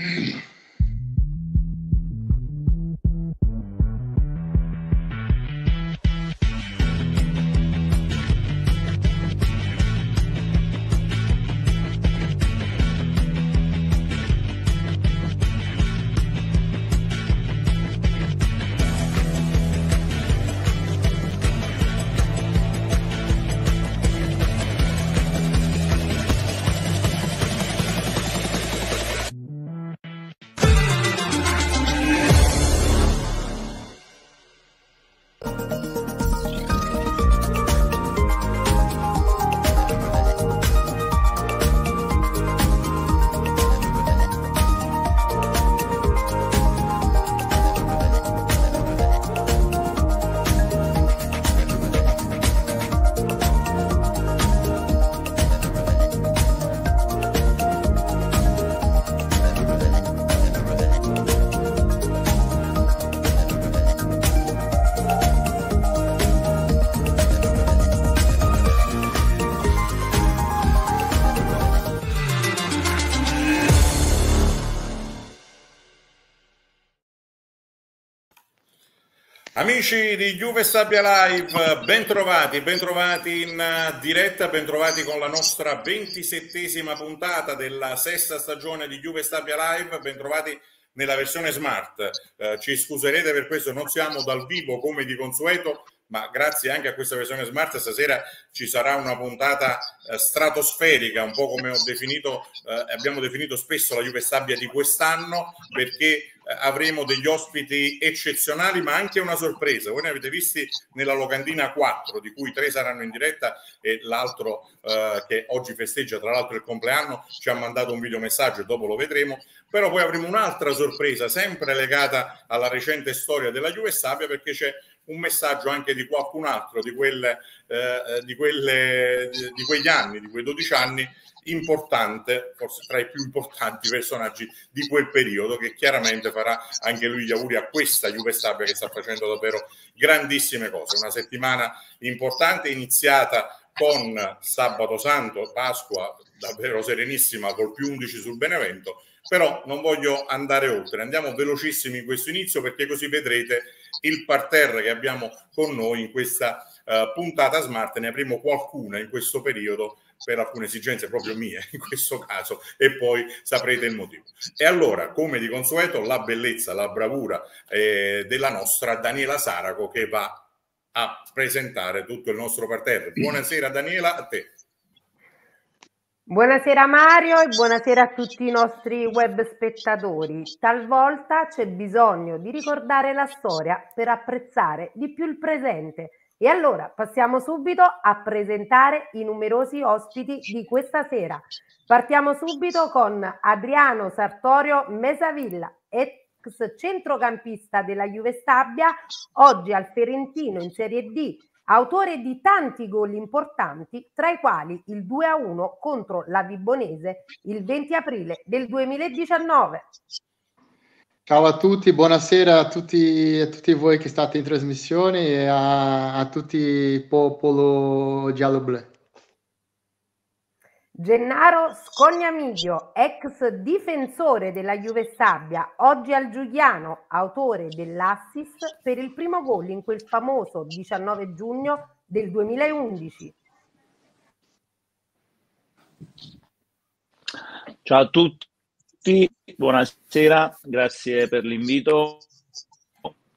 Mm-hmm. Amici di Juve Stabia Live, bentrovati, bentrovati in eh, diretta, bentrovati con la nostra ventisettesima puntata della sesta stagione di Juve Stabia Live, bentrovati nella versione smart. Eh, ci scuserete per questo, non siamo dal vivo come di consueto, ma grazie anche a questa versione smart stasera ci sarà una puntata eh, stratosferica, un po' come definito, eh, abbiamo definito spesso la Juve Stabia di quest'anno, perché avremo degli ospiti eccezionali, ma anche una sorpresa. Voi ne avete visti nella locandina 4, di cui tre saranno in diretta e l'altro eh, che oggi festeggia tra l'altro il compleanno ci ha mandato un videomessaggio dopo lo vedremo. Però poi avremo un'altra sorpresa, sempre legata alla recente storia della Juve Stabia, perché c'è un messaggio anche di qualcun altro di, quelle, eh, di, quelle, di quegli anni, di quei 12 anni, importante, forse tra i più importanti personaggi di quel periodo, che chiaramente farà anche lui gli auguri a questa Juve Stabia che sta facendo davvero grandissime cose. Una settimana importante iniziata con Sabato Santo, Pasqua davvero serenissima col più 11 sul Benevento, però non voglio andare oltre, andiamo velocissimi in questo inizio perché così vedrete il parterre che abbiamo con noi in questa uh, puntata smart, ne avremo qualcuna in questo periodo per alcune esigenze proprio mie in questo caso e poi saprete il motivo. E allora, come di consueto, la bellezza, la bravura eh, della nostra Daniela Saraco che va a presentare tutto il nostro parterre. Buonasera Daniela, a te. Buonasera Mario e buonasera a tutti i nostri web spettatori. Talvolta c'è bisogno di ricordare la storia per apprezzare di più il presente e allora passiamo subito a presentare i numerosi ospiti di questa sera. Partiamo subito con Adriano Sartorio Mesavilla, ex centrocampista della Juve Stabia, oggi al Ferentino in Serie D, autore di tanti gol importanti, tra i quali il 2-1 contro la Vibonese il 20 aprile del 2019. Ciao a tutti, buonasera a tutti, a tutti voi che state in trasmissione e a, a tutti il popolo giallo-blu. Gennaro Scognamiglio, ex difensore della Juve Stabia, oggi al Giuliano, autore dell'assist per il primo gol in quel famoso 19 giugno del 2011. Ciao a tutti tutti, buonasera, grazie per l'invito.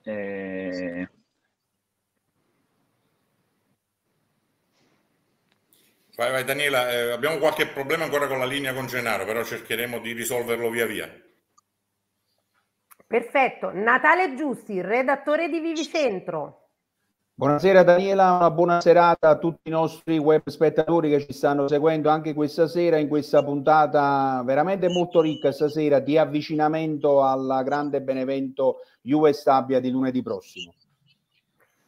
Eh... Vai, vai Daniela, eh, abbiamo qualche problema ancora con la linea con Gennaro, però cercheremo di risolverlo via via. Perfetto, Natale Giusti, redattore di Vivicentro. Buonasera Daniela, una buona serata a tutti i nostri web spettatori che ci stanno seguendo anche questa sera in questa puntata veramente molto ricca stasera di avvicinamento alla grande Benevento Juve Stabia di lunedì prossimo.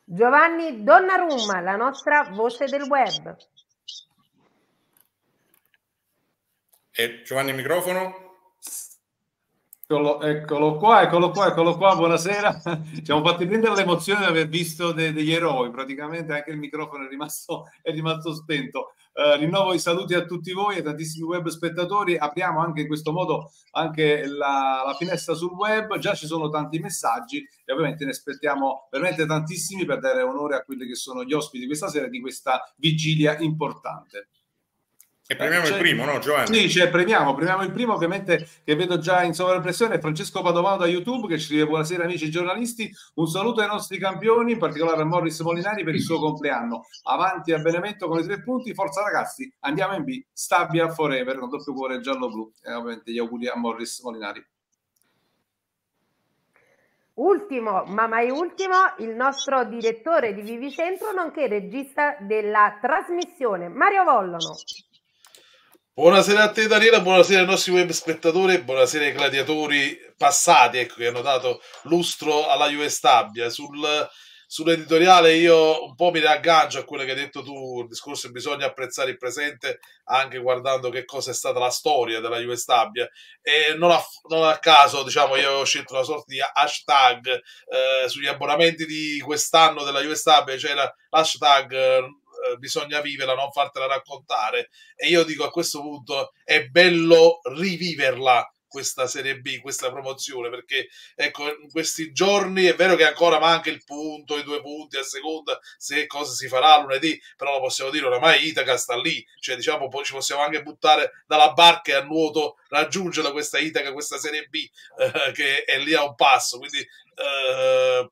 Giovanni Donnarumma, la nostra voce del web. E Giovanni microfono. Eccolo, eccolo qua, eccolo qua, eccolo qua, buonasera. Ci siamo fatti prendere l'emozione di aver visto de- degli eroi, praticamente anche il microfono è rimasto, è rimasto spento. eh, rinnovo i saluti a tutti voi e tantissimi web spettatori. Apriamo anche in questo modo la, la, finestra sul web. Già ci sono tanti messaggi e ovviamente ne aspettiamo veramente tantissimi per dare onore a quelli che sono gli ospiti questa sera di questa vigilia importante. E premiamo il primo, no Giovanni? Sì, cioè, premiamo, premiamo il primo ovviamente che vedo già in sovraimpressione, Francesco Padovano da YouTube che ci scrive buonasera amici giornalisti, un saluto ai nostri campioni, in particolare a Morris Molinari per il suo compleanno. Avanti a Benevento con i tre punti, forza ragazzi, andiamo in B, Stabia Forever con doppio cuore giallo-blu e ovviamente gli auguri a Morris Molinari. Ultimo, ma mai ultimo, il nostro direttore di Vivicentro, nonché regista della trasmissione, Mario Vollono. Buonasera a te Daniela, buonasera ai nostri web spettatori, buonasera ai gladiatori passati ecco, che hanno dato lustro alla Juve Stabia. Sul, sull'editoriale io un po' mi riaggancio a quello che hai detto tu, il discorso bisogna apprezzare il presente anche guardando che cosa è stata la storia della Juve Stabia e non a, non a caso diciamo io ho scelto una sorta di hashtag eh, sugli abbonamenti di quest'anno della Juve Stabia c'era l'hashtag eh, eh, bisogna viverla, non fartela raccontare. E io dico a questo punto è bello riviverla questa Serie B, questa promozione, perché ecco, in questi giorni è vero che ancora manca il punto, i due punti a seconda se cosa si farà lunedì, però lo possiamo dire, oramai Itaca sta lì, cioè diciamo poi ci possiamo anche buttare dalla barca e a nuoto raggiungere questa Itaca, questa Serie B eh, che è lì a un passo, quindi eh,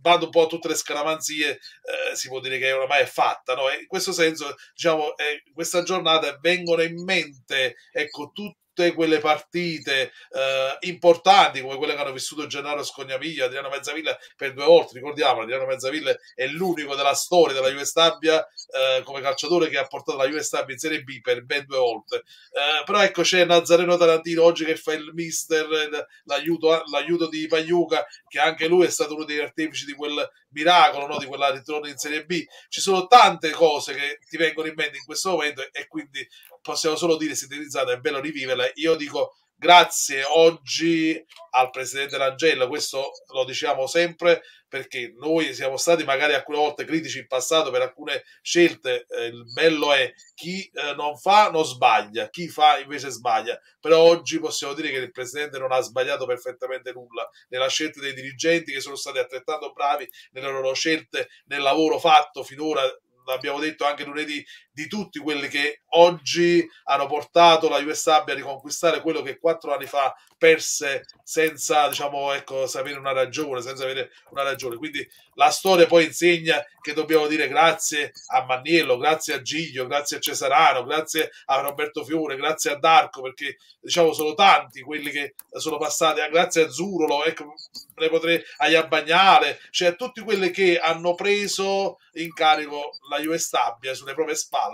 bando un po' a tutte le scaramanzie, eh, si può dire che oramai è fatta. No? in questo senso, diciamo, eh, questa giornata vengono in mente ecco, tutte quelle partite eh, importanti come quelle che hanno vissuto Gennaro Scognaviglia, Adriano Mezzavilla per due volte, ricordiamo, Adriano Mezzavilla è l'unico della storia della Juve Stabia eh, come calciatore che ha portato la Juve Stabia in Serie B per ben due volte. Eh, però ecco c'è Nazareno Tarantino oggi che fa il mister, l'aiuto, l'aiuto di Pagliuca, che anche lui è stato uno degli artefici di quel miracolo, no? di quella ritorno in Serie B. Ci sono tante cose che ti vengono in mente in questo momento e quindi possiamo solo dire sintetizzata, è bello riviverla. Io dico grazie oggi al presidente Rangella, questo lo diciamo sempre perché noi siamo stati magari alcune volte critici in passato per alcune scelte, eh, il bello è chi eh, non fa non sbaglia, chi fa invece sbaglia, però oggi possiamo dire che il presidente non ha sbagliato perfettamente nulla nella scelta dei dirigenti che sono stati altrettanto bravi nelle loro scelte, nel lavoro fatto finora l'abbiamo detto anche lunedì, di tutti quelli che oggi hanno portato la US Sabbia a riconquistare quello che quattro anni fa perse senza, diciamo, ecco, sapere una ragione, senza avere una ragione. Quindi la storia poi insegna che dobbiamo dire grazie a Manniello, grazie a Giglio, grazie a Cesarano, grazie a Roberto Fiore, grazie a Darco, perché diciamo sono tanti quelli che sono passati, grazie a Zurolo, ecco, ne potrei agli Abbagnale, cioè a tutti quelli che hanno preso in carico la US Stabia sulle proprie spalle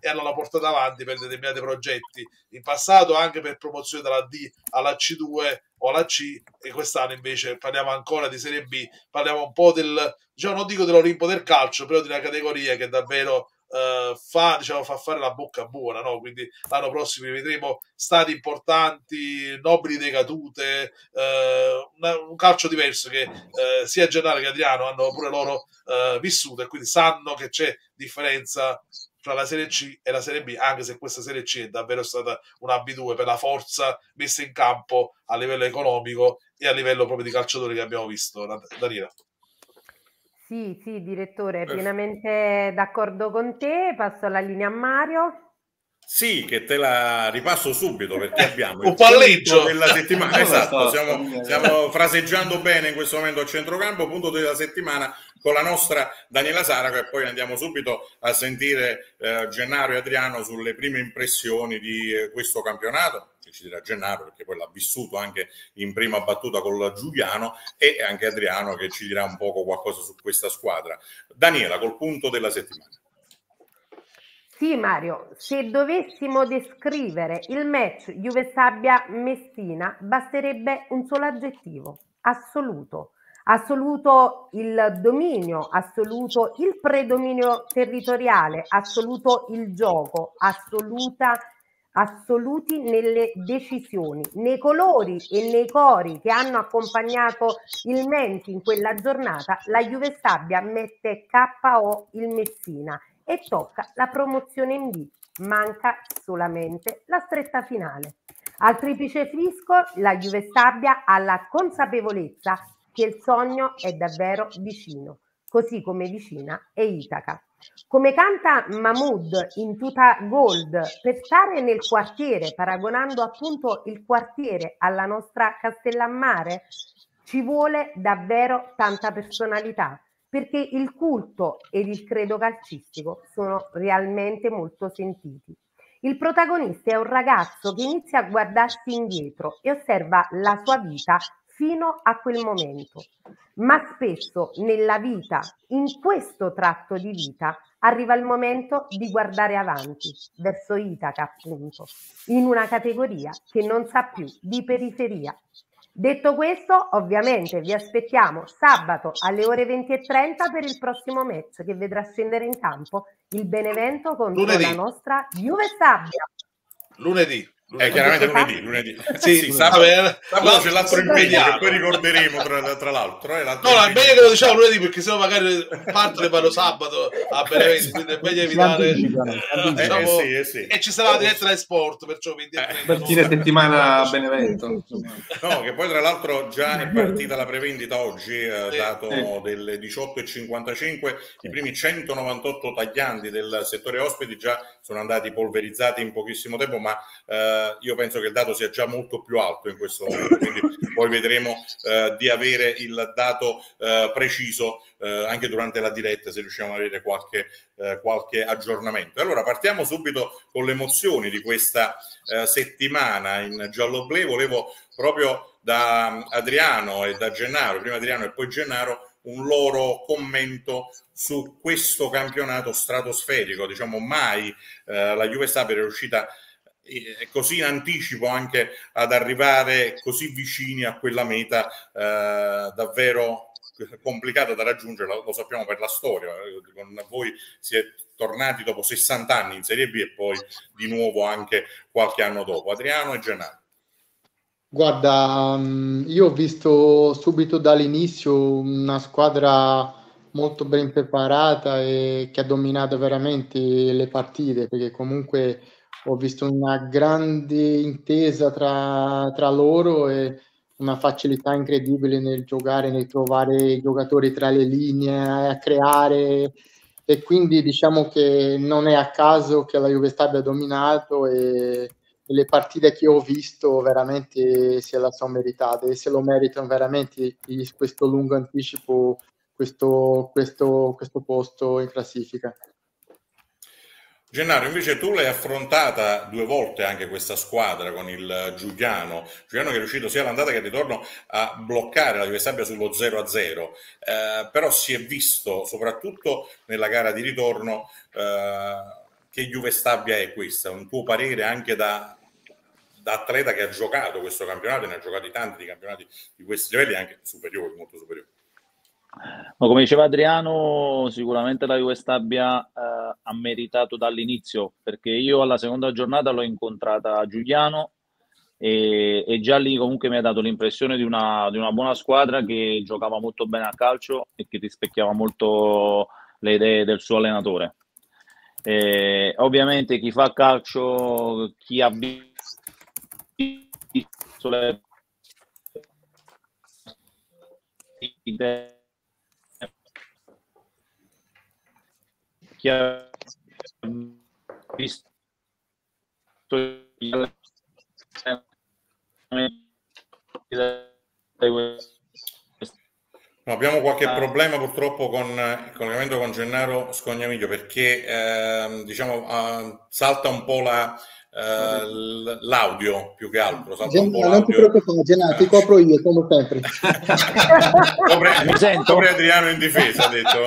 e hanno la portata avanti per determinati progetti. In passato anche per promozione dalla D alla C2 o alla C e quest'anno invece parliamo ancora di Serie B, parliamo un po' del, diciamo, non dico dell'Olimpo del calcio, però di una categoria che davvero Uh, fa, diciamo, fa fare la bocca buona, no? quindi l'anno prossimo vedremo stati importanti, nobili decadute, uh, una, un calcio diverso che uh, sia Gennaro che Adriano hanno pure loro vissuto e quindi sanno che c'è differenza tra la Serie C e la Serie B, anche se questa Serie C è davvero stata una B2 per la forza messa in campo a livello economico e a livello proprio di calciatori che abbiamo visto. Daniela. Sì, sì, direttore, pienamente d'accordo con te. Passo la linea a Mario. Sì, che te la ripasso subito perché abbiamo un palleggio della settimana. esatto, stiamo, stiamo fraseggiando bene in questo momento a centrocampo, punto della settimana con la nostra Daniela Sara e poi andiamo subito a sentire eh, Gennaro e Adriano sulle prime impressioni di eh, questo campionato che ci dirà Gennaro perché poi l'ha vissuto anche in prima battuta con la Giuliano e anche Adriano che ci dirà un poco qualcosa su questa squadra. Daniela col punto della settimana. Sì, Mario, se dovessimo descrivere il match Juve Sabbia Messina, basterebbe un solo aggettivo: assoluto. Assoluto il dominio, assoluto il predominio territoriale, assoluto il gioco, assoluta assoluti nelle decisioni, nei colori e nei cori che hanno accompagnato il Menti in quella giornata, la Juve Sabbia mette KO il Messina e tocca la promozione in B manca solamente la stretta finale. Al triplice frisco la Juve Stabia ha la consapevolezza che il sogno è davvero vicino, così come vicina è Itaca. Come canta Mahmood in tuta gold, per stare nel quartiere, paragonando appunto il quartiere alla nostra Castellammare, ci vuole davvero tanta personalità, perché il culto ed il credo calcistico sono realmente molto sentiti. Il protagonista è un ragazzo che inizia a guardarsi indietro e osserva la sua vita fino a quel momento. Ma spesso nella vita, in questo tratto di vita, arriva il momento di guardare avanti, verso Itaca appunto, in una categoria che non sa più di periferia. Detto questo, ovviamente vi aspettiamo sabato alle ore 20 e 30 per il prossimo match che vedrà scendere in campo il Benevento contro Lunedì. la nostra Juve Stabia. Lunedì. Eh, chiaramente lunedì, lunedì. Sì, sì, vabbè, sabato, sabato c'è l'altro impegno che poi ricorderemo tra, tra l'altro. Eh, l'altro No, no, è meglio che lo diciamo lunedì perché sennò magari parte le fanno sabato a Benevento, quindi è meglio evitare. eh. Eh, diciamo- eh, sì, eh, sì. E ci sarà la diretta da sport, perciò vi Per fine settimana a Benevento. No, che poi tra l'altro già è partita la prevendita oggi, eh, dato delle 18.55, i primi 198 taglianti del settore ospiti già sono andati polverizzati in pochissimo tempo, ma eh, io penso che il dato sia già molto più alto in questo momento, quindi poi vedremo eh, di avere il dato eh, preciso eh, anche durante la diretta se riusciamo ad avere qualche, eh, qualche aggiornamento. Allora partiamo subito con le emozioni di questa eh, settimana in giallo-blu, volevo proprio da Adriano e da Gennaro, prima Adriano e poi Gennaro, un loro commento su questo campionato stratosferico. Diciamo, mai eh, la Juve Stabia è riuscita eh, così in anticipo anche ad arrivare così vicini a quella meta eh, davvero complicata da raggiungere, lo, lo sappiamo per la storia. eh, Con voi si è tornati dopo 60 anni in Serie B e poi di nuovo anche qualche anno dopo. Adriano e Gennaro. Guarda, mm, io ho visto subito dall'inizio una squadra molto ben preparata e che ha dominato veramente le partite, perché comunque ho visto una grande intesa tra, tra loro e una facilità incredibile nel giocare, nel trovare i giocatori tra le linee, a creare e quindi diciamo che non è a caso che la Juve ha dominato e le partite che ho visto veramente se la sono meritate e se lo meritano veramente questo lungo anticipo, questo, questo, questo posto in classifica. Gennaro, invece tu l'hai affrontata due volte anche questa squadra con il Giuliano, Giuliano che è riuscito sia all'andata che al ritorno a bloccare la Juve Stabia sullo 0-0, eh, però si è visto soprattutto nella gara di ritorno eh, che Juve Stabia è questa, un tuo parere anche da, da atleta che ha giocato questo campionato, ne ha giocati tanti di campionati di questi livelli anche superiori, molto superiori. Ma come diceva Adriano, sicuramente la Juve Stabia eh, ha meritato dall'inizio, perché io alla seconda giornata l'ho incontrata a Giuliano e, e già lì comunque mi ha dato l'impressione di una, di una buona squadra che giocava molto bene a calcio e che rispecchiava molto le idee del suo allenatore. E, ovviamente chi fa calcio, chi ha visto le chi ha visto No, abbiamo qualche Ah. problema purtroppo con il collegamento con Gennaro Scognamiglio perché ehm, diciamo eh, salta un po' la, eh, l'audio più che altro. Salta un po' Gennaro, non ti preoccupare, Gennaro, ti copro io come sempre. Copre, Mi sento? copre Adriano in difesa, ha detto.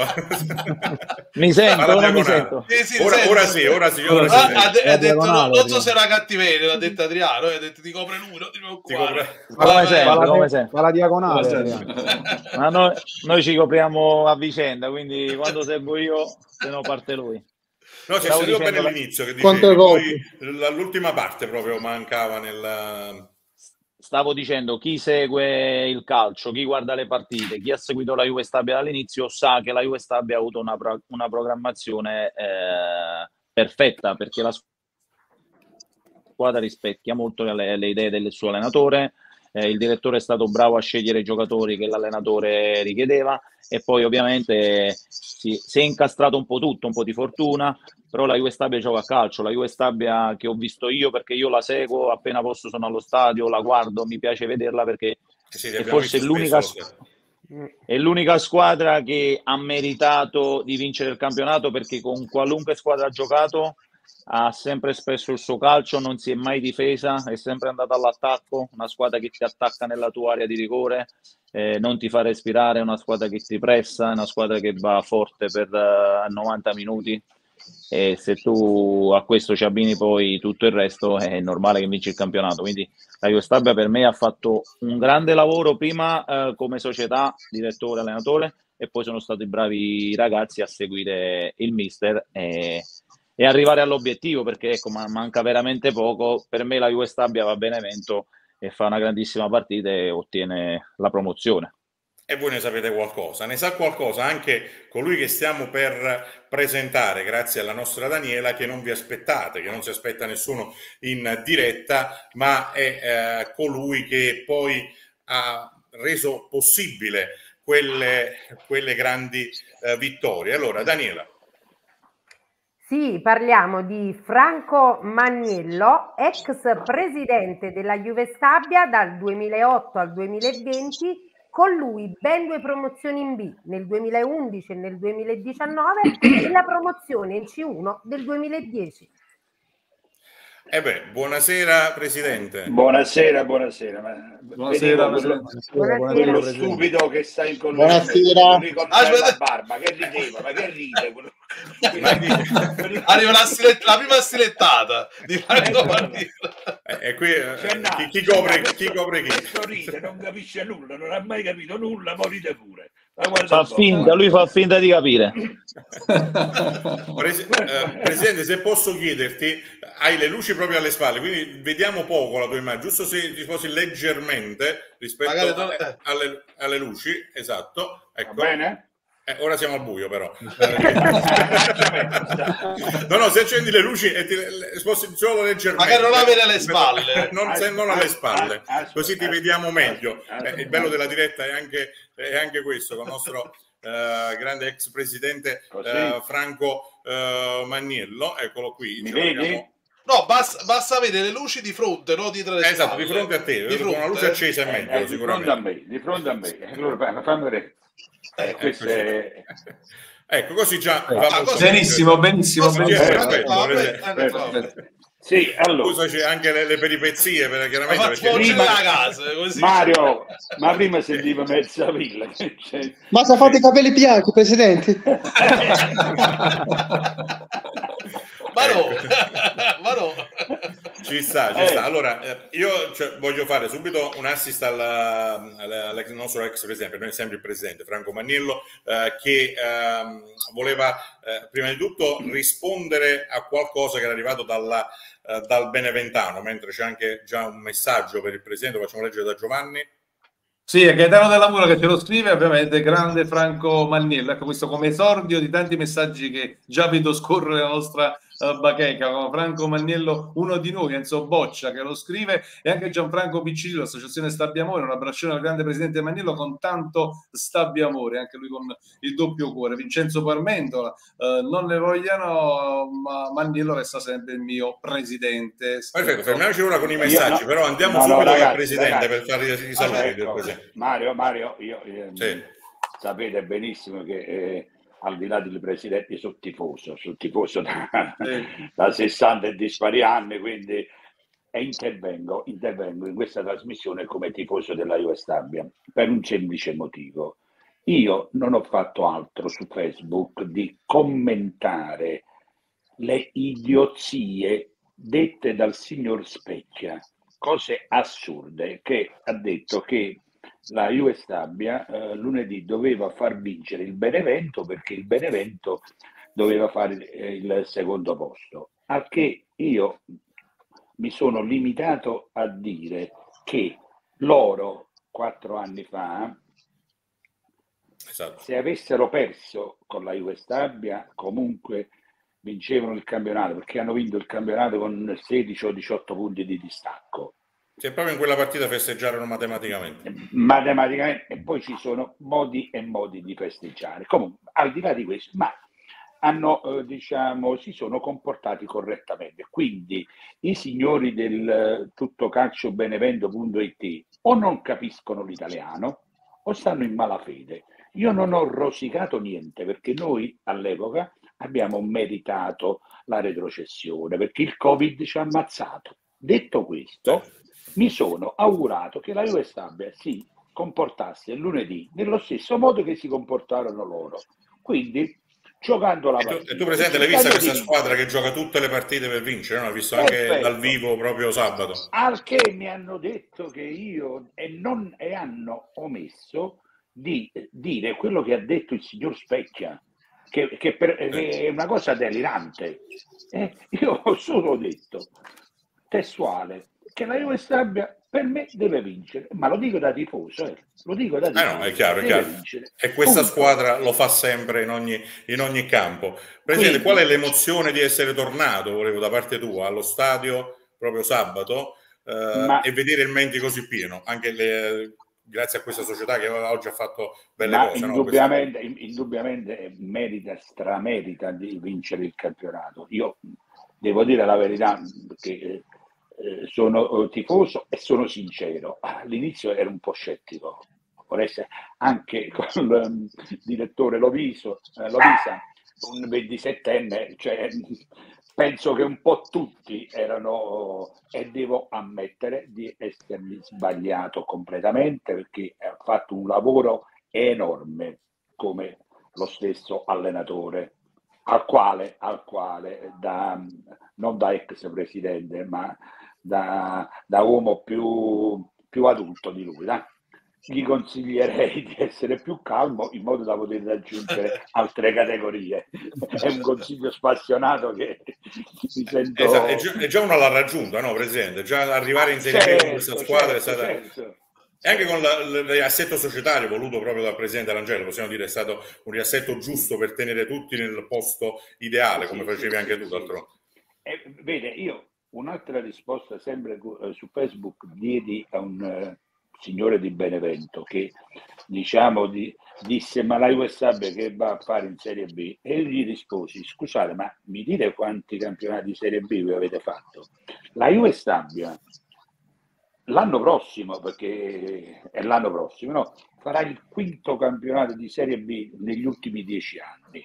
Mi sento Alla o non mi sento? Sì, sì, Ora, senti. ora sì, ora sì, ora sì. Ha, de- ha detto, no, diagonale, non so se era cattiveria, l'ha detto Adriano, eh, ha detto ti copre lui, non ti Ti preoccupare. copre- Ma come sempre, Fa la, come sempre. la diagonale. Ma noi, noi ci copriamo a vicenda, quindi quando seguo io, se no parte lui. No, si è Stavo sentito bene all'inizio che dicevi, poi l'ultima parte proprio mancava nel... Stavo dicendo, chi segue il calcio, chi guarda le partite, chi ha seguito la Juve Stabia dall'inizio sa che la Juve Stabia ha avuto una, pro- una programmazione eh, perfetta perché la squadra rispecchia molto le, le idee del suo allenatore, eh, il direttore è stato bravo a scegliere i giocatori che l'allenatore richiedeva e poi ovviamente si, si, è incastrato un po' tutto, un po' di fortuna, però la Juve Stabia gioca a calcio, la Juve Stabia che ho visto io perché io la seguo, appena posso sono allo stadio, la guardo, mi piace vederla perché sì, è forse l'unica, è l'unica squadra che ha meritato di vincere il campionato perché con qualunque squadra ha giocato ha sempre espresso il suo calcio, non si è mai difesa, è sempre andata all'attacco, una squadra che ti attacca nella tua area di rigore, eh, non ti fa respirare, una squadra che ti pressa, una squadra che va forte per uh, eh, 90 minuti e se tu a questo ci abbini poi tutto il resto è normale che vinci il campionato. Quindi la Juve per me ha fatto un grande lavoro prima eh, come società, direttore, allenatore e poi sono stati bravi ragazzi a seguire il mister e e arrivare all'obiettivo perché ecco, manca veramente poco. Per me la Juve Stabia va a Benevento e fa una grandissima partita e ottiene la promozione. E voi ne sapete qualcosa, ne sa qualcosa anche colui che stiamo per presentare, grazie alla nostra Daniela, che non vi aspettate, che non si aspetta nessuno in diretta, ma è eh, colui che poi ha reso possibile quelle, quelle grandi eh, vittorie. Allora, Daniela. Sì, parliamo di Franco Magnello, ex presidente della Juve Stabia dal 2008 al 2020, con lui ben due promozioni in B nel 2011 e nel 2019 e la promozione in C1 del 2010. Eh beh, buonasera Presidente. Buonasera, buonasera. Buonasera, buonasera. buonasera lo stupido che sta in collegamento. Buonasera. Ah, la barba, che rideva, ma che ride? Arriva la, stilet- la, prima stilettata di Franco Martino. E eh, qui eh, chi, chi, copre, chi copre chi? Ride, non capisce nulla, non ha mai capito nulla, ma ride pure. Fa finta, lui fa finta di capire. Pres- eh, Presidente, se posso chiederti, hai le luci proprio alle spalle, quindi vediamo poco la tua immagine, giusto se ti sposi leggermente rispetto alle, alle, alle, luci, esatto. Ecco. Va bene? Eh, ora siamo al buio, però. no, no, se accendi le luci e ti sposti solo leggermente. Magari non avere alle spalle. non, se, non alle spalle, così ti vediamo meglio. Eh, il bello della diretta è anche, è anche questo, con il nostro eh, grande ex presidente eh, Franco eh, Magniello. Eccolo qui. Mi vedi? No, basta, basta, avere le luci di fronte, no dietro le Esatto, di fronte a te, di fronte, con una luce accesa è meglio, eh, sicuramente. Di fronte a me, di fronte a me. Allora, fammi vedere. Eh, eh, questo è... Ecco, così già... Eh, va benissimo, benissimo, benissimo. benissimo. Sì, allora. Scusaci anche le, le peripezie, per, chiaramente. Perché prima, casa, così. Mario, ma prima sentiva mezza villa. Ma se fate i capelli bianchi, Presidente? ma no, ma no. Ci sta, ci eh. sta. Allora, eh, io cioè, voglio fare subito un assist alla, alla, al nostro ex presidente, noi sempre il presidente Franco Maniello, eh, che ehm, voleva eh, prima di tutto rispondere a qualcosa che era arrivato dalla, eh, dal Beneventano, mentre c'è anche già un messaggio per il presidente, lo facciamo leggere da Giovanni. Sì, è Gaetano della Mura che ce lo scrive, ovviamente grande Franco Maniello. Ecco questo come esordio di tanti messaggi che già vedo scorrere la nostra Bacheca, con Franco Magnello, uno di noi, Enzo Boccia che lo scrive e anche Gianfranco Piccillo, l'associazione Stabbiamore, un abbraccione al grande presidente Magnello con tanto Stabbiamore, anche lui con il doppio cuore. Vincenzo Parmentola, eh, non ne vogliano, ma Magnello resta sempre il mio presidente. Perfetto, fermiamoci ora con i messaggi, no, però andiamo no, subito no, ragazzi, al presidente ragazzi, per fare i saluti. Ecco, Mario, Mario, io, io sì. sapete benissimo che... Eh, al di là del presidente, sono tifoso, sono tifoso da, da 60 e dispari anni, quindi intervengo, intervengo in questa trasmissione come tifoso della Juve Stabia per un semplice motivo. Io non ho fatto altro su Facebook di commentare le idiozie dette dal signor Specchia, cose assurde, che ha detto che la Juve Stabia eh, lunedì doveva far vincere il Benevento perché il Benevento doveva fare eh, il secondo posto. A che io mi sono limitato a dire che loro quattro anni fa, esatto. se avessero perso con la Juve Stabia, comunque vincevano il campionato perché hanno vinto il campionato con 16 o 18 punti di distacco. Se proprio in quella partita festeggiarono matematicamente. Matematicamente, e poi ci sono modi e modi di festeggiare. Comunque, al di là di questo, ma hanno, eh, diciamo, si sono comportati correttamente. Quindi i signori del eh, tuttocalciobenevento.it o non capiscono l'italiano o stanno in malafede. Io non ho rosicato niente perché noi all'epoca abbiamo meritato la retrocessione perché il Covid ci ha ammazzato. Detto questo, mi sono augurato che la Juve Stabia si comportasse lunedì nello stesso modo che si comportarono loro. Quindi giocando la partita. E tu, e tu presente l'hai vista questa squadra che gioca tutte le partite per vincere? No? L'hai visto anche Perfetto. dal vivo proprio sabato. Al che mi hanno detto che io e, non, e hanno omesso di dire quello che ha detto il signor Specchia, che, che, per, che è una cosa delirante. Eh, io ho solo detto testuale che la Juve Stabia per me deve vincere, ma lo dico da tifoso, eh. lo dico da tifoso. Eh no, è chiaro, è chiaro. E questa Punto. squadra lo fa sempre in ogni, in ogni campo. Presidente, Quindi, qual è l'emozione di essere tornato, volevo, da parte tua, allo stadio proprio sabato eh, ma, e vedere il Menti così pieno, anche le, grazie a questa società che oggi ha fatto belle cose. Indubbiamente, no? indubbiamente merita, stramerita di vincere il campionato. Io devo dire la verità, che eh, sono eh, tifoso e sono sincero. All'inizio ero un po' scettico, anche con il um, direttore Loviso, eh, Lovisa, un 27enne, cioè, penso che un po' tutti erano, e devo ammettere di essermi sbagliato completamente perché ha fatto un lavoro enorme come lo stesso allenatore al quale, al quale da, non da ex presidente ma da, da uomo più, più, adulto di lui. Dai. Gli consiglierei di essere più calmo in modo da poter raggiungere altre categorie. È un consiglio spassionato che mi sento... Esatto, è, già, è già uno l'ha raggiunto, no, Presidente? Già arrivare in Serie certo, con questa squadra certo, è stata... Certo. E anche con il riassetto societario voluto proprio dal Presidente Langelo, possiamo dire è stato un riassetto giusto per tenere tutti nel posto ideale, come facevi anche tu d'altronde. Eh, vede, io Un'altra risposta sempre eh, su Facebook diedi a un uh, signore di Benevento che diciamo di, disse ma la Stabia che va a fare in Serie B e gli risposi scusate ma mi dite quanti campionati di Serie B vi avete fatto? La Stabia l'anno prossimo perché è l'anno prossimo no? farà il quinto campionato di Serie B negli ultimi dieci anni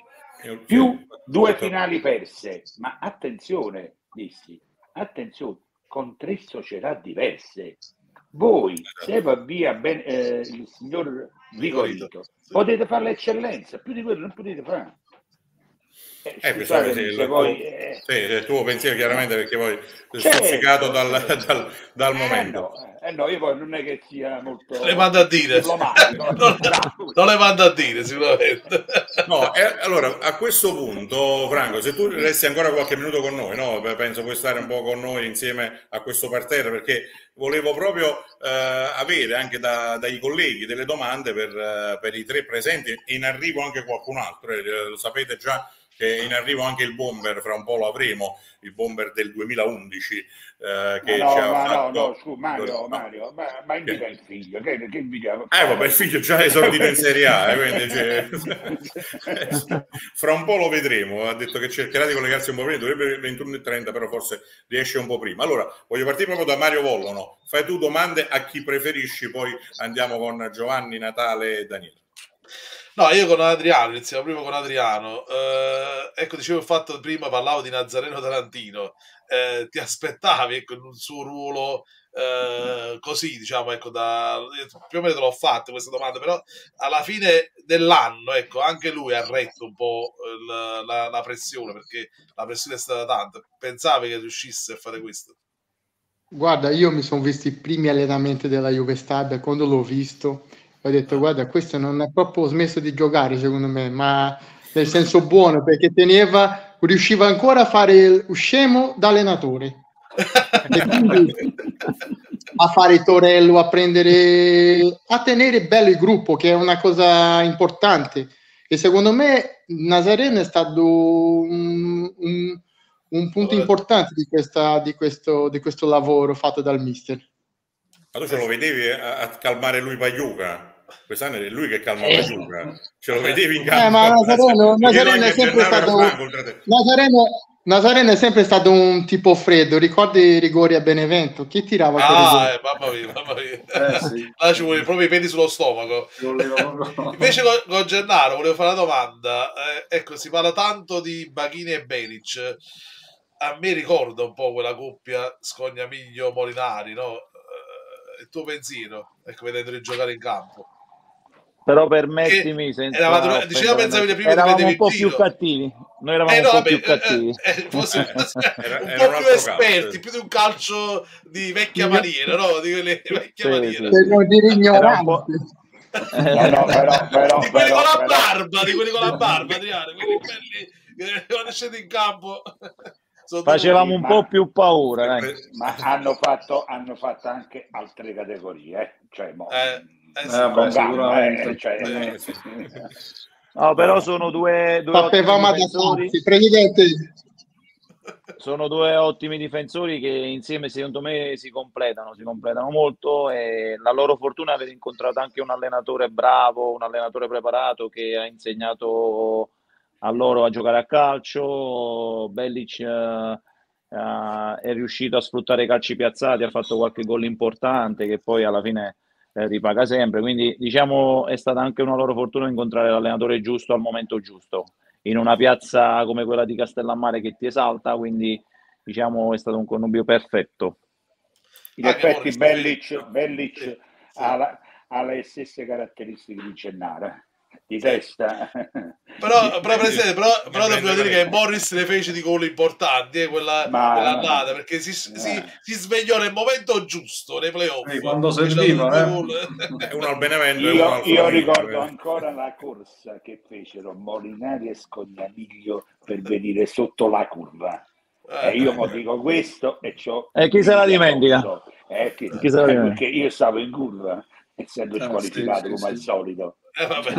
più due finali perse ma attenzione dissi attenzione, con tre società diverse. Voi, se va via ben, eh, il signor Vigorito, potete fare l'eccellenza, più di quello non potete fare. Eh, eh, scusate, sì, se poi, eh... sì, il tuo pensiero chiaramente perché poi certo, stuzzicato dal, dal, dal eh, momento. No, eh no, io poi non è che sia molto. Le mando a dire. non, non le mando a dire, sicuramente. No, eh, allora a questo punto, Franco, se tu resti ancora qualche minuto con noi, no? penso puoi stare un po' con noi insieme a questo parterre perché volevo proprio eh, avere anche da, dai colleghi delle domande per, eh, per, i tre presenti. In arrivo anche qualcun altro, eh, lo sapete già che in arrivo anche il bomber, fra un po' lo avremo, il bomber del 2011 eh, che no, ci ha ma fatto... no, no, scu, Mario. Mario, ma, ma invita il figlio, che, che invita... Eh vabbè, il figlio già è esordito in Serie A, eh, quindi cioè... fra un po' lo vedremo, ha detto che cercherà di collegarsi un po' prima, dovrebbe 21.30, però forse riesce un po' prima. Allora, voglio partire proprio da Mario Vollono, fai tu domande a chi preferisci, poi andiamo con Giovanni, Natale e Daniele. No, io con Adriano, iniziamo prima con Adriano. Eh, ecco, dicevo il fatto prima, parlavo di Nazareno Tarantino. Eh, ti aspettavi ecco, un suo ruolo eh, così, diciamo, ecco, da, più o meno te l'ho fatta questa domanda, però alla fine dell'anno, ecco, anche lui ha retto un po' il, la, la, pressione, perché la pressione è stata tanta. Pensavi che riuscisse a fare questo? Guarda, io mi sono visto i primi allenamenti della Juve Stabia, quando l'ho visto ho detto guarda questo non ha proprio smesso di giocare secondo me ma nel senso buono perché teneva riusciva ancora a fare uscemo da allenatore a fare il torello a prendere a tenere bello il gruppo che è una cosa importante e secondo me Nazareno è stato un, un, un, un punto importante di, questa, di, questo, di questo lavoro fatto dal mister. Ma tu ce lo vedevi a, a calmare lui Pagliuca? Quest'anno è lui che calma eh. Pagliuca. Ce lo vedevi in campo? Eh, ma Nazareno, Nazareno è sempre stato... Nazareno, Nazareno è sempre stato un tipo freddo, ricordi i rigori a Benevento? Chi tirava ah, eh, mamma mia, mamma mia. Eh, sì. Là ci vuole proprio i piedi sullo stomaco. Invece con, con, Gennaro volevo fare una domanda. Eh, ecco, si parla tanto di Baghini e Benic. A me ricorda un po' quella coppia Scognamiglio-Molinari, no? Eh, il tuo pensiero, ecco, vedendoli giocare in campo però permettimi senza eravamo, diceva pensabile prima eravamo un po' più cattivi noi eravamo eh, no, un po' vabbè, più eh, cattivi eh, eh, fosse, era, un po' più esperti calcio. più di un calcio di vecchia maniera no? di quelle vecchie sì, maniere sì. di ignoranti no, no, però, però, di quelli però, con la però. barba di quelli con la barba Adriano quelli belli quando scende in campo facevamo un ma, po' più paura ma hanno fatto, hanno fatto anche altre categorie eh? cioè, mo, eh eh, sì, eh, beh, sicuramente. Eh, cioè, eh, sì. No, però sono due, due Sapevamo difensori. Presidente. Sono due ottimi difensori che insieme secondo me si completano, si completano molto e la loro fortuna è aver incontrato anche un allenatore bravo, un allenatore preparato che ha insegnato a loro a giocare a calcio. Bellic uh, uh, è riuscito a sfruttare i calci piazzati, ha fatto qualche gol importante che poi alla fine eh, ripaga sempre. Quindi diciamo è stata anche una loro fortuna incontrare l'allenatore giusto al momento giusto, in una piazza come quella di Castellammare che ti esalta, quindi diciamo è stato un connubio perfetto. In ah, effetti Bellic, Bellic sì. ha, ha, le stesse caratteristiche di Gennaro di testa. Però, però, presidente, però, però dobbiamo dire che Morris ne fece di gol importanti eh, quella, Ma, quell'andata perché si, si, si, svegliò nel momento giusto nei playoff. Eh, quando serviva, eh. uno al Benevento. Io, io ricordo ancora la corsa che fecero Molinari e Scognamiglio per venire sotto la curva. E io mo dico questo e ciò. E chi se la dimentica? Eh, chi, chi se la dimentica? Perché io stavo in curva essendo ah, squalificato sì, sì, come sì. al solito. Eh, vabbè.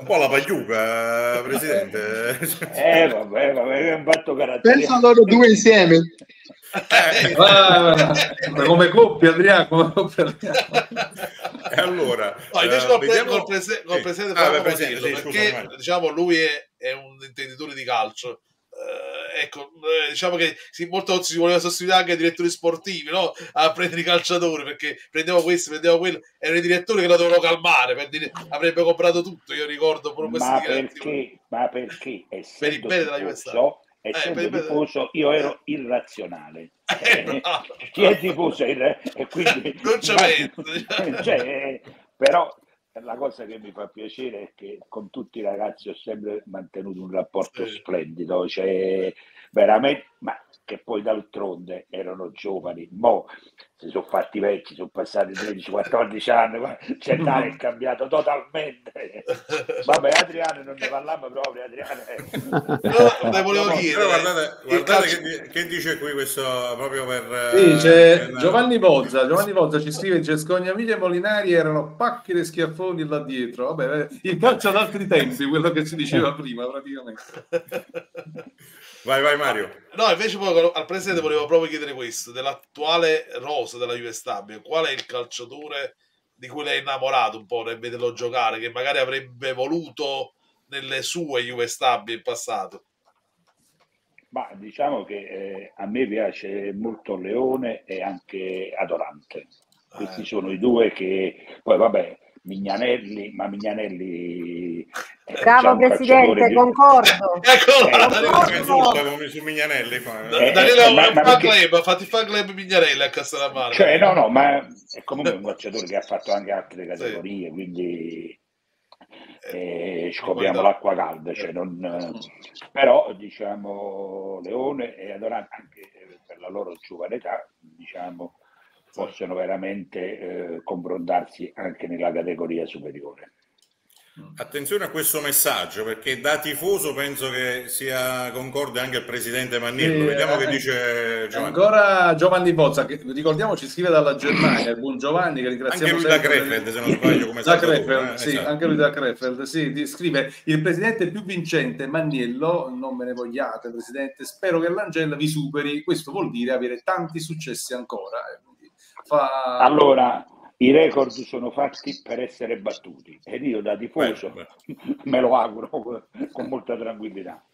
un po' la pagliuca, presidente. eh, vabbè, vabbè, è un fatto caratteristico. Pensa loro due insieme. Eh, ah, come coppia Adriano, come coppia Adriano. e allora no, invece uh, col, vediamo... col, prese- col presidente, ah, beh, presidente sì, perché scusa, diciamo lui è, è un intenditore di calcio eh, ecco, eh, diciamo che sì, molto si voleva sostituire anche ai direttori sportivi no? a prendere i calciatori perché prendevo questo, prendevo quello. Erano i direttori che la dovevano calmare per dire avrebbe comprato tutto. Io ricordo proprio ma perché, ma perché per il bene della tifoso, essendo eh, tifoso, io ero irrazionale. Eh, chi è tifoso e quindi non c'è ma, cioè, però la cosa che mi fa piacere è che con tutti i ragazzi ho sempre mantenuto un rapporto sì. splendido, cioè veramente, ma che poi d'altronde erano giovani, mo si sono fatti vecchi, sono passati 13-14 anni, Cennare è cambiato totalmente. Vabbè, Adriano non ne parliamo proprio, Adriano. No, te volevo chiedere. guardate, guardate che, che, dice qui questo proprio per... Sì, c'è per... Giovanni Bozza, Giovanni Bozza ci scrive, c'è Scognamiglia e Molinari erano pacchi di schiaffoni là dietro. Vabbè, il calcio ad altri tempi, quello che si diceva prima praticamente. Vai, vai Mario. No, invece poi al presidente volevo proprio chiedere questo, dell'attuale rosa della Juve Stabile, qual è il calciatore di cui lei è innamorato un po' nel vederlo giocare, che magari avrebbe voluto nelle sue Juve Stabile in passato? Ma diciamo che eh, a me piace molto Leone e anche Adorante. Questi eh. sono i due che poi vabbè, Mignanelli, ma Mignanelli Bravo Presidente, di... concordo. Ecco, Daniele su Mignanelli. Eh, Daniele eh, ma, un fan club, fatti fan club Mignanelli a Castellammare. Cioè, no, no, ma è comunque un calciatore che ha fatto anche altre categorie, sì. quindi eh, scopriamo l'acqua calda. Cioè non, però, diciamo, Leone e Adorante, anche per la loro giovane età, diciamo, possono veramente eh, confrontarsi anche nella categoria superiore. Attenzione a questo messaggio perché da tifoso penso che sia concorde anche il presidente Mannillo. Sì, Vediamo eh, che dice Giovanni. Ancora Giovanni Bozza, che ricordiamo ci scrive dalla Germania, il buon Giovanni che ringraziamo anche lui da Krefeld, se non sbaglio come da Krefeld, eh? sì, esatto. anche lui da Krefeld, sì, scrive il presidente più vincente Mannello, non me ne vogliate presidente, spero che l'Angela vi superi, questo vuol dire avere tanti successi ancora. Eh, fa... Allora, i record sono fatti per essere battuti ed io da tifoso beh, beh. me lo auguro con molta tranquillità.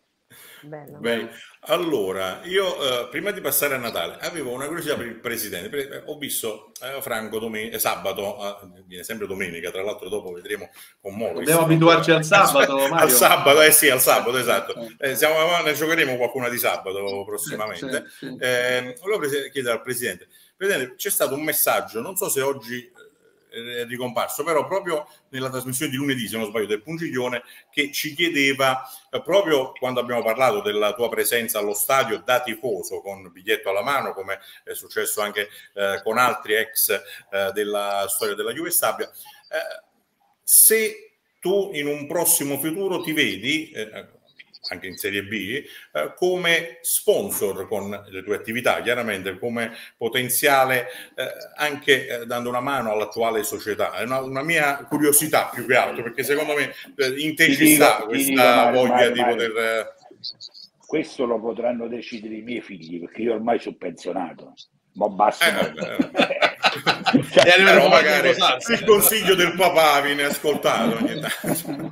Bello. Beh, allora, io eh, prima di passare a Natale avevo una curiosità per il presidente. Ho visto eh, Franco domen- sabato, eh, viene sempre domenica, tra l'altro dopo vedremo con Morris. Dobbiamo abituarci al sabato, Mario. al sabato, eh sì, al sabato, esatto. Eh, siamo, ne giocheremo qualcuna di sabato prossimamente. Sì, sì, sì. Eh, volevo chiedere al presidente, Presidente, c'è stato un messaggio, non so se oggi è ricomparso, però proprio nella trasmissione di lunedì, se non sbaglio, del Pungiglione, che ci chiedeva, eh, proprio quando abbiamo parlato della tua presenza allo stadio da tifoso con biglietto alla mano, come è successo anche eh, con altri ex eh, della storia della Juve Stabia, eh, se tu in un prossimo futuro ti vedi eh, anche in Serie B, eh, come sponsor con le tue attività, chiaramente come potenziale eh, anche eh, dando una mano all'attuale società. È una, una, mia curiosità più che altro, perché secondo me eh, in te ci sta questa dico, voglia Mario, di Mario, poter... Eh, questo lo potranno decidere i miei figli, perché io ormai sono pensionato. Ma basta. Eh, cioè, però magari il consiglio del papà viene ascoltato ogni tanto.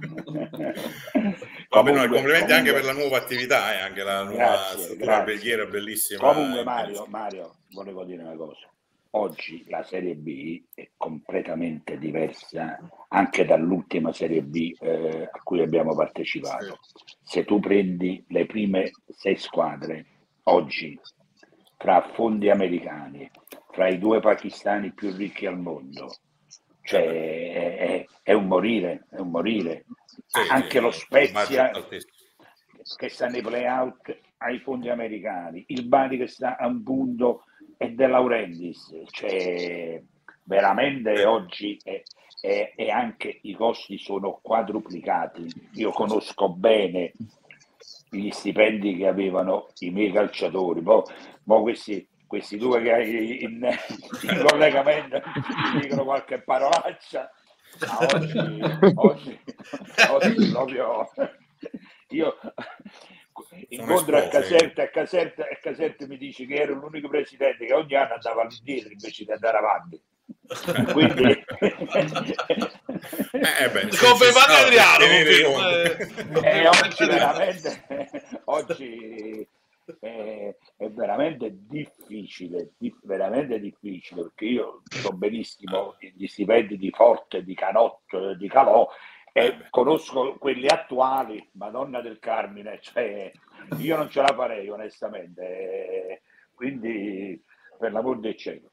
Vabbè, no, complimenti comunque, anche per la nuova attività, eh, anche la nuova grazie, struttura alberghiera bellissima. Comunque Mario, Mario, volevo dire una cosa. Oggi la Serie B è completamente diversa anche dall'ultima Serie B eh, a cui abbiamo partecipato. Se tu prendi le prime sei squadre oggi, tra fondi americani, tra i due pakistani più ricchi al mondo, cioè è, è un morire, è un morire sì, anche lo Spezia che sta nei playout ai fondi americani, il Bari che sta a un punto è De Laurentiis, cioè veramente oggi è, è, è anche i costi sono quadruplicati. Io conosco bene gli stipendi che avevano i miei calciatori, poi, poi questi, questi due che hai in, in collegamento dicono qualche parolaccia oggi, oggi, oggi proprio. Io incontro a Caserta, a Caserta e Caserta mi dice che ero l'unico presidente che ogni anno andava all'indietro invece di andare avanti. Quindi eh, beh, Adriano? eh, oggi veramente oggi è, è veramente difficile, di, veramente difficile, perché io so benissimo gli stipendi di Forte, di Canotto, di Calò e eh conosco quelli attuali, Madonna del Carmine, cioè io non ce la farei onestamente, quindi per l'amor del cielo.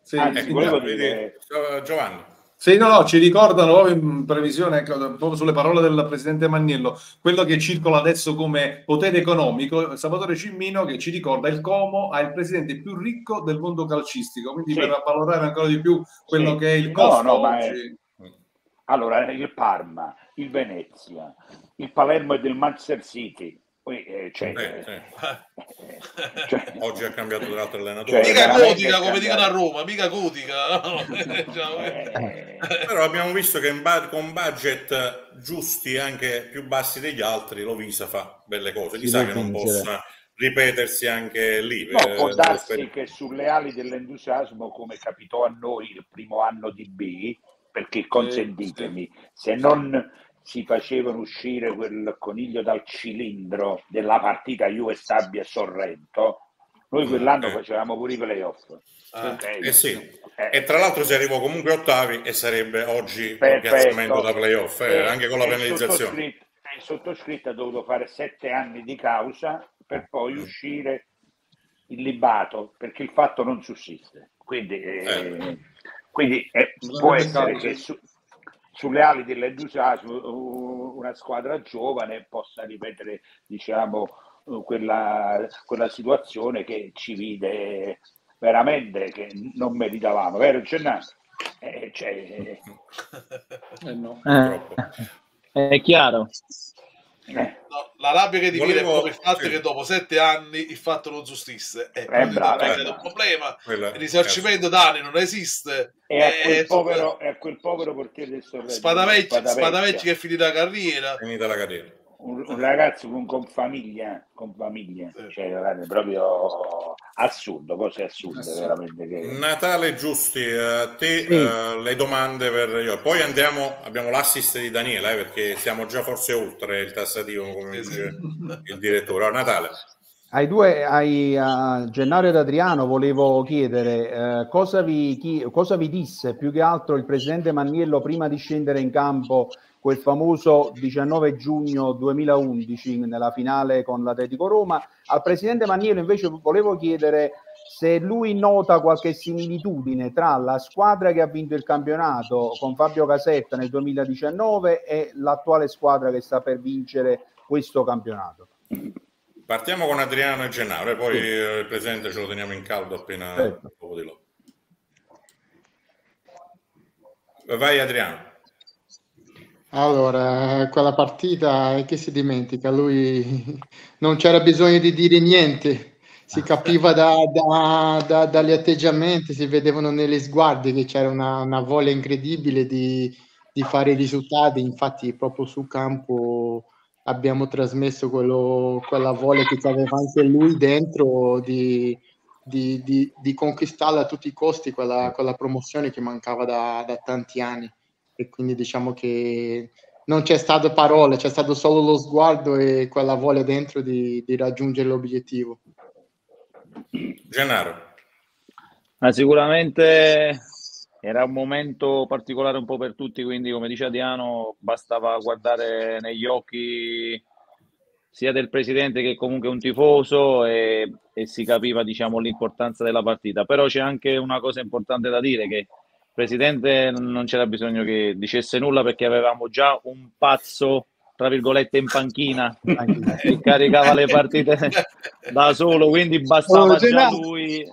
Sì, Anzi, volevo dire... Giovanni. Sì, no, no, ci ricordano in previsione, ecco, proprio sulle parole del presidente Magnello, quello che circola adesso come potere economico, Salvatore Cimmino che ci ricorda il Como ha il presidente più ricco del mondo calcistico, quindi sì. per valorare ancora di più quello sì. che è il costo no, no, oggi. È... Allora, il Parma, il Venezia, il Palermo è del Manchester City, poi, eh, cioè, eh, eh, cioè, oggi ha cambiato l'altro allenatore. Cioè, mica Cotica, come dicono a Roma, mica Cotica. Eh. Però abbiamo visto che ba- con budget giusti, anche più bassi degli altri, Lovisa fa belle cose. Chissà che non possa ripetersi anche lì. No, può darsi che sulle ali dell'entusiasmo, come capitò a noi il primo anno di B, perché consentitemi, se non si facevano uscire quel coniglio dal cilindro della partita Juve Stabia e Sorrento, noi quell'anno eh. facevamo pure i playoff. Ah, eh sì. eh. E tra l'altro si arrivò comunque ottavi e sarebbe oggi un piazzamento da playoff, eh, eh anche con la penalizzazione. Il sottoscritto ha dovuto fare sette anni di causa per poi mm. uscire illibato perché il fatto non sussiste. Quindi, eh, eh. quindi può essere che su, sulle ali dell'entusiasmo una squadra giovane possa ripetere diciamo quella, quella situazione che ci vide veramente che non meritavamo, vero Gennaro? Eh, cioè... eh no. eh. È chiaro. Eh. No, la rabbia che divide Volevo- è proprio il fatto sì. che dopo sette anni il fatto non sussiste. Eh, Eh, quindi bravo, non eh, è un bravo. problema. Quella- Il risarcimento danni non esiste. E a Eh, quel, insomma, povero, e a quel povero portiere del Sorrento. Spadavecchi, Spadavecchia, Spadavecchi che è finita la carriera. finita la carriera. Un, un ragazzo con, con famiglia, con famiglia, Sì. cioè proprio assurdo, cose assurde veramente. Che... Natale Giusti, eh, a te Sì. eh, le domande per io. Poi andiamo, abbiamo l'assist di Daniela, eh, perché siamo già forse oltre il tassativo, come dice il direttore. Allora, Natale, Ai due, ai, a Gennaro ed Adriano volevo chiedere eh, cosa, vi, chi- cosa vi disse più che altro il presidente Manniello prima di scendere in campo quel famoso 19 giugno 2011 nella finale con l'Atletico Roma. Al presidente Manniello invece volevo chiedere se lui nota qualche similitudine tra la squadra che ha vinto il campionato con Fabio Casetta nel 2019 e l'attuale squadra che sta per vincere questo campionato. partiamo con Adriano e Gennaro e poi eh, il presidente ce lo teniamo in caldo appena Certo. dopo di loro. Vai Adriano. Allora, quella partita che si dimentica, lui non c'era bisogno di dire niente, si capiva da- da- da- dagli atteggiamenti, si vedevano negli sguardi che c'era una, una voglia incredibile di, di fare i risultati, infatti proprio sul campo abbiamo trasmesso quello- quella voglia che aveva anche lui dentro di, di- di- di conquistarla a tutti i costi, quella, quella promozione che mancava da- da tanti anni e quindi diciamo che non c'è stato parole, c'è stato solo lo sguardo e quella voglia dentro di, di raggiungere l'obiettivo. Gennaro. Ma sicuramente era un momento particolare un po' per tutti, quindi come dice Adriano, bastava guardare negli occhi sia del presidente che comunque un tifoso e, e si capiva diciamo, l'importanza della partita. Però c'è anche una cosa importante da dire che presidente non c'era bisogno che dicesse nulla perché avevamo già un pazzo tra virgolette in panchina che caricava le partite da solo, quindi bastava Oh, già lui.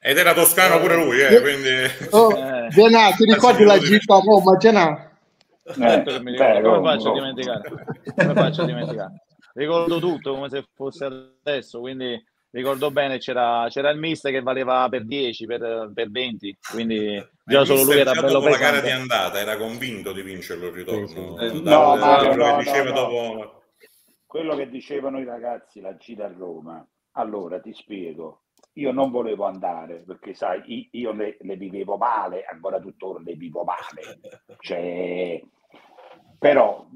Ed era toscano pure lui, eh, quindi... Oh, Eh. Genà, ti ricordi la gita a Roma, Genà? Ricordo. Prego, come faccio a no. dimenticare? Come faccio a dimenticare? Ricordo tutto come se fosse adesso, quindi ricordo bene c'era, c'era il mister che valeva per 10, per, per 20, quindi già Il solo lui era già bello dopo la gara pesante. di andata era convinto di vincerlo il ritorno. Sì, sì. Eh, No, da- Mario, quello che no, diceva no, dopo... Quello che dicevano i ragazzi, la gira a Roma, allora ti spiego, io non volevo andare perché sai, io le, le vivevo male, ancora tuttora le vivo male, cioè, però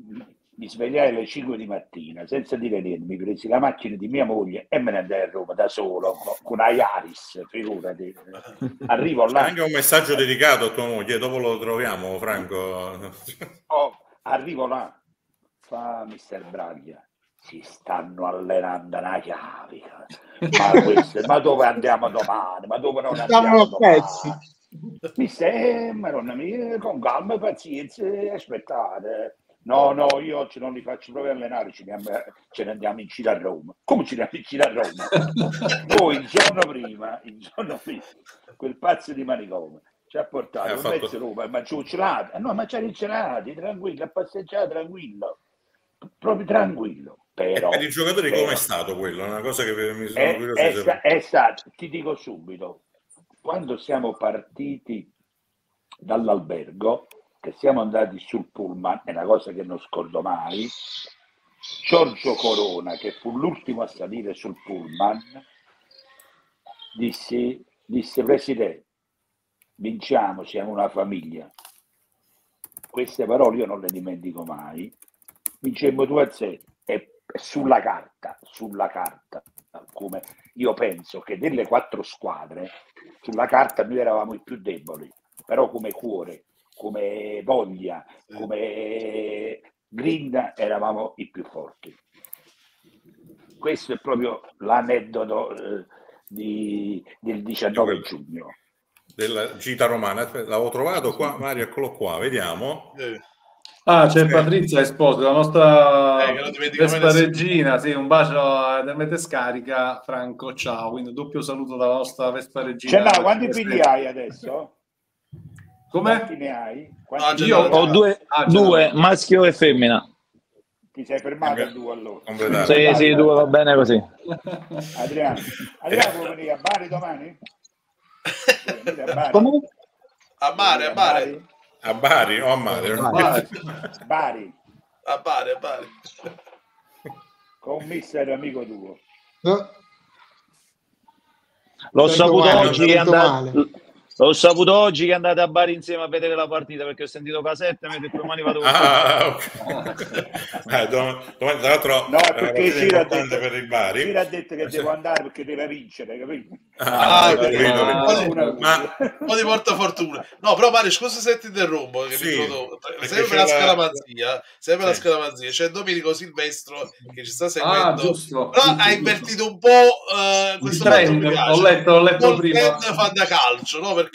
mi svegliai alle 5 di mattina senza dire niente, mi presi la macchina di mia moglie e me ne andai a Roma da solo con, una Iaris, figurati. Arrivo C'è là, anche un messaggio dedicato a tua moglie, dopo lo troviamo, Franco. oh, arrivo là, fa mister Braglia, si stanno allenando una chiavica. Ma, queste- ma dove andiamo domani? Ma dove non andiamo a pezzi. domani? Mi sembra, con calma e pazienza, aspettate. No, no, io oggi non li faccio proprio allenare, ce ne, andiamo- ce ne andiamo in giro a Roma. Come ce ne andiamo in giro a Roma? Poi il giorno prima, il giorno prima, quel pazzo di manicomio ci ha portato Eh, un fatto- pezzo Roma, ma giù gelati. Eh, no, ma c'era i gelati, tranquillo, a passeggiare tranquillo, proprio tranquillo. E Però, per i giocatori però- come è stato quello? Una cosa che mi sono è, curioso è di sta- è stato, ti dico subito, quando siamo partiti dall'albergo, che siamo andati sul pullman, è una cosa che non scordo mai, Giorgio Corona, che fu l'ultimo a salire sul pullman, disse, disse Presidente, vinciamo, siamo una famiglia. Queste parole io non le dimentico mai. Vincemmo 2 a 0 e sulla carta, sulla carta, come io penso che delle quattro squadre, sulla carta noi eravamo i più deboli, però come cuore, come voglia, come grinda eravamo i più forti. Questo è proprio l'aneddoto eh, di- del 19 giugno. Della gita romana. L'avevo trovato qua, Mario, eccolo qua, vediamo. Ah, c'è. Patrizia Esposito, la nostra Eh, Vespa. Regina. Sì, un bacio Mete Scarica, Franco. Ciao. Quindi doppio saluto dalla nostra Vespa Regina. Cioè, no, quanti figli hai adesso? Come? Quanti ne hai? Ah, Quanti già, ne Ho due, Ah, due, maschio e femmina. Ti sei fermato a due allora. Completato. Sì, sì, due va bene così. Adriano, Adriano vuoi venire a Bari domani? A Bari? Come? A mare, a mare, A Bari o a mare? Bari. Bari, a mare, a mare. con un mister amico tuo. No, L'ho Sento saputo oggi che sento andate. male. L'ho saputo oggi che andate a Bari insieme a vedere la partita perché ho sentito casette e mi ha detto domani vado con. Ah, ok. Eh, dom- domani, tra l'altro, No, perché Ciro detto, per il Bari. Ciro ha detto che devo andare perché deve vincere, capito? Ah, Ah, capito. ah, Una- Ma un po' di portafortuna. No, però Mario, scusa se ti interrompo, che Sì, mi sempre la la- scaramanzia, sempre la Sì. scaramanzia. C'è Domenico Silvestro che ci sta Ah, seguendo. giusto. però giusto, ha giusto. invertito un po' eh, questo trend, ho letto, ho letto prima. fa da calcio, no? Perché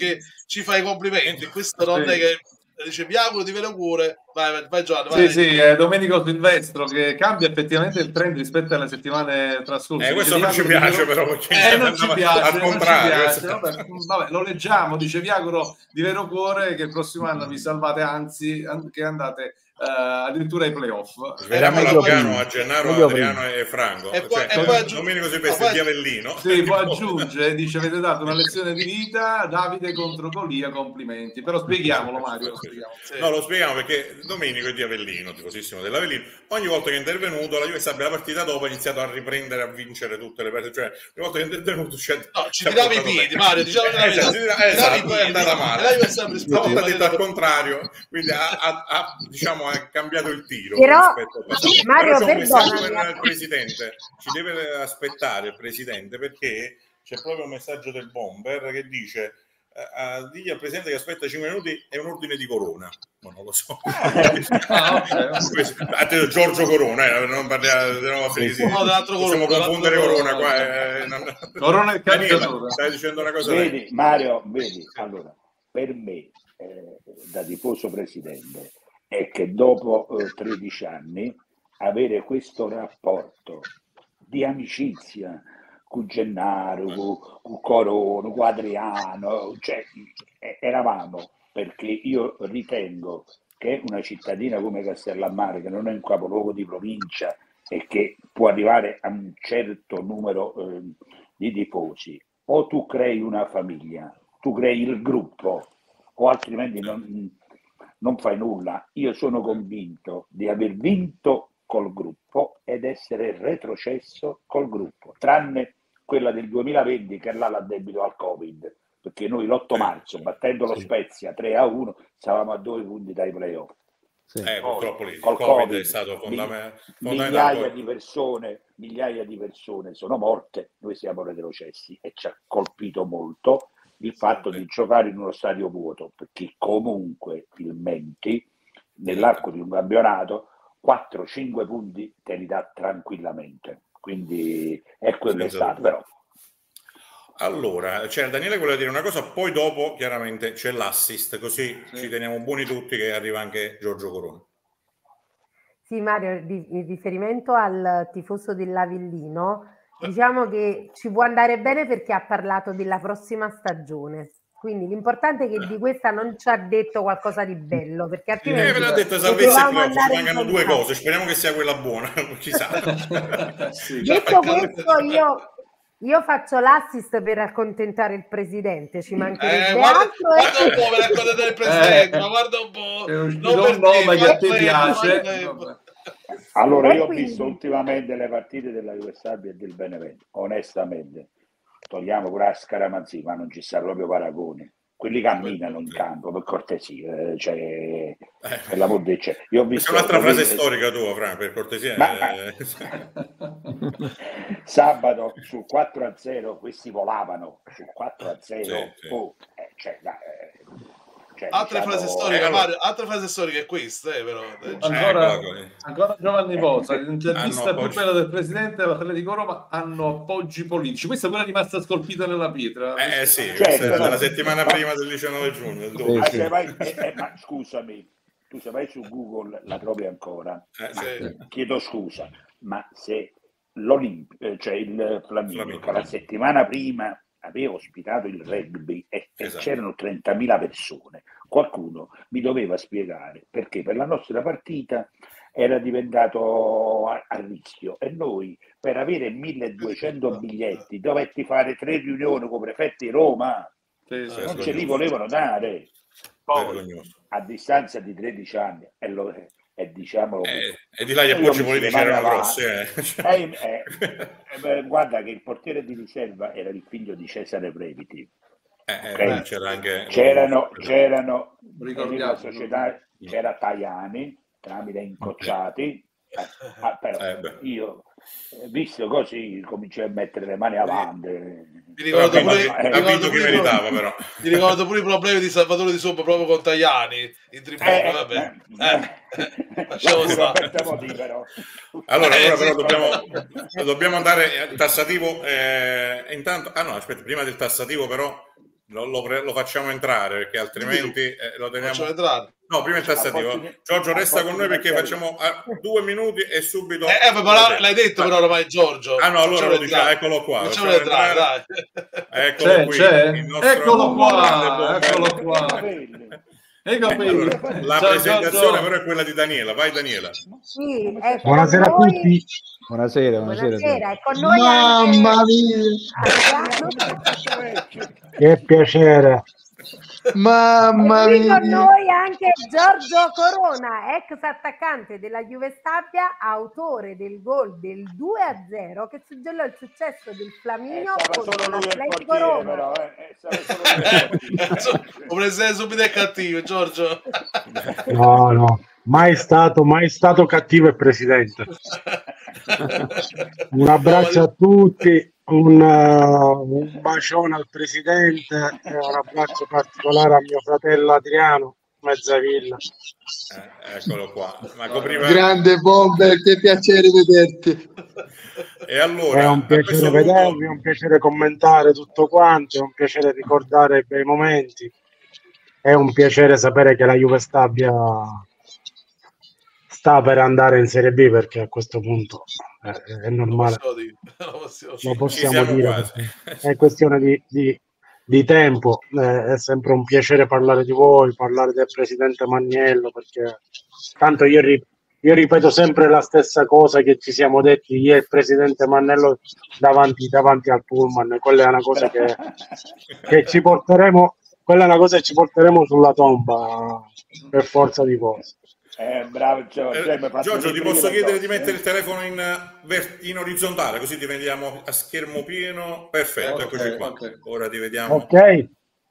ci fai i complimenti. Questo non Sì. è che dice mi auguro di vero cuore. Vai, vai, vai Giovanni, Sì, vai. sì, è Domenico Silvestro che cambia effettivamente il trend rispetto alle settimane trascorse. Eh, questo non ci vi piace vero- però perché Eh, non ci piace, al non ci contrario. piace. Vabbè, vabbè, lo leggiamo, dice vi auguro di vero cuore che il prossimo anno vi salvate, anzi an- che andate eh, addirittura ai playoff. Vediamo meglio prima. a Gennaro, Meglio Adriano e Franco. E poi- Cioè, e poi aggiung- Domenico Silvestri poi- di Avellino. Sì, poi aggiunge, dice avete dato una lezione di vita, Davide contro Golia, complimenti. Però spieghiamolo Mario, lo spieghiamo. Sì. No, lo spieghiamo perché Domenico è di Avellino, tifosissimo dell'Avellino. Ogni volta che è intervenuto, la Juve Stabia la partita dopo ha iniziato a riprendere a vincere tutte le partite. Cioè, ogni volta che è intervenuto c'è, No, ci c'ha tiravi i portato piedi. Mario, diciamo la verità. esatto, esatto, poi è andata male. la Juve è sempre Una volta detto al contrario, quindi ha, ha, diciamo, ha cambiato il tiro. Però. Mario, Però c'è un messaggio perdonami. per il presidente, ci deve aspettare il presidente perché c'è proprio un messaggio del bomber che dice eh, digli al presidente che aspetta 5 minuti è un ordine di corona ma non lo so Ah, Giorgio Corona eh, non parliamo di nuovo felici No, possiamo Corona, confondere Corona qua eh, non- Corona è Daniela, stai dicendo una cosa? Vedi, Mario, vedi, allora, per me, eh, da tifoso presidente, è che dopo eh, 13 anni avere questo rapporto di amicizia con Gennaro, con, Corona, con Adriano, cioè, eh, eravamo, perché io ritengo che una cittadina come Castellammare, che non è un capoluogo di provincia e che può arrivare a un certo numero eh, di tifosi, o tu crei una famiglia, tu crei il gruppo, o altrimenti non, non fai nulla. Io sono convinto di aver vinto col gruppo ed essere retrocesso col gruppo, tranne quella del 2020 che là l'addebito al Covid, perché noi l'8 marzo, battendo lo Spezia 3 a 1, stavamo a due punti dai playoff. Eh, purtroppo lì, il Col Covid Covid, è stato fondamentale migliaia di persone, migliaia di persone sono morte, noi siamo retrocessi e ci ha colpito molto il fatto di giocare in uno stadio vuoto, perché comunque filmenti nell'arco di un campionato 4-5 punti te li dà tranquillamente. Quindi è quello è Senza stato, però Allora, c'è Daniele voleva dire una cosa, poi dopo chiaramente c'è l'assist, così Sì. ci teniamo buoni tutti che arriva anche Giorgio Corona. Sì, Mario, in riferimento al tifoso dell'Avellino, diciamo che ci può andare bene perché ha parlato della prossima stagione. Quindi l'importante è che di questa non ci ha detto qualcosa di bello, perché Eh, altrimenti ve l'ha detto salvezza e ci mancano due cose, speriamo che sia quella buona, chissà. Sì. Detto questo, io, io faccio l'assist per accontentare il presidente, ci mancherebbe Eh, guarda, altro. e- guarda un po' per accontentare il presidente, Eh. ma guarda un po'. Uscito non per te, che a te piace. Allora, E io ho quindi- visto ultimamente le partite della Juve Stabia e del Benevento, onestamente, togliamo pure la scaramanzia, ma non ci sta proprio paragone. Quelli camminano in campo, per cortesia, eh, cioè, per l'amor del cielo. Io ho visto è un'altra frase storica tua, Fra, per cortesia. Ma- eh, Sabato sul 4 a 0, questi volavano sul 4 a 0. Sì, sì. oh, eh, cioè, dai, eh, cioè, Altre diciamo- frasi storiche, allora- Mario, altre frasi storiche è questa, eh, però. Eh, Ancora, ecco. ancora Giovanni Posa, l'intervista più bella del presidente dell'Atletico Roma hanno appoggi politici. Questa è quella rimasta scolpita nella pietra. Eh, eh, sì, Certo, questa è no. della settimana prima del 19 giugno, 12. se vai- eh, eh, ma scusami, tu se vai su Google la trovi ancora. Eh, Ma sì. chiedo scusa, ma se l'Olimpio, cioè il che la settimana prima aveva ospitato il rugby e, e Esatto. c'erano 30.000 persone, qualcuno mi doveva spiegare perché per la nostra partita era diventato a, a rischio e noi per avere 1200 biglietti dovetti fare tre riunioni con prefetti di Roma, sì, non ce li volevano dare. Poi, a distanza di 13 anni, e lo, e diciamo eh, e di là gli approcci politici erano grossi eh. eh, eh, guarda che il portiere di riserva era il figlio di Cesare Breviti eh, okay? c'era anche c'erano, c'erano nella società c'era Tajani tramite incocciati ah, però io visto così cominciai a mettere le mani avanti. Mi ricordo pure, mi ricordo pure, meritava, però. mi ricordo pure i problemi di Salvatore Di Somma proprio con Tajani in tribuna eh, vabbè. eh, eh, allora, allora però dobbiamo, dobbiamo andare al tassativo eh, intanto ah no aspetta prima del tassativo però lo, lo, lo, facciamo entrare perché altrimenti eh, lo teniamo. No, prima il tassativo. Giorgio, resta con noi perché facciamo ah, due minuti e subito. Eh, eh ma l'hai detto però ormai, Giorgio. Ah, no, allora lo diciamo, eccolo qua. Facciamo entrare, dai. Eccolo c'è, qui. C'è. Eccolo qua, eccolo qua. Allora, la ciao, presentazione ciao, ciao. però è quella di Daniela. Vai, Daniela. Sì, ecco Buonasera a tutti. Buonasera, buonasera. buonasera. È con noi Mamma mia! che piacere! Mamma e qui con noi anche Giorgio Corona, ex attaccante della Juve Stabia, autore del gol del 2 a 0 che suggellò il successo del Flaminio eh, con l'Atletico Roma. Però, eh. eh, subito è cattivo, Giorgio. No, no, mai stato, mai stato cattivo il presidente. un abbraccio a tutti, un, uh, un, bacione al presidente e un abbraccio particolare a mio fratello Adriano, Mezzavilla. Eh, eccolo qua. Prima... Grande bomber, che piacere vederti. E allora, è un piacere vedervi, punto... è un piacere commentare tutto quanto, è un piacere ricordare i bei momenti, è un piacere sapere che la Juve Stabia sta per andare in Serie B perché a questo punto è, è normale. Lo possiamo dire. È questione di, di, di tempo. Eh, è sempre un piacere parlare di voi, parlare del presidente Magnello perché tanto io, io ripeto sempre la stessa cosa che ci siamo detti io e il presidente Mannello davanti, davanti al pullman. Quella è una cosa che, che ci porteremo. Quella è una cosa che ci porteremo sulla tomba per forza di cose. Eh, bravo Giorgio. Eh, Giorgio, ti posso chiedere di mettere il telefono in, in, orizzontale così ti vediamo a schermo pieno. Perfetto, okay, eccoci qua. Okay. Ora ti vediamo. Ok.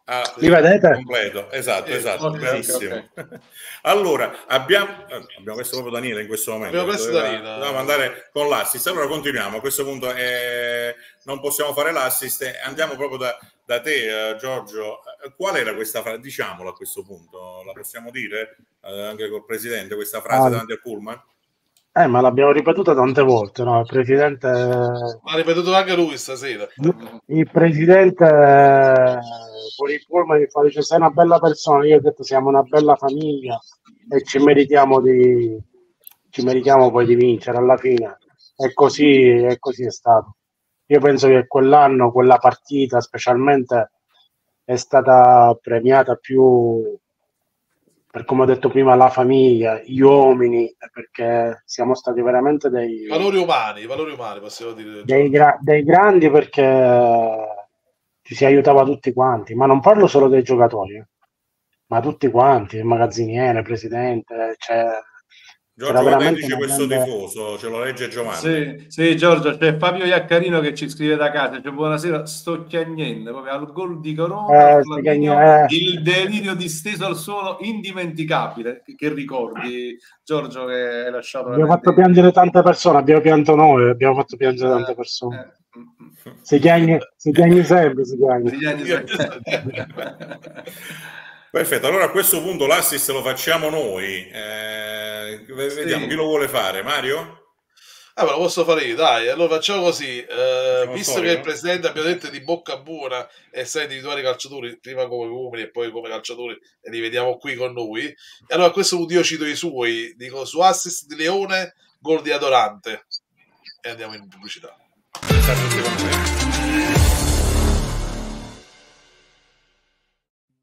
Ah, Li vedete? Completo. Esatto, esatto, okay, benissimo. Okay. Allora, abbiamo, eh, abbiamo messo proprio Daniele in questo momento. Abbiamo messo Daniele. Dobbiamo andare con l'assist. Allora continuiamo. A questo punto eh, non possiamo fare l'assist. Andiamo proprio da, da te, eh, Giorgio. Qual era questa frase? Diciamola a questo punto. La possiamo dire eh, anche col Presidente questa frase ah, davanti al Pullman? Eh, ma l'abbiamo ripetuta tante volte, no? Il presidente. Ha ripetuto anche lui stasera. Il presidente eh, con il pullman mi fa dice: Sei una bella persona. Io ho detto: Siamo una bella famiglia e ci meritiamo di. Ci meritiamo poi di vincere alla fine. E così, e così è stato. Io penso che quell'anno, quella partita specialmente, è stata premiata più per come ho detto prima, la famiglia, gli uomini, perché siamo stati veramente dei... Valori umani, valori umani possiamo dire. Dei, gra- dei grandi perché ci si aiutava tutti quanti, ma non parlo solo dei giocatori, eh, ma tutti quanti, il magazziniere, il presidente, cioè Giorgio, cosa dice questo grande... tifoso? Ce lo legge Giovanni. Sì, sì, Giorgio, c'è Fabio Iaccarino che ci scrive da casa. Cioè, buonasera, sto chiagnendo proprio al gol di Corona. Eh, Flaminio, eh. Il delirio disteso al suolo, indimenticabile. Che, che ricordi, Giorgio, che hai lasciato. Abbiamo fatto piangere tante persone, abbiamo pianto noi, abbiamo fatto piangere tante eh, persone. Eh. Si chiagni, si chiagni sempre, si chiagni. Si chiagni sempre. Perfetto, allora a questo punto l'assist lo facciamo noi. Eh, vediamo sì. chi lo vuole fare, Mario? Ah, ma lo posso fare io, dai. Allora facciamo così. Eh, visto storia. che il presidente abbiamo detto di bocca buona e sa individuare i calciatori, prima come uomini e poi come calciatori, e li vediamo qui con noi. E allora a questo punto io cito i suoi. Dico su assist di Leone, gol di Adorante. E andiamo in pubblicità.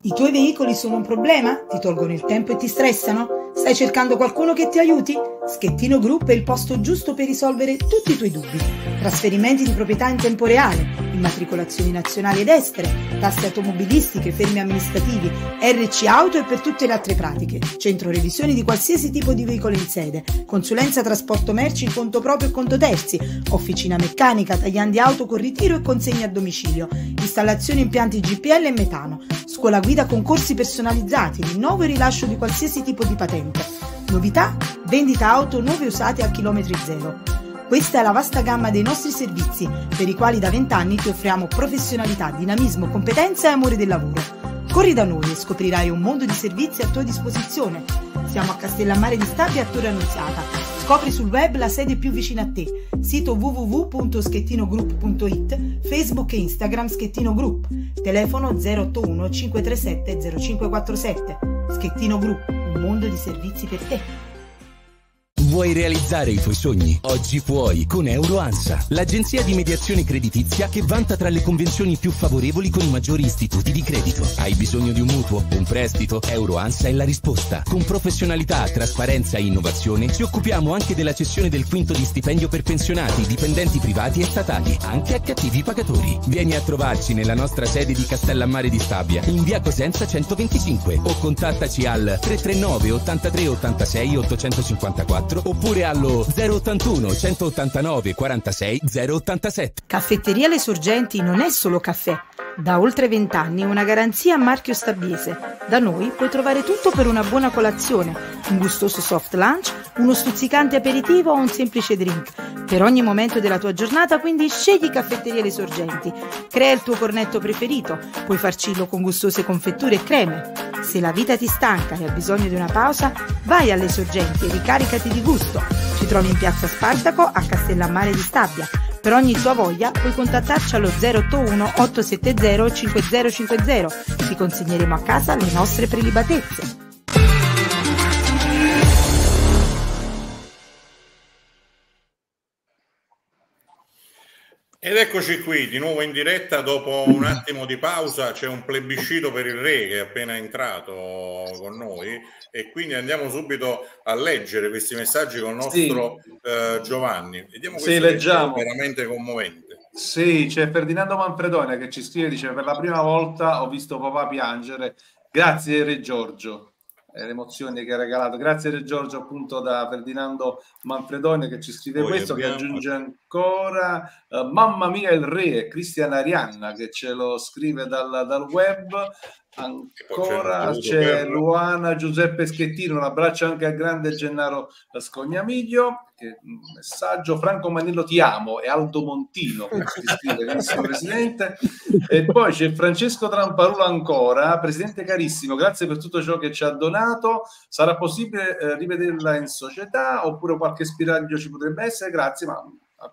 I tuoi veicoli sono un problema? Ti tolgono il tempo e ti stressano? Stai cercando qualcuno che ti aiuti? Schettino Group è il posto giusto per risolvere tutti i tuoi dubbi. Trasferimenti di proprietà in tempo reale, immatricolazioni nazionali ed estere, tasse automobilistiche, fermi amministrativi, RC auto e per tutte le altre pratiche. Centro revisioni di qualsiasi tipo di veicolo in sede, consulenza trasporto merci in conto proprio e conto terzi, officina meccanica, tagliandi auto con ritiro e consegna a domicilio, installazione impianti GPL e metano, scuola guida con corsi personalizzati, rinnovo e rilascio di qualsiasi tipo di patente. Novità? Vendita auto nuove usate a chilometri zero. Questa è la vasta gamma dei nostri servizi, per i quali da vent'anni ti offriamo professionalità, dinamismo, competenza e amore del lavoro. Corri da noi e scoprirai un mondo di servizi a tua disposizione. Siamo a Castellammare di Stabia a Torre Annunziata. Scopri sul web la sede più vicina a te. Sito www.schettinogroup.it, Facebook e Instagram Schettino Group. Telefono 081 537 0547. Schettino Group, mondo di servizi per te. Vuoi realizzare i tuoi sogni? Oggi puoi con EuroAnsa, l'agenzia di mediazione creditizia che vanta tra le convenzioni più favorevoli con i maggiori istituti di credito. Hai bisogno di un mutuo, un prestito? EuroAnsa è la risposta. Con professionalità, trasparenza e innovazione ci occupiamo anche della cessione del quinto di stipendio per pensionati, dipendenti privati e statali, anche a cattivi pagatori. Vieni a trovarci nella nostra sede di Castellammare di Stabia, in via Cosenza 125 o contattaci al 339 83 86 854 oppure allo 081 189 46 087. Caffetteria Le Sorgenti non è solo caffè. Da oltre vent'anni una garanzia a marchio Stabbiese. Da noi puoi trovare tutto per una buona colazione, un gustoso soft lunch, uno stuzzicante aperitivo o un semplice drink. Per ogni momento della tua giornata quindi scegli Caffetteria Le Sorgenti. Crea il tuo cornetto preferito, puoi farcirlo con gustose confetture e creme. Se la vita ti stanca e hai bisogno di una pausa, vai alle Sorgenti e ricaricati di gusto. Ci trovi in piazza Spartaco a Castellammare di Stabia. Per ogni tua voglia puoi contattarci allo 081 870 5050. Ti consegneremo a casa le nostre prelibatezze. Ed eccoci qui di nuovo in diretta dopo un attimo di pausa, c'è un plebiscito per il re che è appena entrato con noi e quindi andiamo subito a leggere questi messaggi con il nostro sì. eh, Giovanni. Vediamo sì, leggiamo. veramente commovente. Sì, c'è Ferdinando Manfredone che ci scrive, dice per la prima volta ho visto papà piangere, grazie Re Giorgio le emozioni che ha regalato. Grazie Giorgio appunto da Ferdinando Manfredone che ci scrive Poi questo, abbiamo... che aggiunge ancora uh, Mamma mia il re, Cristian Arianna che ce lo scrive dal, dal web. Ancora c'è Luana Giuseppe Schettino, un abbraccio anche al grande Gennaro Scognamiglio. Che, messaggio Franco Manillo ti amo e Aldo Montino che ci scrive carissimo presidente. E poi c'è Francesco Tramparulo ancora presidente carissimo grazie per tutto ciò che ci ha donato. Sarà possibile eh, rivederla in società oppure qualche spiraglio ci potrebbe essere? Grazie ma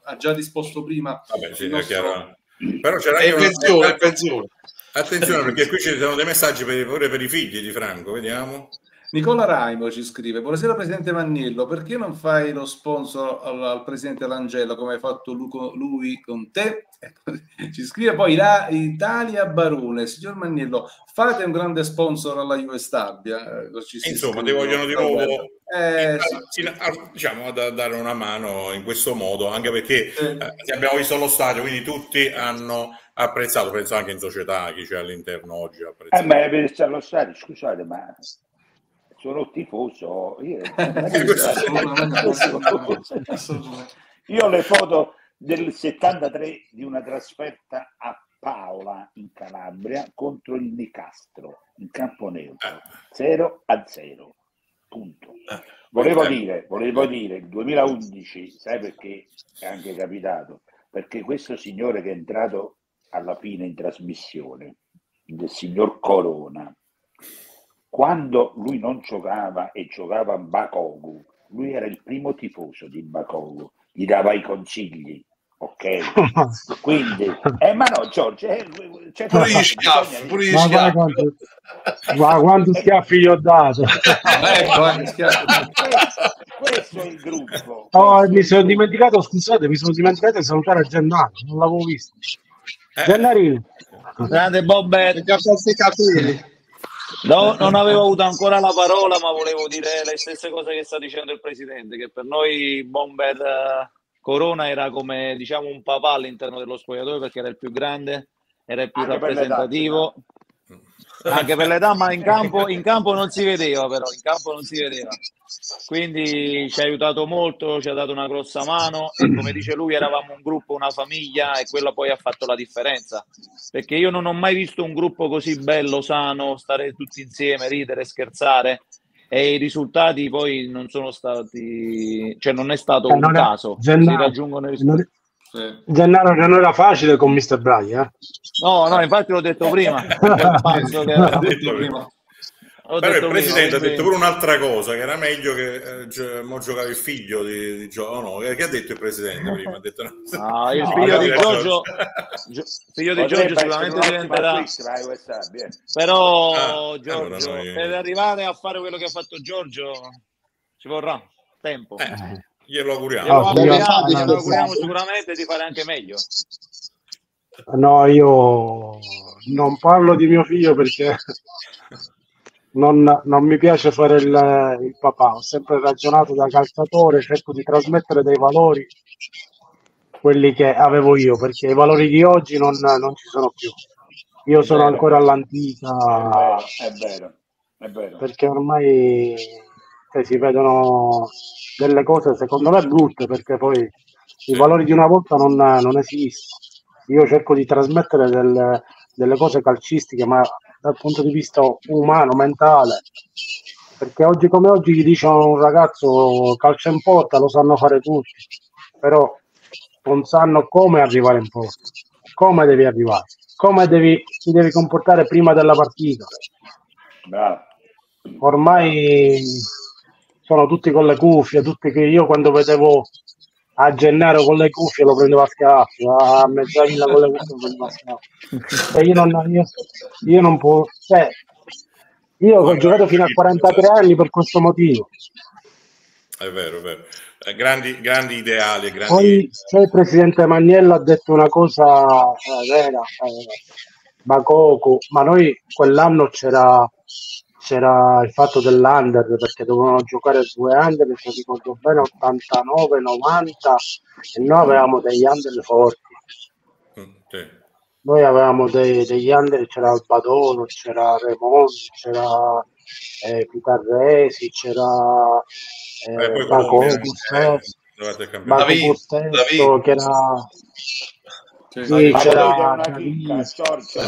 ha già risposto prima Vabbè, sì, nostro... però c'era anche una... Attenzione perché qui ci sono dei messaggi per, pure per i figli di Franco, vediamo. Nicola Raimo ci scrive: Buonasera Presidente Mannillo, perché non fai lo sponsor al, al Presidente Langella come hai fatto lui con te? ci scrive poi la Italia Barone, signor Mannillo, fate un grande sponsor alla Juve Stabia. Eh, Insomma, ti vogliono di nuovo eh, sì. diciamo, da dare una mano in questo modo, anche perché eh, abbiamo visto lo stadio, quindi tutti hanno apprezzato, penso anche in società, chi c'è all'interno oggi. Eh, ma è allo stadio, scusate, ma sono tifoso. Io, io ho le foto del 73 di una trasferta a Paola in Calabria contro il Nicastro in campo neutro 0 a 0 punto eh, volevo dire volevo dire il 2011 sai perché è anche capitato perché questo signore che è entrato alla fine in trasmissione del signor Corona, quando lui non giocava e giocava a Bakogu, lui era il primo tifoso di Bakogu, gli dava i consigli, ok? Quindi, eh, ma no, Giorgio, eh, cioè, pure gli schiaffi, pure gli schiaffi. Quanto, ma quanti schiaffi gli ho dato? ecco, questo è il gruppo. Oh, mi sono dimenticato, scusate, mi sono dimenticato di salutare Gennaro, non l'avevo visto. Eh. Gennarino. Grande capelli. No, non avevo avuto ancora la parola, ma volevo dire le stesse cose che sta dicendo il Presidente, che per noi Bomber uh, Corona era come diciamo un papà all'interno dello spogliatoio perché era il più grande, era il più Anche rappresentativo. Anche per l'età, ma in campo, in campo non si vedeva, però in campo non si vedeva. Quindi ci ha aiutato molto, ci ha dato una grossa mano e come dice lui eravamo un gruppo, una famiglia e quello poi ha fatto la differenza. Perché io non ho mai visto un gruppo così bello, sano, stare tutti insieme, ridere, scherzare e i risultati poi non sono stati, cioè non è stato eh, un caso, si raggiungono i risultati. Sì. Gennaro non era facile con Mr. Brai, eh? No, no, infatti l'ho detto prima. Che l'ho detto prima. Però il presidente prima, ha detto pure un'altra cosa, che era meglio che eh, gio- giocava il figlio di, di Giorgio. No, che ha detto il presidente prima? Ha detto, no. Ah, il figlio no, di Giorgio, Gio- figlio di Giorgio sicuramente diventerà. Però ah, Giorgio, allora per arrivare a fare quello che ha fatto Giorgio ci vorrà tempo. Eh, glielo auguriamo. Glielo auguriamo, glielo auguriamo sicuramente di fare anche meglio. No, io non parlo di mio figlio perché non, non mi piace fare il, il, papà, ho sempre ragionato da calciatore, cerco di trasmettere dei valori, quelli che avevo io, perché i valori di oggi non, non ci sono più. Io è sono vero. ancora all'antica. È vero, è vero. Perché ormai cioè, si vedono delle cose secondo me brutte, perché poi i valori di una volta non, non esistono. Io cerco di trasmettere del, delle cose calcistiche, ma dal punto di vista umano, mentale. Perché oggi come oggi gli dice un ragazzo calcio in porta, lo sanno fare tutti, però non sanno come arrivare in porta, come devi arrivare, come devi, ti devi comportare prima della partita. Bravo. Ormai sono tutti con le cuffie, tutti che io quando vedevo a Gennaro con le cuffie lo prendeva a schiaffi, a Mezzavilla con le cuffie lo prendeva a schiaffi. E io non, io, io non può, cioè, io ho giocato fino a 43 anni per questo motivo. È vero, è vero. Eh, grandi, grandi ideali. Grandi... Poi cioè, il presidente Magnello ha detto una cosa eh, vera, eh, Bacoco, ma noi quell'anno c'era c'era il fatto dell'under perché dovevano giocare due under se ricordo bene 89 90 e noi avevamo degli under forti mm, sì. noi avevamo dei, degli under c'era Albadono c'era Remonti c'era eh, Pitarresi c'era eh, Baco Gustesso che era sì, sì, c'era una chicca, Giorgio,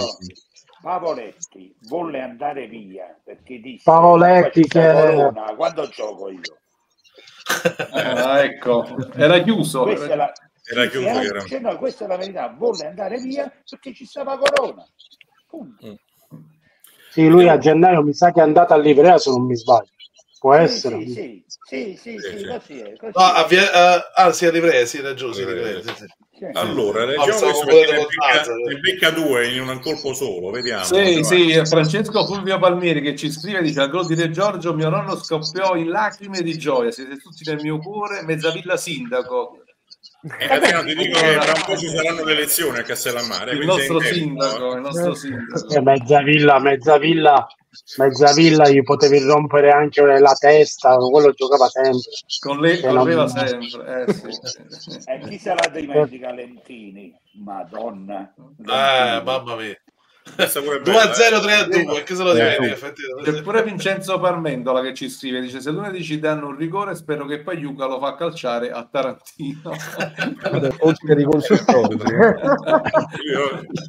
Pavoletti volle andare via perché disse Pavoletti che Corona, quando gioco io? Ah, ecco. Era chiuso questa era, era chiuso era, era... Cioè, no, questa è la verità volle andare via perché ci stava Corona Punto. Mm. sì lui a gennaio mi sa che è andato a Livrea se non mi sbaglio. Può sì, essere. sì, sì, sì, sì, sì, così è, così no, a via, uh, ah sì a Livrea sì era giusto sì, sì. Allora, leggiamo questo perché ne becca, ne becca due in un colpo solo, vediamo. Sì, sì, Francesco Fulvio Palmieri che ci scrive, dice, al gol di De Giorgio mio nonno scoppiò in lacrime di gioia, siete tutti nel mio cuore, Mezzavilla sindaco. Eh, Adriano, ti dico che tra un po' ci saranno le elezioni a Castellammare. Il nostro sindaco, il nostro sindaco. Eh, Mezzavilla, Mezzavilla Mezzavilla gli potevi rompere anche la testa, quello giocava sempre. Con lei correva non... sempre. Eh, sì. e chi se la dimentica Lentini? Madonna. Eh, mamma mia. 2 a 0 3 a 2 che se lo dimentica c'è pure Vincenzo Parmendola che ci scrive dice se lunedì ci danno un rigore spero che poi Yuka lo fa calciare a Tarantino. Oltre di consultori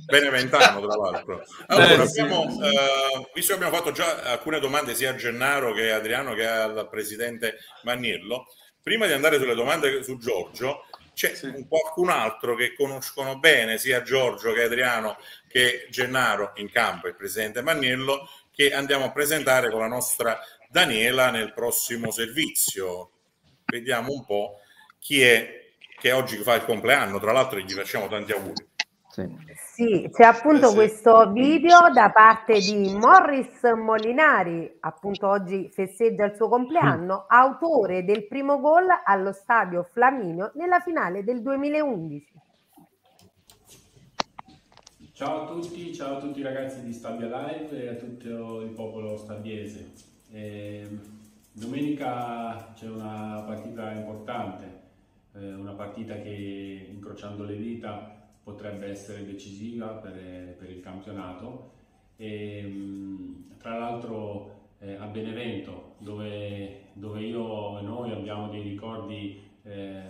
beneventano tra l'altro. Allora eh, abbiamo, sì. uh, visto che abbiamo fatto già alcune domande sia a Gennaro che a Adriano che al presidente Manniello prima di andare sulle domande su Giorgio c'è sì. qualcun altro che conoscono bene sia Giorgio che Adriano che Gennaro in campo, il presidente Manniello, che andiamo a presentare con la nostra Daniela nel prossimo servizio. Vediamo un po' chi è che oggi fa il compleanno, tra l'altro gli facciamo tanti auguri. Sì, sì c'è appunto eh sì. questo video da parte di Morris Molinari, appunto oggi festeggia il suo compleanno, mm. autore del primo gol allo stadio Flaminio nella finale del 2011. Ciao a tutti, ciao a tutti i ragazzi di Stabia Live e a tutto il popolo stabiese. Eh, domenica c'è una partita importante, eh, una partita che incrociando le dita potrebbe essere decisiva per, per il campionato. E, tra l'altro eh, a Benevento, dove, dove, io e noi abbiamo dei ricordi eh,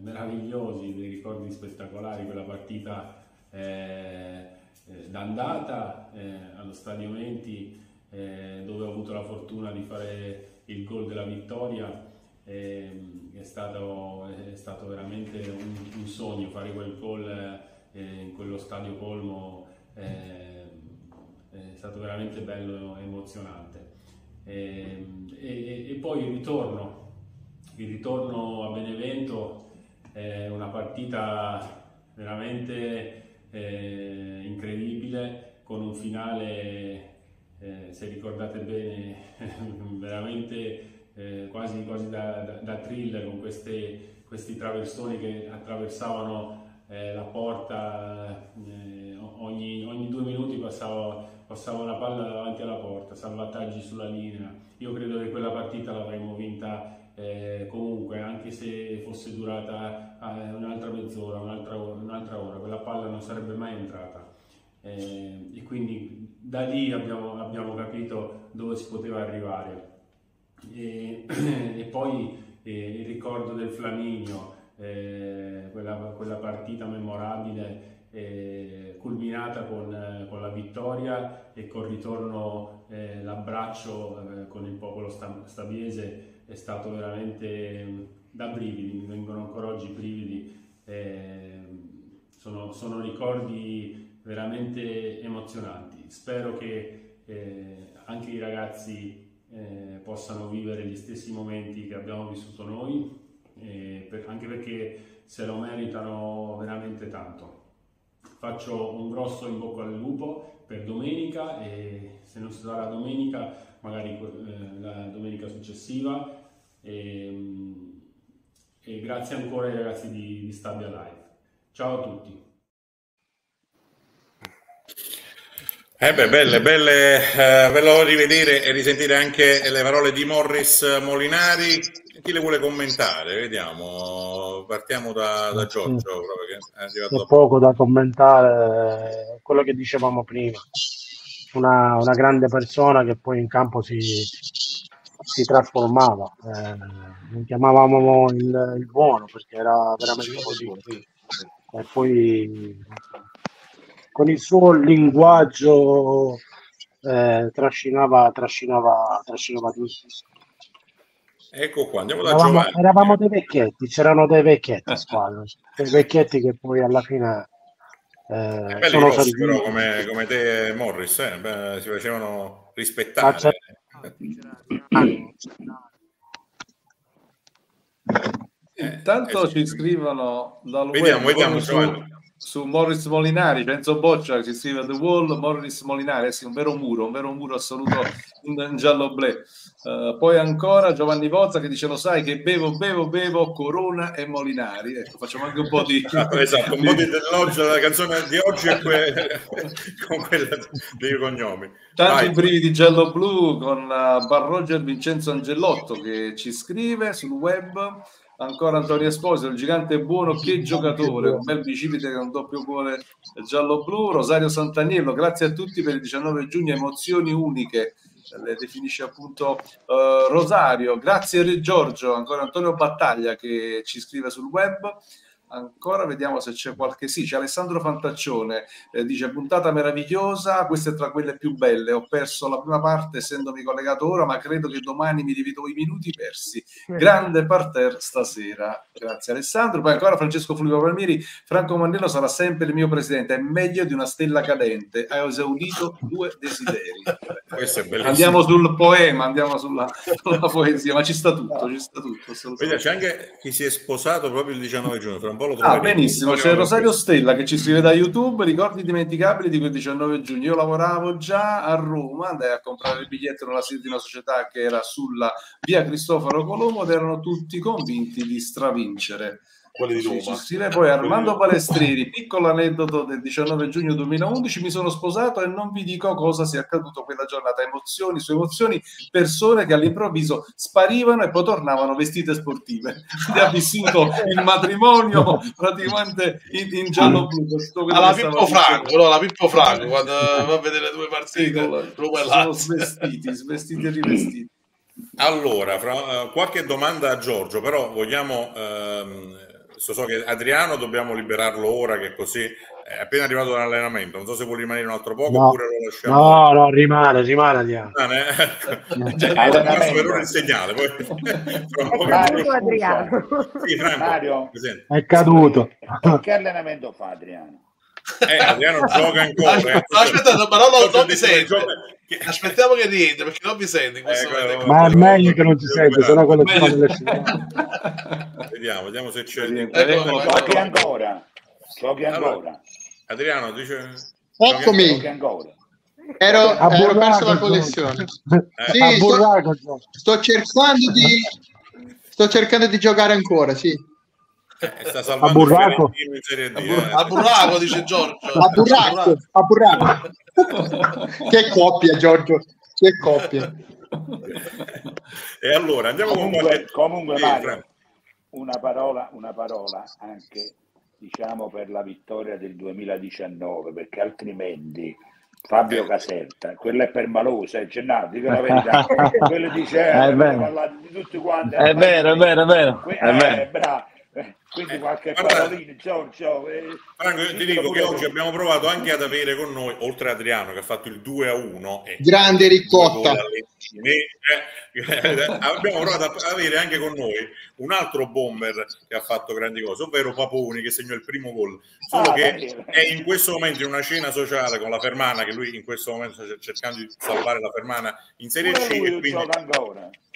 meravigliosi, dei ricordi spettacolari, quella partita eh, eh d'andata eh, allo Stadio Menti, eh, dove ho avuto la fortuna di fare il gol della vittoria. È stato, è, stato, veramente un, un, sogno fare quel gol in quello stadio colmo è stato veramente bello e emozionante. E, e, e, poi il ritorno, il ritorno a Benevento è una partita veramente eh, incredibile con un finale, eh, se ricordate bene, veramente eh, quasi, quasi da, da, da, thriller con queste, questi traversoni che attraversavano eh, la porta, eh, ogni, ogni, due minuti passava, passava una palla davanti alla porta, salvataggi sulla linea. Io credo che quella partita l'avremmo vinta eh, comunque, anche se fosse durata eh, un'altra mezz'ora, un'altra, un'altra ora, quella palla non sarebbe mai entrata. Eh, e quindi da lì abbiamo, abbiamo, capito dove si poteva arrivare. E, e poi eh, il ricordo del Flaminio, eh, quella, quella, partita memorabile eh, culminata con, con, la vittoria e col ritorno, eh, l'abbraccio eh, con il popolo stabiese è stato veramente mm, da brividi, mi vengono ancora oggi brividi, eh, sono, sono, ricordi veramente emozionanti. Spero che eh, anche i ragazzi possano vivere gli stessi momenti che abbiamo vissuto noi per, anche perché se lo meritano veramente tanto. Faccio un grosso in bocca al lupo per domenica e se non si sarà domenica, magari eh, la domenica successiva. E, e, grazie ancora ai ragazzi di, di Stabia Live. Ciao a tutti. Eh beh, belle, belle, eh, bello rivedere e risentire anche le parole di Morris Molinari chi le vuole commentare? Vediamo, partiamo da, da Giorgio. C'è poco da commentare, quello che dicevamo prima. Una, una grande persona che poi in campo si, si trasformava. Eh, lo chiamavamo il, il, buono perché era veramente così. E poi con il suo linguaggio eh, trascinava, trascinava, trascinava tutti. Ecco qua, andiamo da eravamo, Giovanni. Eravamo dei vecchietti, c'erano dei vecchietti squadra, dei vecchietti che poi alla fine eh, sono grossi, però, come, come, te Morris, eh? Beh, si facevano rispettare. Intanto eh, ci scrivono dal vediamo, web vediamo, su, su, Morris Molinari, Renzo Boccia ci scrive The Wall, Morris Molinari, eh sì, un vero muro, un vero muro assoluto in, in giallo-blu. Uh, poi ancora Giovanni Bozza che dice lo sai che bevo, bevo, bevo Corona e Molinari. Ecco, facciamo anche un po' di... Ah, esatto, un po' di dell'oggi, la canzone di oggi è que... con quella dei cognomi. Tanti Vai. brividi giallo-blu con uh, Bar Roger Vincenzo Angelotto che ci scrive sul web. Ancora Antonio Esposito, il gigante buono, che giocatore, un bel bicipite con un doppio cuore giallo-blu. Rosario Santaniello, grazie a tutti per il 19 giugno, emozioni uniche le definisce appunto uh, Rosario. Grazie Giorgio, ancora Antonio Battaglia che ci scrive sul web. Ancora vediamo se c'è qualche sì, c'è Alessandro Fantaccione, eh, dice puntata meravigliosa, questa è tra quelle più belle, ho perso la prima parte essendomi collegato ora, ma credo che domani mi divido i minuti persi. Grande parterre stasera. Grazie Alessandro. Poi ancora Francesco Fulvio Palmieri, Franco Mannello sarà sempre il mio presidente, è meglio di una stella cadente, ha esaudito due desideri. Andiamo sul poema, andiamo sulla, sulla, poesia, ma ci sta tutto, ci sta tutto. Vedi, c'è anche chi si è sposato proprio il 19 giugno, un po' lo Ah, benissimo, c'è Rosario Stella che ci scrive da YouTube, ricordi dimenticabili di quel 19 giugno. Io lavoravo già a Roma, andai a comprare il biglietto nella sede di una società che era sulla via Cristoforo Colombo ed erano tutti convinti di stravincere. Quelli di Roma. Sì, sì, sì, poi Armando Palestrini, piccolo aneddoto del 19 giugno 2011, mi sono sposato e non vi dico cosa sia accaduto quella giornata, emozioni su emozioni, persone che all'improvviso sparivano e poi tornavano vestite sportive. Quindi ha vissuto il matrimonio praticamente in, in giallo-blu. Alla Pippo Franco, no, la Pippo Franco, quando va a vedere le due partite, Roma e Lazio. svestiti, svestiti e rivestiti. Allora, fra, uh, qualche domanda a Giorgio, però vogliamo... Uh, so, so che Adriano dobbiamo liberarlo ora che così. È appena arrivato dall'allenamento non so se vuole rimanere un altro poco no, oppure lo lasciamo. No no rimane rimane Adriano. Ah, ne... cioè, per ora il segnale poi caduto Adriano. sì, Franco, Mario, è caduto. Che allenamento fa Adriano? Eh, Adriano gioca ancora. Aspetta, eh. aspetta no, però non, non mi sente. Aspettiamo che rientri perché non mi sente. In questo Eh, ma è meglio che non ci sente sennò quello che fa delle Vediamo, vediamo se c'è. Ecco, giochi ancora. Giochi Allora, ancora. Adriano dice. Eccomi, Giochi ancora. ero, A ero perso la connessione. A Sì, sto, sto cercando di sto cercando di giocare ancora, sì. Eh, sta A burraco. D. eh. A burraco dice Giorgio. A burraco, a burraco. che coppia, Giorgio, che coppia. E allora andiamo con Comunque, qualche. comunque Mario, una parola, una parola anche diciamo per la vittoria del 2019 perché altrimenti Fabio Caserta quello è permaloso è Gennaro dico la verità quello dice eh, È vero. di tutti quanti È vero, è vero, è vero. Que- È vero. Eh, bravo. Eh, quindi qualche guarda- parolina Giorgio eh, Franco, io ti dico che oggi abbiamo provato anche ad avere con noi, oltre Adriano che ha fatto il 2 a 1, e Grande Ricotta. eh, abbiamo provato ad avere anche con noi un altro bomber che ha fatto grandi cose, ovvero Paponi che segnò il primo gol. Solo Ah, che è in questo momento in una cena sociale con la Fermana, che lui in questo momento sta cercando di salvare la Fermana in Serie C. E quindi,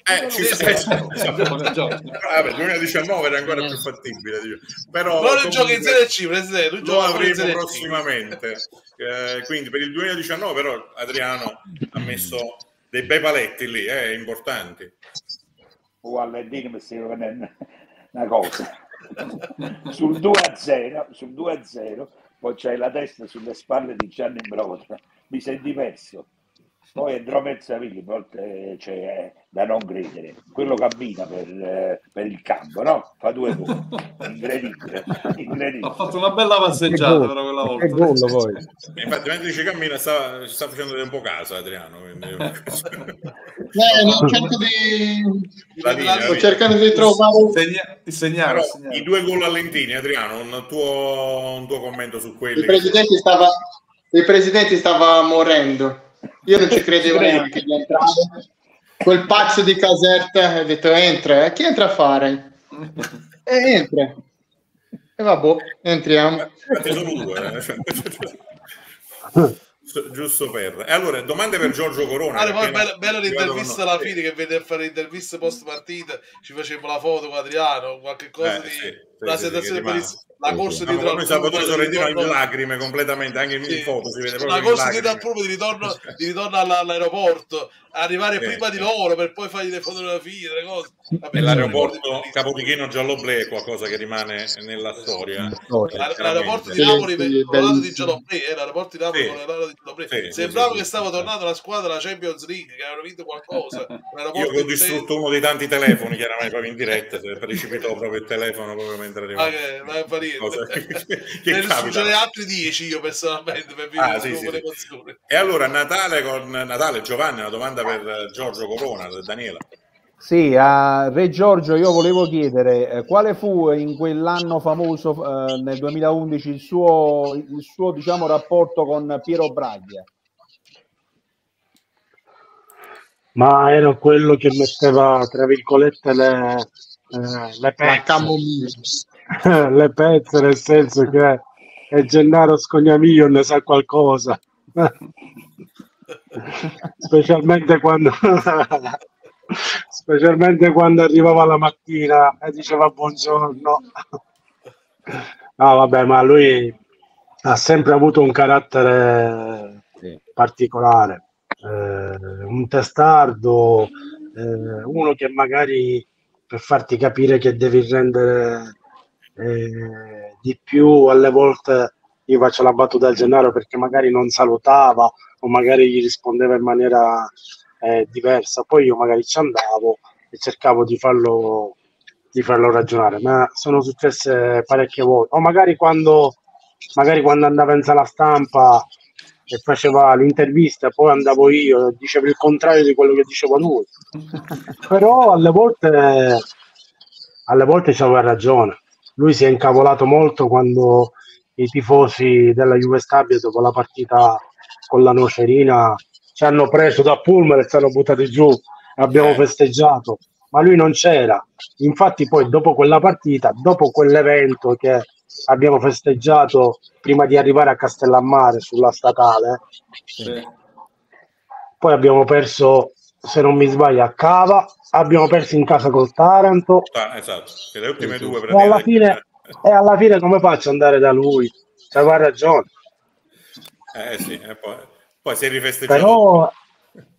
eh, ci Sì, sta- sì. Vabbè, 2019 era ancora più fattibile, dico. però Non lui gioca in comunque- Serie C, presidente. Lo avremo prossimamente. Eh, quindi per il 2019 però Adriano ha messo dei bei paletti lì, eh, importanti. o all'Endino mi stai venendo una cosa sul 2 a 0 sul 2 a 0 poi c'hai la testa sulle spalle di Gianni Broda mi senti perso poi entrò Mezzaville a volte c'è eh, da non credere quello cammina per, eh, per il campo no? fa due gol incredibile incredibile Ha fatto una bella passeggiata però quella volta. Che gol poi. Infatti, mentre dice cammina, sta, ci sta facendo un po' caso Adriano. Quindi... Eh, non cerco di... La linea, Sto via. cercando di trovare... Segna- il segnale, Però. I due gol a Lentini, Adriano, un tuo, un tuo commento su quelli. Il presidente stava, il presidente stava morendo. Io non ci credevo neanche di entrare. Quel pazzo di Caserta ha detto entra. E chi entra a fare? E entra. E vabbè, entriamo. Eh. Giusto per. E allora, domande per Giorgio Corona. Allora, poi bello, bello l'intervista alla fine che vede a fare l'intervista post partita ci facevamo la foto con Adriano qualche cosa Eh, di sì, sì, una sì, sensazione bellissima la corsa di proprio Salvatore Sorrentino in ritorno- lacrime completamente, anche in Sì. foto si vede la proprio in corsa di, lacrime. proprio di ritorno, di ritorno alla- all'aeroporto arrivare Sì, prima di loro per poi fargli le fotografie le cose. Vabbè, ricordi Capodichino Gialloblè è qualcosa che rimane nella storia. La- l'aeroporto di Napoli colorato di eh, l'aeroporto di Napoli colorato di sì, sembrava che stava tornando la squadra della Champions League che avevano vinto qualcosa. Io ho distrutto uno dei tanti telefoni, chiaramente proprio in diretta, se precipitò proprio il telefono proprio mentre Ma Cosa che, che Ne capita. altri 10 io personalmente per vivere Ah, sì, sì, sì. E allora Natale con Natale Giovanni, una domanda per eh, Giorgio Corona, Daniela. Sì, a Re Giorgio io volevo chiedere eh, quale fu in quell'anno famoso eh, nel 2011 il suo, il suo diciamo, rapporto con Piero Braglia? ma era quello che metteva tra virgolette le, eh, le La pezze camomilla. le pezze nel senso che è Gennaro Scognamiglio ne sa qualcosa. Specialmente quando specialmente quando arrivava la mattina e diceva buongiorno. No vabbè ma lui ha sempre avuto un carattere Sì. particolare. Eh, un testardo eh, uno che magari per farti capire che devi rendere eh, di più alle volte io faccio la battuta del Gennaro perché magari non salutava o magari gli rispondeva in maniera eh, diversa, poi io magari ci andavo e cercavo di farlo, di farlo ragionare, ma sono successe parecchie volte, o magari quando, magari quando andava in sala stampa e faceva l'intervista, poi andavo io e dicevo il contrario di quello che diceva lui, però alle volte, alle volte c'aveva ragione, lui si è incavolato molto quando i tifosi della Juve Stabia dopo la partita con la nocerina ci hanno preso da pullman e ci hanno buttati giù abbiamo eh. festeggiato ma lui non c'era infatti poi dopo quella partita dopo quell'evento che abbiamo festeggiato prima di arrivare a Castellammare sulla statale sì. poi abbiamo perso se non mi sbaglio a Cava abbiamo perso in casa col Taranto ah, esatto le ultime due e alla fine e alla fine come faccio ad andare da lui? C'aveva ragione. Eh sì, e poi, poi si è rifesteggiato. Però,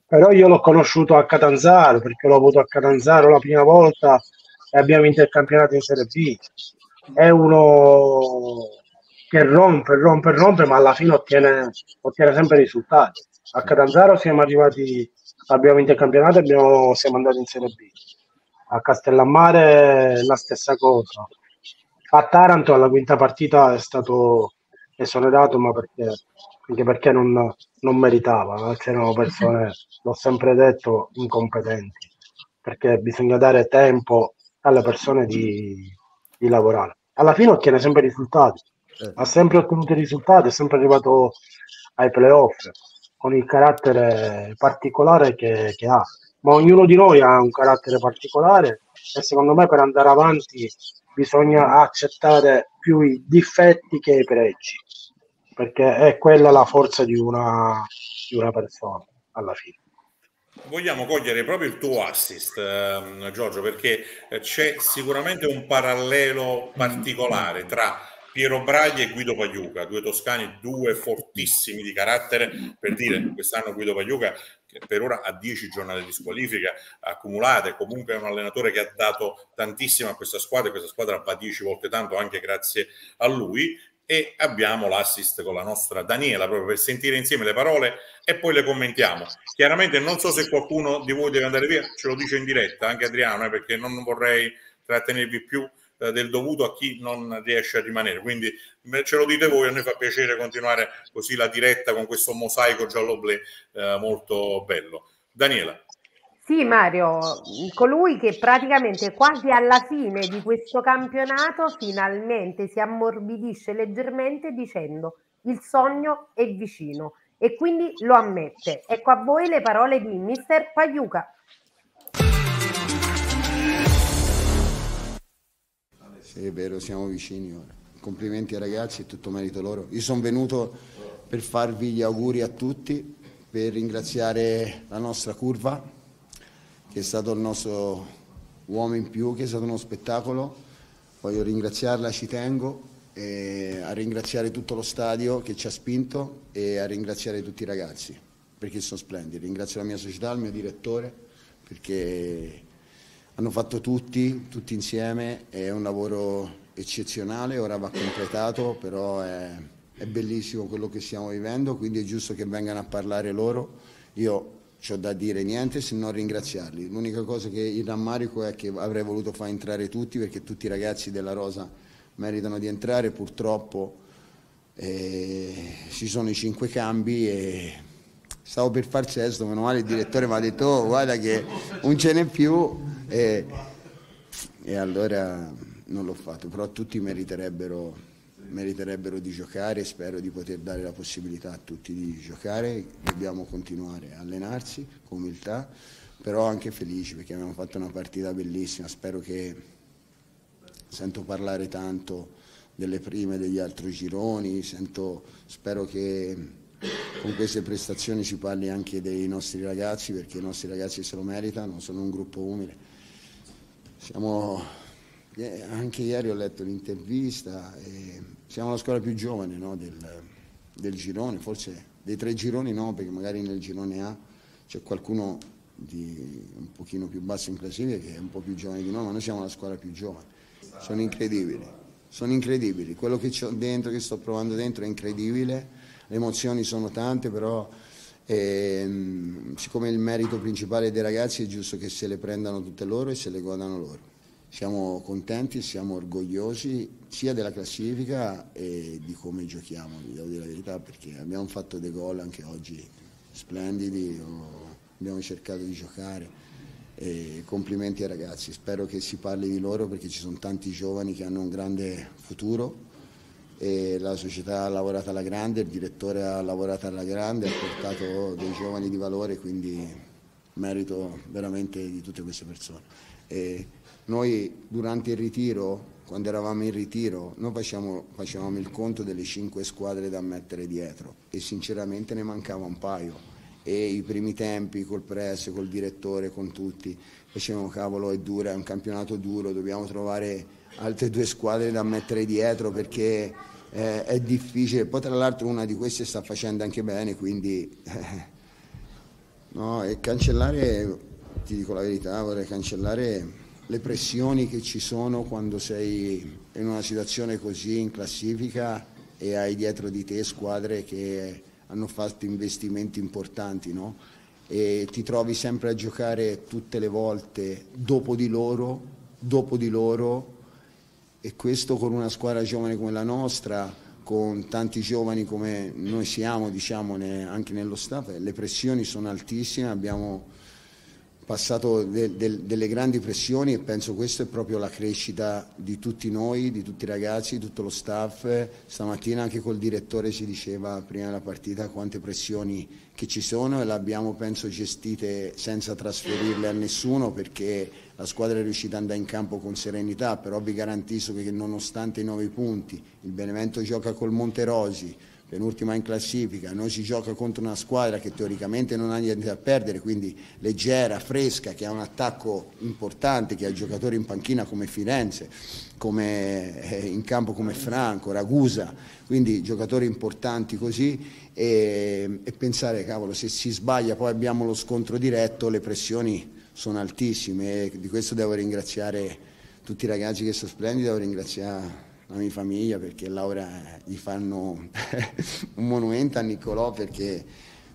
però io l'ho conosciuto a Catanzaro, perché l'ho avuto a Catanzaro la prima volta e abbiamo vinto il campionato in Serie B. È uno che rompe, rompe, rompe, ma alla fine ottiene, ottiene sempre risultati. A Catanzaro siamo arrivati, abbiamo vinto il campionato e abbiamo, siamo andati in Serie B. A Castellammare la stessa cosa a Taranto alla quinta partita è stato esonerato, ma perché, anche perché non, non meritava, c'erano persone, l'ho sempre detto, incompetenti, perché bisogna dare tempo alle persone di, di lavorare. Alla fine ottiene sempre risultati, ha sempre ottenuto i risultati, è sempre arrivato ai playoff con il carattere particolare che, che ha. Ma ognuno di noi ha un carattere particolare e secondo me per andare avanti bisogna accettare più i difetti che i pregi, perché è quella la forza di una, di una persona alla fine. Vogliamo cogliere proprio il tuo assist, eh, Giorgio, perché c'è sicuramente un parallelo particolare tra Piero Braglia e Guido Pagliuca, due toscani, due fortissimi di carattere, per dire quest'anno Guido Pagliuca che per ora ha 10 giornate di squalifica accumulate, comunque è un allenatore che ha dato tantissimo a questa squadra, questa squadra va 10 volte tanto anche grazie a lui e abbiamo l'assist con la nostra Daniela proprio per sentire insieme le parole e poi le commentiamo. Chiaramente non so se qualcuno di voi deve andare via, ce lo dice in diretta, anche Adriano, eh, perché non vorrei trattenervi più eh, del dovuto a chi non riesce a rimanere. Quindi ce lo dite voi, a noi fa piacere continuare così la diretta con questo mosaico giallo-blu eh, molto bello. Daniela. Sì, Mario, colui che praticamente quasi alla fine di questo campionato finalmente si ammorbidisce leggermente dicendo il sogno è vicino e quindi lo ammette. Ecco a voi le parole di Mister Pagliuca. Sì, è vero, siamo vicini ora. Complimenti ai ragazzi, è tutto merito loro. Io sono venuto per farvi gli auguri a tutti, per ringraziare la nostra curva, che è stato il nostro uomo in più, che è stato uno spettacolo. Voglio ringraziarla, ci tengo, a ringraziare tutto lo stadio che ci ha spinto e a ringraziare tutti i ragazzi, perché sono splendidi. Ringrazio la mia società, il mio direttore, perché hanno fatto tutti, tutti insieme, è un lavoro eccezionale, ora va completato, però è, è bellissimo quello che stiamo vivendo, quindi è giusto che vengano a parlare loro. Io ho da dire niente se non ringraziarli. L'unica cosa che il rammarico è che avrei voluto far entrare tutti perché tutti i ragazzi della Rosa meritano di entrare, purtroppo eh, ci sono i cinque cambi e stavo per far sesto, meno male il direttore mi ha detto oh, guarda che non ce n'è più e, e, allora non l'ho fatto, però tutti meriterebbero, meriterebbero di giocare spero di poter dare la possibilità a tutti di giocare, dobbiamo continuare a allenarsi con umiltà, però anche felici perché abbiamo fatto una partita bellissima, spero che sento parlare tanto delle prime degli altri gironi, sento, spero che con queste prestazioni si parli anche dei nostri ragazzi perché i nostri ragazzi se lo meritano, sono un gruppo umile. Siamo, eh, anche ieri ho letto l'intervista, siamo la squadra più giovane no, del, del, girone, forse dei tre gironi no, perché magari nel girone A c'è qualcuno di un pochino più basso in classifica che è un po' più giovane di noi, ma noi siamo la squadra più giovane. Sono incredibili sono incredibili. Quello che ho dentro, che sto provando dentro è incredibile, le emozioni sono tante, però ehm, siccome il merito principale dei ragazzi è giusto che se le prendano tutte loro e se le godano loro. Siamo contenti, siamo orgogliosi sia della classifica e di come giochiamo, vi devo dire la verità, perché abbiamo fatto dei gol anche oggi splendidi, abbiamo cercato di giocare. E complimenti ai ragazzi, spero che si parli di loro perché ci sono tanti giovani che hanno un grande futuro e la società ha lavorato alla grande, il direttore ha lavorato alla grande, ha portato dei giovani di valore, quindi merito veramente di tutte queste persone. E noi durante il ritiro, quando eravamo in ritiro, noi facciamo, facevamo il conto delle cinque squadre da mettere dietro e sinceramente ne mancava un paio e i primi tempi col press, col direttore, con tutti, facevamo cavolo è dura, è un campionato duro, dobbiamo trovare altre due squadre da mettere dietro perché eh, è difficile, poi tra l'altro una di queste sta facendo anche bene, quindi eh, no, e cancellare, ti dico la verità, vorrei cancellare le pressioni che ci sono quando sei in una situazione così in classifica e hai dietro di te squadre che hanno fatto investimenti importanti, no? E ti trovi sempre a giocare tutte le volte dopo di loro, dopo di loro, e questo con una squadra giovane come la nostra, con tanti giovani come noi siamo, diciamo, anche nello staff, le pressioni sono altissime, abbiamo passato de, de, delle grandi pressioni e penso questa è proprio la crescita di tutti noi, di tutti i ragazzi, di tutto lo staff. Stamattina anche col direttore si diceva prima della partita quante pressioni che ci sono e le abbiamo penso gestite senza trasferirle a nessuno perché la squadra è riuscita ad andare in campo con serenità, però vi garantisco che nonostante i nove punti il Benevento gioca col Monterosi, penultima in classifica, noi si gioca contro una squadra che teoricamente non ha niente da perdere, quindi leggera, fresca, che ha un attacco importante, che ha giocatori in panchina come Firenze, come eh, in campo come Franco, Ragusa, quindi giocatori importanti così e, e pensare, cavolo, se si sbaglia poi abbiamo lo scontro diretto, le pressioni sono altissime e di questo devo ringraziare tutti i ragazzi che sono splendidi, devo ringraziare la mia famiglia perché Laura gli fanno un monumento a Niccolò perché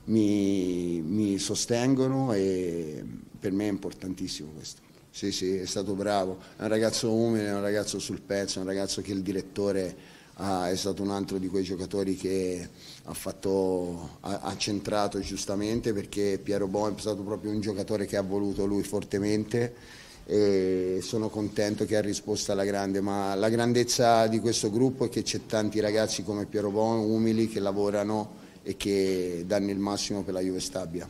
mi, mi, sostengono e per me è importantissimo questo. Sì, sì, è stato bravo, è un ragazzo umile, è un ragazzo sul pezzo, è un ragazzo che il direttore ha, è stato un altro di quei giocatori che ha, fatto, ha, ha centrato giustamente perché Piero Bon è stato proprio un giocatore che ha voluto lui fortemente e sono contento che ha risposto alla grande, ma la grandezza di questo gruppo è che c'è tanti ragazzi come Piero Bon, umili, che lavorano e che danno il massimo per la Juve Stabia.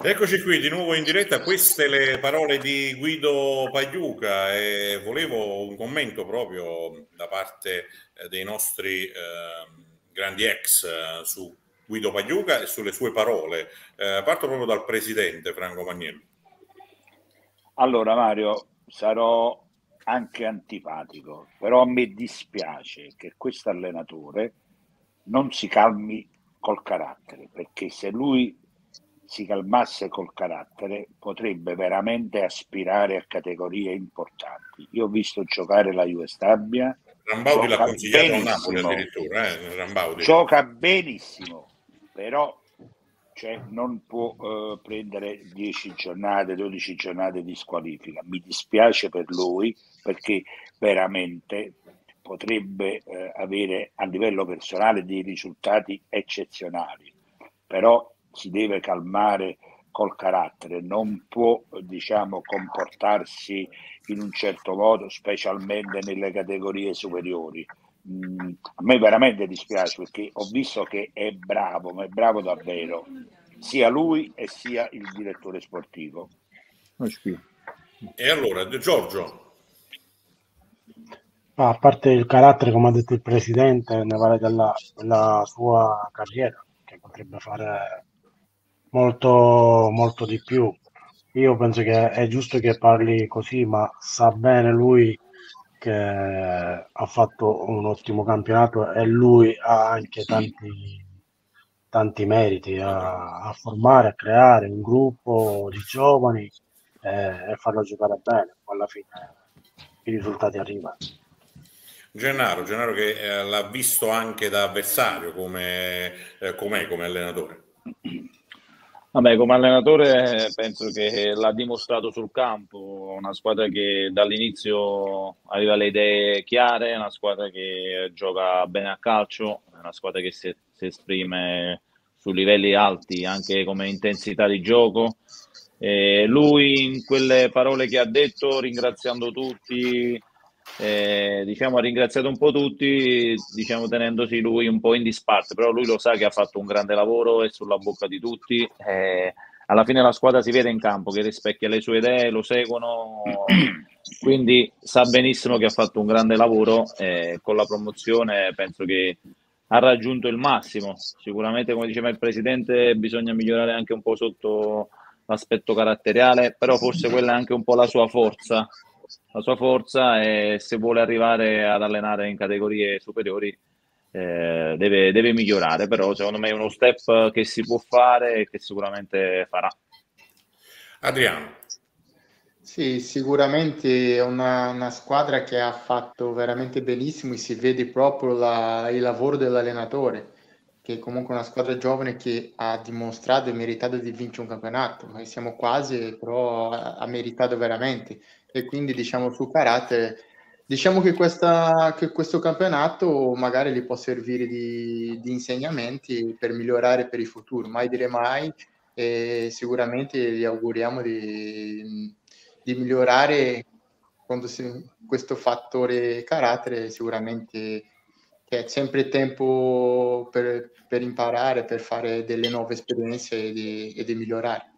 Eccoci qui di nuovo in diretta, queste le parole di Guido Pagliuca e volevo un commento proprio da parte eh, dei nostri eh, grandi ex eh, su Guido Pagliuca e sulle sue parole. Eh, parto proprio dal presidente Franco Magnello. Allora Mario, sarò anche antipatico, però a me dispiace che questo allenatore non si calmi col carattere, perché se lui si calmasse col carattere potrebbe veramente aspirare a categorie importanti. Io ho visto giocare la Juve Stabia. Rambaudi l'ha consigliato a Napoli addirittura. Eh? Rambaudi. Gioca benissimo, però cioè, non può uh, prendere 10 giornate, 12 giornate di squalifica. Mi dispiace per lui perché veramente potrebbe uh, avere a livello personale dei risultati eccezionali, però si deve calmare col carattere, non può diciamo, comportarsi in un certo modo, specialmente nelle categorie superiori mh, a me veramente dispiace perché ho visto che è bravo, ma è bravo davvero, sia lui e sia il direttore sportivo. E allora, Giorgio? a parte il carattere, come ha detto il presidente, ne vale della, della sua carriera, che potrebbe fare molto, molto di più. Io penso che è giusto che parli così, ma sa bene lui che ha fatto un ottimo campionato e lui ha anche tanti, tanti meriti a, a formare, a creare un gruppo di giovani eh, e farlo giocare bene. Alla fine i risultati arrivano. Gennaro, Gennaro che eh, l'ha visto anche da avversario come, eh, come allenatore. Vabbè, come allenatore penso che l'ha dimostrato sul campo, una squadra che dall'inizio aveva le idee chiare, una squadra che gioca bene a calcio, una squadra che si, si esprime su livelli alti anche come intensità di gioco. E lui in quelle parole che ha detto, ringraziando tutti, eh, diciamo, ha ringraziato un po' tutti, diciamo, tenendosi lui un po' in disparte, però lui lo sa che ha fatto un grande lavoro, è sulla bocca di tutti. Eh, alla fine la squadra si vede in campo, che rispecchia le sue idee, lo seguono, quindi sa benissimo che ha fatto un grande lavoro e con la promozione penso che ha raggiunto il massimo. Sicuramente, come diceva il Presidente, bisogna migliorare anche un po' sotto l'aspetto caratteriale, però forse quella è anche un po' la sua forza, la sua forza e se vuole arrivare ad allenare in categorie superiori eh, deve, deve, migliorare, però secondo me è uno step che si può fare e che sicuramente farà. Adriano. Sì, sicuramente è una, una, squadra che ha fatto veramente benissimo e si vede proprio la, il lavoro dell'allenatore, che è comunque una squadra giovane che ha dimostrato e meritato di vincere un campionato. Noi siamo quasi, però ha, ha meritato veramente e quindi diciamo sul carattere diciamo che, questa, che questo campionato magari gli può servire di, di, insegnamenti per migliorare per il futuro. Mai dire mai e sicuramente gli auguriamo di, di migliorare si, questo fattore carattere sicuramente che è sempre tempo per, per imparare per fare delle nuove esperienze e di, e di migliorare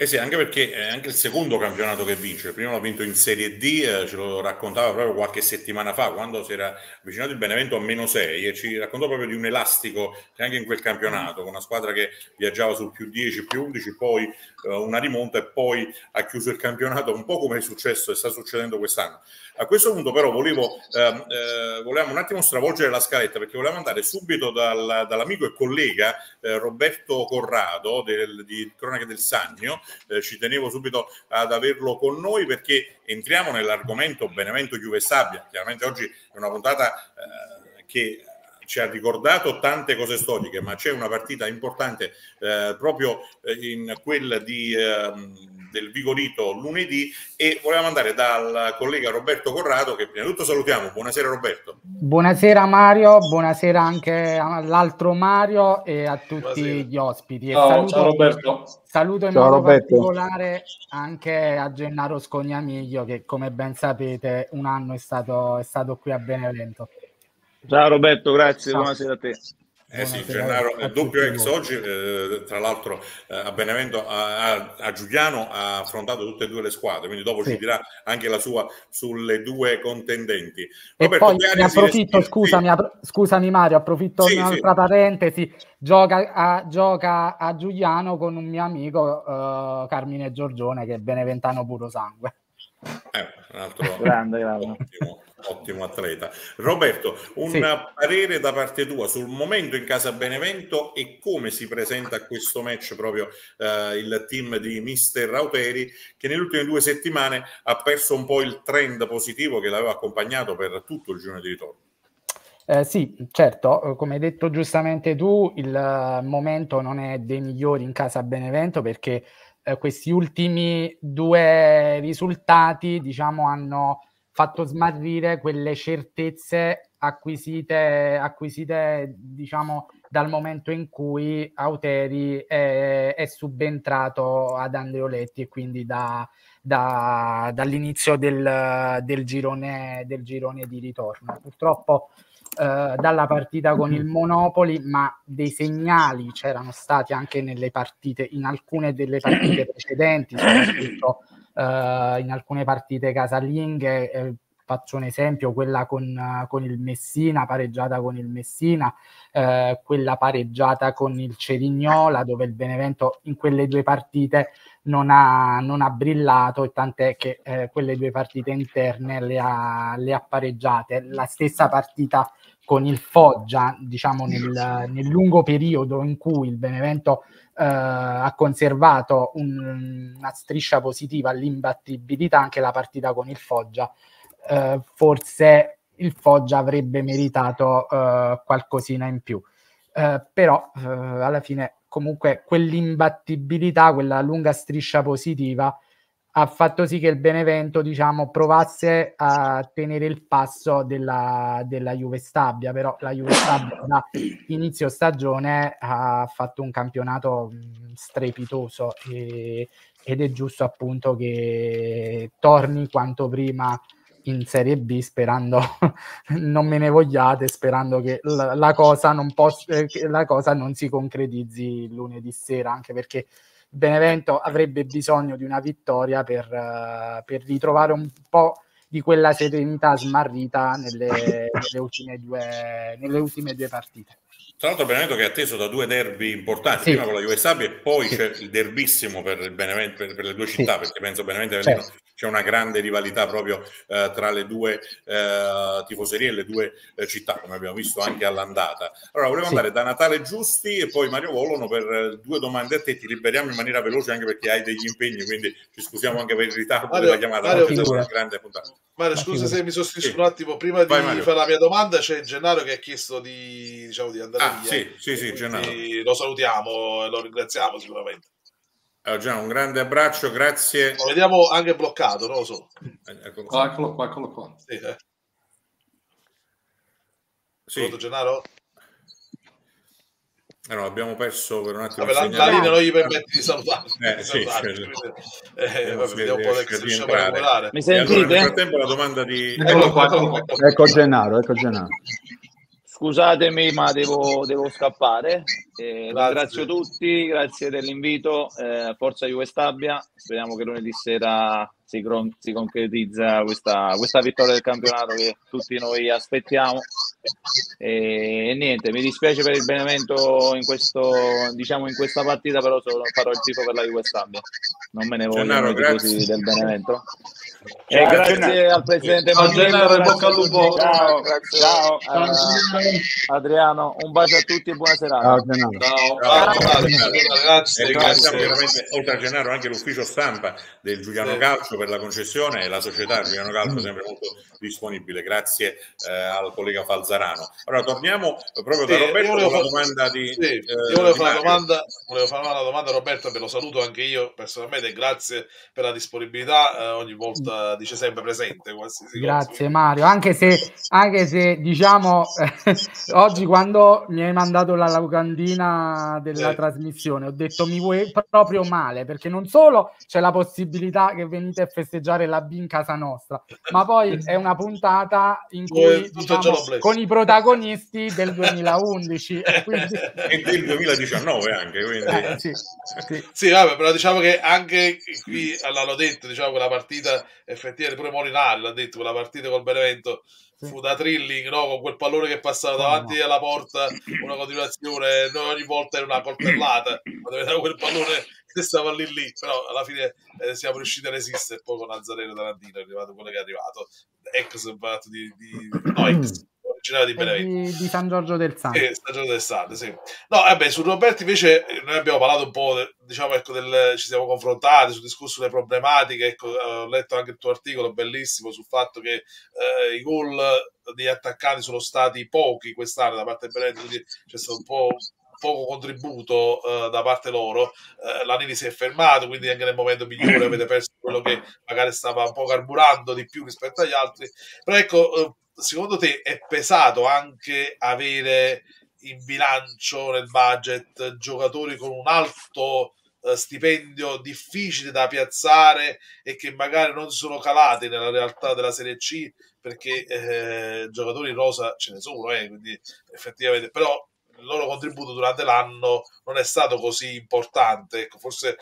eh sì, anche perché è anche il secondo campionato che vince, prima l'ha vinto in Serie D, eh, ce lo raccontava proprio qualche settimana fa, quando si era avvicinato il Benevento a meno 6 e ci raccontò proprio di un elastico che anche in quel campionato, con una squadra che viaggiava sul più 10, più 11, poi eh, una rimonta e poi ha chiuso il campionato un po' come è successo e sta succedendo quest'anno. A questo punto però volevo, ehm, eh, volevamo un attimo stravolgere la scaletta perché volevamo andare subito dal, dall'amico e collega eh, Roberto Corrado del, di Cronache del Sagno, eh, ci tenevo subito ad averlo con noi perché entriamo nell'argomento Benevento Juve Sabbia, chiaramente oggi è una puntata eh, che ci ha ricordato tante cose storiche, ma c'è una partita importante eh, proprio eh, in quella di ehm, del Vigorito lunedì e volevamo andare dal collega Roberto Corrado che prima di tutto salutiamo. Buonasera Roberto. Buonasera Mario, buonasera anche all'altro Mario e a tutti buonasera. gli ospiti. Ciao, saluto, ciao Roberto. Saluto in ciao, modo Roberto. particolare anche a Gennaro Scognamiglio che come ben sapete un anno è stato, è stato qui a Benevento. Ciao Roberto, grazie, ciao. buonasera a te. Eh sì, Gennaro, doppio ex oggi, eh, tra l'altro eh, a Benevento, a, a, Giuliano ha affrontato tutte e due le squadre, quindi dopo sì. ci dirà anche la sua sulle due contendenti. Roberto, e poi ne approfitto, scusami, sì. scusami Mario, approfitto sì, un'altra sì. parentesi, gioca a, gioca a, Giuliano con un mio amico uh, Carmine Giorgione che è beneventano puro sangue. Eh, un altro grande, grande. Ottimo, ottimo, atleta. Roberto, un sì. parere da parte tua sul momento in casa Benevento e come si presenta a questo match proprio eh, il team di Mister Rauteri che nelle ultime due settimane ha perso un po' il trend positivo che l'aveva accompagnato per tutto il giorno di ritorno. Eh, sì, certo, come hai detto giustamente tu, il momento non è dei migliori in casa Benevento perché eh, questi ultimi due risultati, diciamo, hanno fatto smarrire quelle certezze acquisite, acquisite diciamo, dal momento in cui Auteri è, è subentrato ad Andreoletti e quindi da, da, dall'inizio del, del, girone, del girone di ritorno. Purtroppo eh, dalla partita con il Monopoli, ma dei segnali c'erano stati anche nelle partite, in alcune delle partite precedenti, soprattutto in alcune partite casalinghe. Eh, faccio un esempio, quella con, con, il Messina, pareggiata con il Messina, eh, quella pareggiata con il Cerignola, dove il Benevento in quelle due partite non ha, non ha brillato e tant'è che eh, quelle due partite interne le ha, le ha pareggiate. La stessa partita con il Foggia, diciamo nel, nel lungo periodo in cui il Benevento eh, ha conservato un, una striscia positiva all'imbattibilità, anche la partita con il Foggia, eh, forse il Foggia avrebbe meritato eh, qualcosina in più. Eh, però eh, alla fine comunque quell'imbattibilità, quella lunga striscia positiva ha fatto sì che il Benevento diciamo provasse a tenere il passo della, della Juve Stabia però la Juve Stabia da inizio stagione ha fatto un campionato strepitoso e, ed è giusto appunto che torni quanto prima in Serie B sperando non me ne vogliate sperando che la, la cosa non possa la cosa non si concretizzi lunedì sera anche perché Benevento avrebbe bisogno di una vittoria per, uh, per ritrovare un po' di quella serenità smarrita nelle, nelle, ultime, due, nelle ultime due partite. Tra l'altro Benevento che è atteso da due derby importanti, sì. prima con la Juve Stabia e poi sì. c'è il derbissimo per, il Benevento, per, per le due città, sì. perché penso Benevento e certo. C'è una grande rivalità proprio eh, tra le due eh, tifoserie e le due eh, città, come abbiamo visto anche all'andata. Allora, volevo andare da Natale Giusti e poi Mario Volono per eh, due domande a te, ti liberiamo in maniera veloce anche perché hai degli impegni, quindi ci scusiamo anche per il ritardo Mario, della chiamata, Mario, è una grande puntata. Mario, scusa se mi sostituisco un attimo, prima Vai, di fare la mia domanda c'è Gennaro che ha chiesto di, diciamo, di andare ah, via. Sì, sì, sì, Gennaro. Lo salutiamo e lo ringraziamo sicuramente. Allora, Gian, un grande abbraccio, grazie. Lo vediamo anche bloccato, non lo so. Ecco qua. Eccolo qua, eccolo qua. Sì, eh. sì. Pronto, Gennaro? Eh no, abbiamo perso per un attimo. Vabbè, la, la linea non gli permette di salutare. Eh, sì, eh, eh, vabbè, vediamo un po' se riusciamo a recuperare. Mi sentite? Allora, nel frattempo la domanda di... Eccolo qua, eccolo qua. Ecco Gennaro, ecco Gennaro. Scusatemi, ma devo, devo scappare. Eh, ringrazio tutti, grazie dell'invito. Eh, Forza Juve Stabia. Speriamo che lunedì sera si, si concretizza questa, questa, vittoria del campionato che tutti noi aspettiamo. E, niente, mi dispiace per il Benevento in, questo, diciamo in questa partita, però solo, farò il tifo per la Juve Stabia. Non me ne voglio così del Benevento. E grazie Gennaro. al presidente Ciao, Gennaro, bocca al lupo. Ciao, ciao. Uh, Adriano, un bacio a tutti e buona serata. Ciao, Gennaro. Ciao, ciao. ciao. Grazie. E ringraziamo veramente oltre a Gennaro anche l'ufficio stampa del Giuliano sì. Calcio per la concessione e la società Giuliano Calcio sempre molto disponibile. Grazie eh, al collega Falzarano. Allora torniamo proprio sì, da Roberto con la domanda di. Sì, eh, io volevo, fare una domanda, volevo fare una domanda a Roberto, ve lo saluto anche io personalmente. Grazie per la disponibilità. Eh, ogni volta dice sempre presente. Grazie cosa. Mario, anche se, anche se diciamo oggi quando mi hai mandato la locandina della eh. trasmissione ho detto mi vuoi proprio male perché non solo c'è la possibilità che venite a festeggiare la B in casa nostra, ma poi è una puntata in cui diciamo, con i protagonisti del 2011 e, quindi... e del 2019 anche. Quindi... Eh, sì, sì. sì vabbè, però diciamo che anche qui l'hanno detto, diciamo, quella partita effettivamente pure Molinari l'ha detto, quella partita col Benevento sì. fu da thrilling, no? con quel pallone che passava davanti alla porta, una continuazione, noi ogni volta era una coltellata, ma dove quel pallone che stava lì lì, però alla fine eh, siamo riusciti a resistere, poi con Nazareno Tarantino è arrivato quello che è arrivato, ex di, di no, ex originario di Benevento. Di, di, San Giorgio del Santo. Sì, San Giorgio del Santo, sì. No, vabbè, su Roberti invece noi abbiamo parlato un po', diciamo, ecco, del, ci siamo confrontati sul discorso delle problematiche, ecco, ho letto anche il tuo articolo bellissimo sul fatto che eh, i gol degli attaccanti sono stati pochi quest'anno da parte del Benevento, quindi c'è stato un po' poco contributo uh, da parte loro. Uh, Lanini si è fermato, quindi anche nel momento migliore avete perso quello che magari stava un po' carburando di più rispetto agli altri. Però ecco, uh, secondo te è pesato anche avere in bilancio nel budget giocatori con un alto uh, stipendio difficile da piazzare e che magari non sono calati nella realtà della Serie C perché eh, giocatori rosa ce ne sono, eh, quindi effettivamente però il loro contributo durante l'anno non è stato così importante. Ecco, forse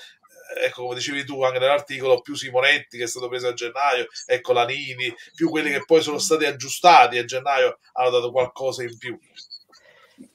ecco come dicevi tu anche nell'articolo, più Simonetti che è stato preso a gennaio, ecco Lanini, più quelli che poi sono stati aggiustati a gennaio hanno dato qualcosa in più.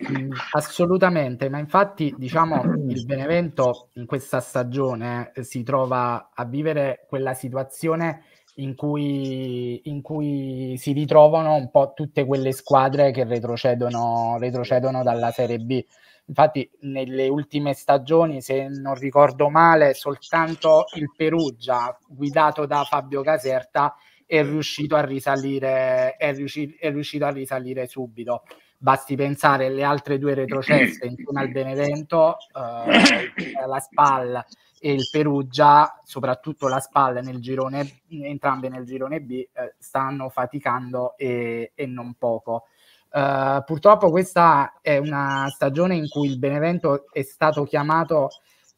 Mm, assolutamente, ma infatti diciamo il Benevento in questa stagione eh, si trova a vivere quella situazione in cui, in cui si ritrovano un po' tutte quelle squadre che retrocedono, retrocedono dalla Serie B. Infatti, nelle ultime stagioni, se non ricordo male, soltanto il Perugia, guidato da Fabio Caserta, è riuscito a risalire, è riuscito, è riuscito a risalire subito. Basti pensare alle altre due retrocesse insieme al Benevento, eh, la SPAL e il Perugia, soprattutto la SPAL nel girone, entrambe nel girone B, eh, stanno faticando e, e non poco. Uh, purtroppo questa è una stagione in cui il Benevento è stato chiamato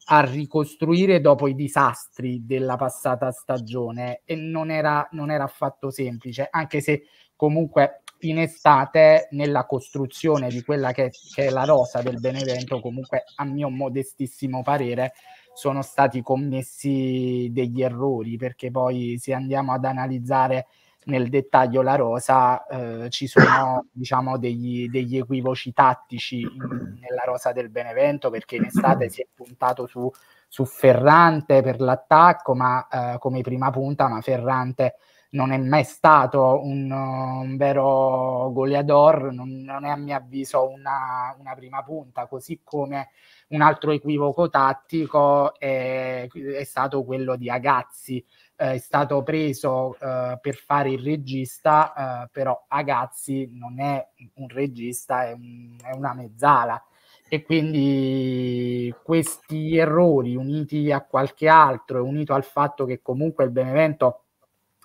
a ricostruire dopo i disastri della passata stagione e non era, non era affatto semplice, anche se comunque in estate nella costruzione di quella che, che, è la rosa del Benevento, comunque a mio modestissimo parere, sono stati commessi degli errori, perché poi se andiamo ad analizzare nel dettaglio la rosa, eh, ci sono diciamo degli, degli equivoci tattici in, nella rosa del Benevento, perché in estate si è puntato su, su Ferrante per l'attacco, ma eh, come prima punta, ma Ferrante non è mai stato un, un vero goleador, non, non, è a mio avviso una, una, prima punta, così come un altro equivoco tattico è, è stato quello di Agazzi, eh, è stato preso eh, per fare il regista, eh, però Agazzi non è un regista, è, un, è una mezzala. E quindi questi errori uniti a qualche altro e unito al fatto che comunque il Benevento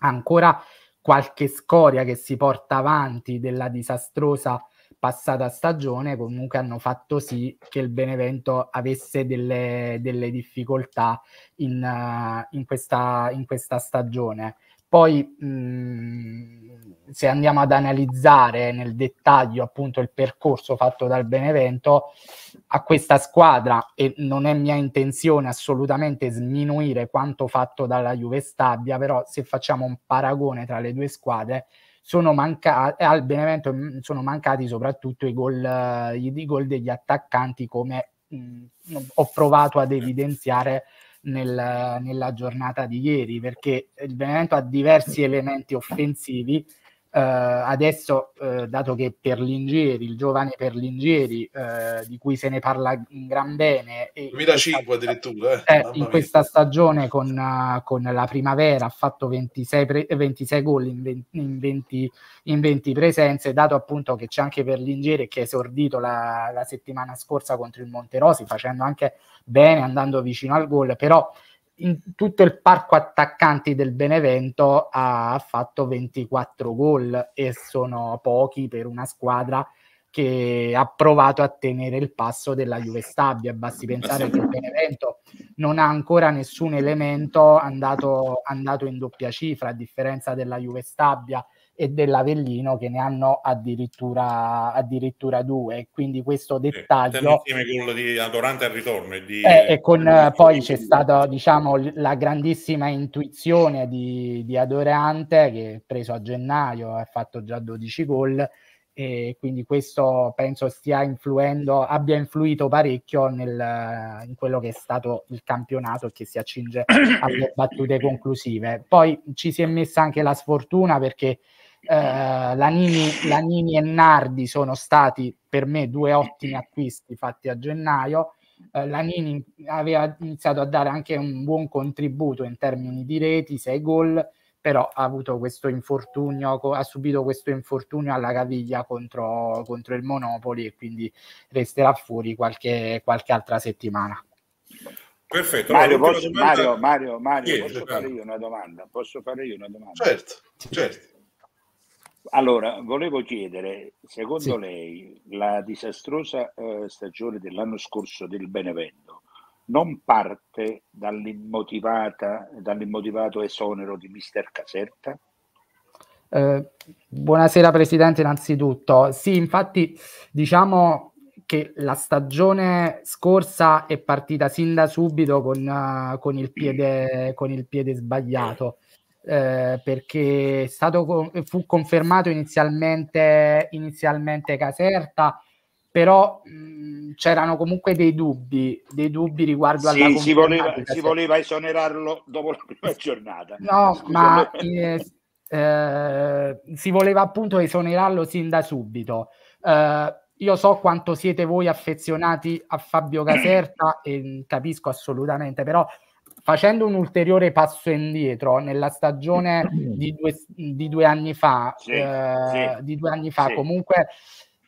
ancora qualche scoria che si porta avanti della disastrosa passata stagione comunque hanno fatto sì che il Benevento avesse delle, delle difficoltà in, uh, in, questa, in, questa, stagione. Poi mh, mm, se andiamo ad analizzare nel dettaglio appunto il percorso fatto dal Benevento a questa squadra e non è mia intenzione assolutamente sminuire quanto fatto dalla Juve Stabia, però se facciamo un paragone tra le due squadre sono mancati al Benevento mm, sono mancati soprattutto i gol, i gol degli attaccanti come mh, mm, ho provato ad evidenziare nel, nella giornata di ieri perché il Benevento ha diversi elementi offensivi adesso, uh, dato che Perlingieri, il giovane Perlingieri, uh, di cui se ne parla in gran bene, 2005 addirittura, eh, in questa stagione con, con, la primavera ha fatto 26, pre- 26 gol in 20, in, 20, in 20, presenze, dato appunto che c'è anche Perlingieri che è esordito la, la settimana scorsa contro il Monterosi, facendo anche bene, andando vicino al gol, però in tutto il parco attaccanti del Benevento ha fatto 24 gol e sono pochi per una squadra che ha provato a tenere il passo della Juve Stabia. Basti pensare che il Benevento non ha ancora nessun elemento andato, andato in doppia cifra, a differenza della Juve Stabia e dell'Avellino che ne hanno addirittura, addirittura due. Quindi questo dettaglio... Insieme quello di Adorante al ritorno. E, di... eh, e con, eh, poi c'è stata diciamo, la grandissima intuizione di, di Adorante che preso a gennaio ha fatto già 12 gol e quindi questo penso stia influendo, abbia influito parecchio nel, in quello che è stato il campionato e che si accinge alle battute conclusive. Poi ci si è messa anche la sfortuna perché eh, Lanini, Lanini e Nardi sono stati per me due ottimi acquisti fatti a gennaio. Eh, Lanini aveva iniziato a dare anche un buon contributo in termini di reti, 6 gol, però ha avuto questo infortunio, ha subito questo infortunio alla caviglia contro, contro il Monopoli e quindi resterà fuori qualche, qualche altra settimana. Perfetto. Mario, posso, Mario, Mario, Mario, posso fare io una domanda? Posso fare io una domanda? Certo, certo. Allora, volevo chiedere, secondo sì. lei la disastrosa eh, stagione dell'anno scorso del Benevento non parte dall'immotivato esonero di mister Caserta? Eh, buonasera Presidente innanzitutto. Sì, infatti diciamo che la stagione scorsa è partita sin da subito con, uh, con, il, piede, con il piede sbagliato eh, perché stato, fu confermato inizialmente, inizialmente Caserta però mh, c'erano comunque dei dubbi, dei dubbi riguardo sì, alla si voleva, si voleva esonerarlo dopo la prima giornata. No, Scusa, ma eh, eh, si voleva appunto esonerarlo sin da subito. Eh, io so quanto siete voi affezionati a Fabio Caserta e capisco assolutamente, però facendo un ulteriore passo indietro nella stagione di due, di due anni fa, sì, eh, sì, di due anni fa sì. comunque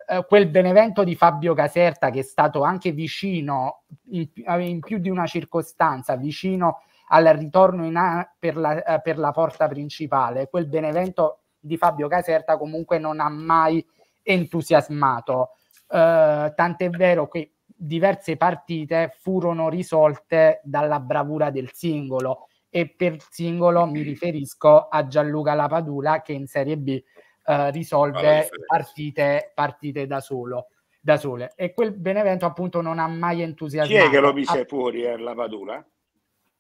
eh, quel Benevento di Fabio Caserta che è stato anche vicino in, in più di una circostanza, vicino al ritorno in a, per, la, eh, per la porta principale, quel Benevento di Fabio Caserta comunque non ha mai entusiasmato. Uh, tant'è vero che diverse partite furono risolte dalla bravura del singolo e per singolo mi riferisco a Gianluca Lapadula che in Serie B uh, risolve partite, partite da solo da sole e quel Benevento appunto non ha mai entusiasmato. Chi è che lo mise fuori a Lapadula?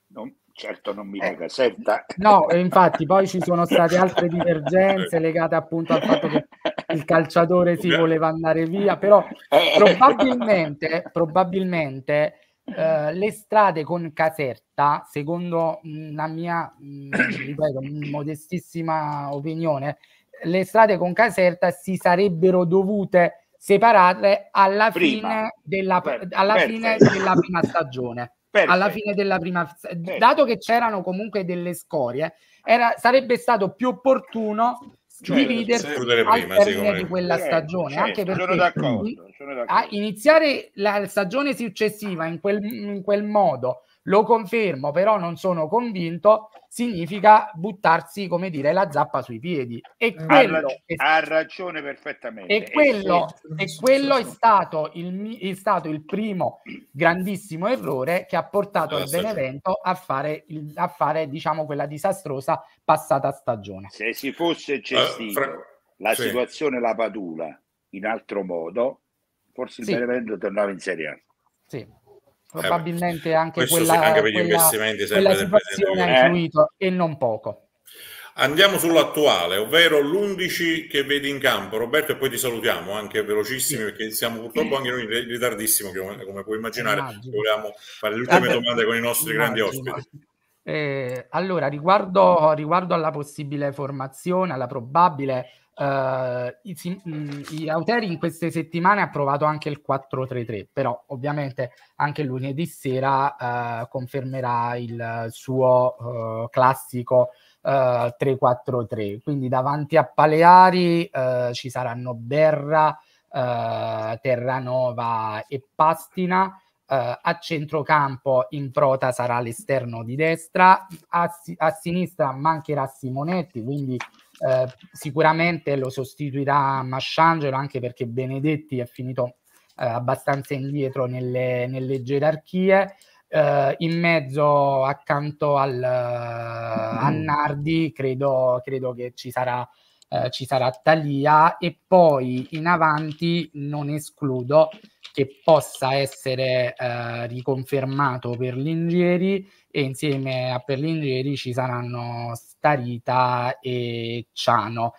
Non, certo non mi eh, Caserta. No, infatti poi ci sono state altre divergenze legate appunto al fatto che il calciatore si voleva andare via, però eh. probabilmente, probabilmente eh, le strade con Caserta, secondo la mia, mh, ripeto, modestissima opinione, le strade con Caserta si sarebbero dovute separare alla, fine della, alla fine della prima stagione. Perfetto. alla fine della prima Perfetto. dato che c'erano comunque delle scorie era, sarebbe stato più opportuno cioè, dividersi al termine di quella certo, stagione certo, anche perché sono d'accordo, sono d'accordo. iniziare la stagione successiva in quel, in quel modo lo confermo, però non sono convinto, significa buttarsi, come dire, la zappa sui piedi. E quello ha, rag- è, ha ragione perfettamente. E quello, e quello è, stato il, è stato il primo grandissimo errore che ha portato il Benevento a fare, il, a fare, diciamo, quella disastrosa passata stagione. Se si fosse gestito uh, fra... la sì. situazione la Padula in altro modo, forse il sì. Benevento tornava in Serie A. Sì probabilmente eh, anche quella, sì, anche per gli quella, investimenti quella situazione ha influito e non poco. Andiamo sull'attuale, ovvero l'11 che vedi in campo. Roberto, e poi ti salutiamo anche velocissimi perché siamo purtroppo anche noi in ritardissimo, come, come puoi immaginare. Immagino. Volevamo fare le ultime Vabbè, domande con i nostri immagino. grandi ospiti. Eh, allora, riguardo, riguardo alla possibile formazione, alla probabile Uh, i, gli Auteri in queste settimane ha provato anche il 4-3-3, però ovviamente anche lunedì sera uh, confermerà il suo uh, classico 3-4-3. Quindi davanti a Paleari ci saranno Berra, Terranova e Pastina. a centrocampo in prota sarà l'esterno di destra, a, a sinistra mancherà Simonetti, quindi eh, sicuramente lo sostituirà Masciangelo anche perché Benedetti è finito eh, abbastanza indietro nelle, nelle gerarchie. Uh, in mezzo accanto al, uh, a Nardi credo, credo che ci sarà, uh, ci sarà Talia e poi in avanti non escludo che possa essere riconfermato per l'Ingieri e insieme a Perlingeri ci saranno Starita e Ciano.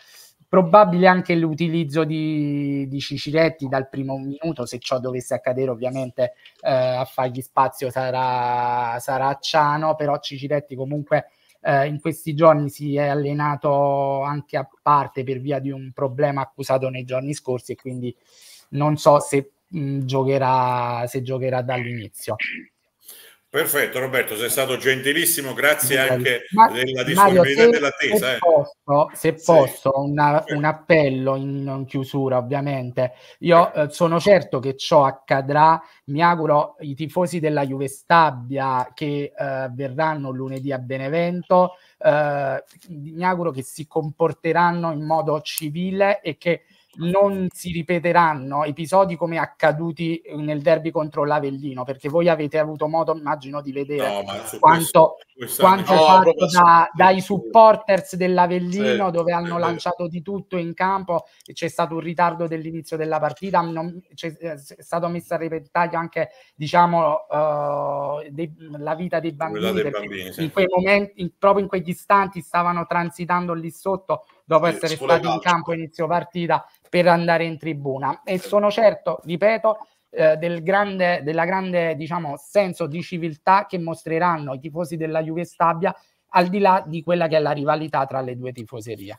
Probabile anche l'utilizzo di, di Ciciretti dal primo minuto, se ciò dovesse accadere ovviamente eh, a fargli spazio sarà, sarà Ciano, però Ciciretti comunque eh, in questi giorni si è allenato anche a parte per via di un problema accusato nei giorni scorsi e quindi non so se mh, giocherà, se giocherà dall'inizio. Perfetto Roberto, sei stato gentilissimo, grazie anche Ma, della disponibilità Mario, dell'attesa. Se, eh. posso, se posso una, un appello in, in, chiusura ovviamente, io eh, sono certo che ciò accadrà, mi auguro i tifosi della Juve Stabia che eh, verranno lunedì a Benevento, eh, mi auguro che si comporteranno in modo civile e che non si ripeteranno episodi come accaduti nel derby contro l'Avellino, perché voi avete avuto modo, immagino, di vedere no, quanto, questo, quanto no, fatto da, dai supporters dell'Avellino, sì, dove hanno lanciato di tutto in campo, c'è stato un ritardo dell'inizio della partita, non, c'è, è stato messo a repentaglio anche, diciamo, uh, dei, la vita dei bambini, dei bambini sì. in quei momenti, in, proprio in quegli istanti stavano transitando lì sotto dopo sì, essere stati in campo inizio partita per andare in tribuna e sono certo, ripeto, eh, del grande, della grande diciamo, senso di civiltà che mostreranno i tifosi della Juve Stabia al di là di quella che è la rivalità tra le due tifoserie.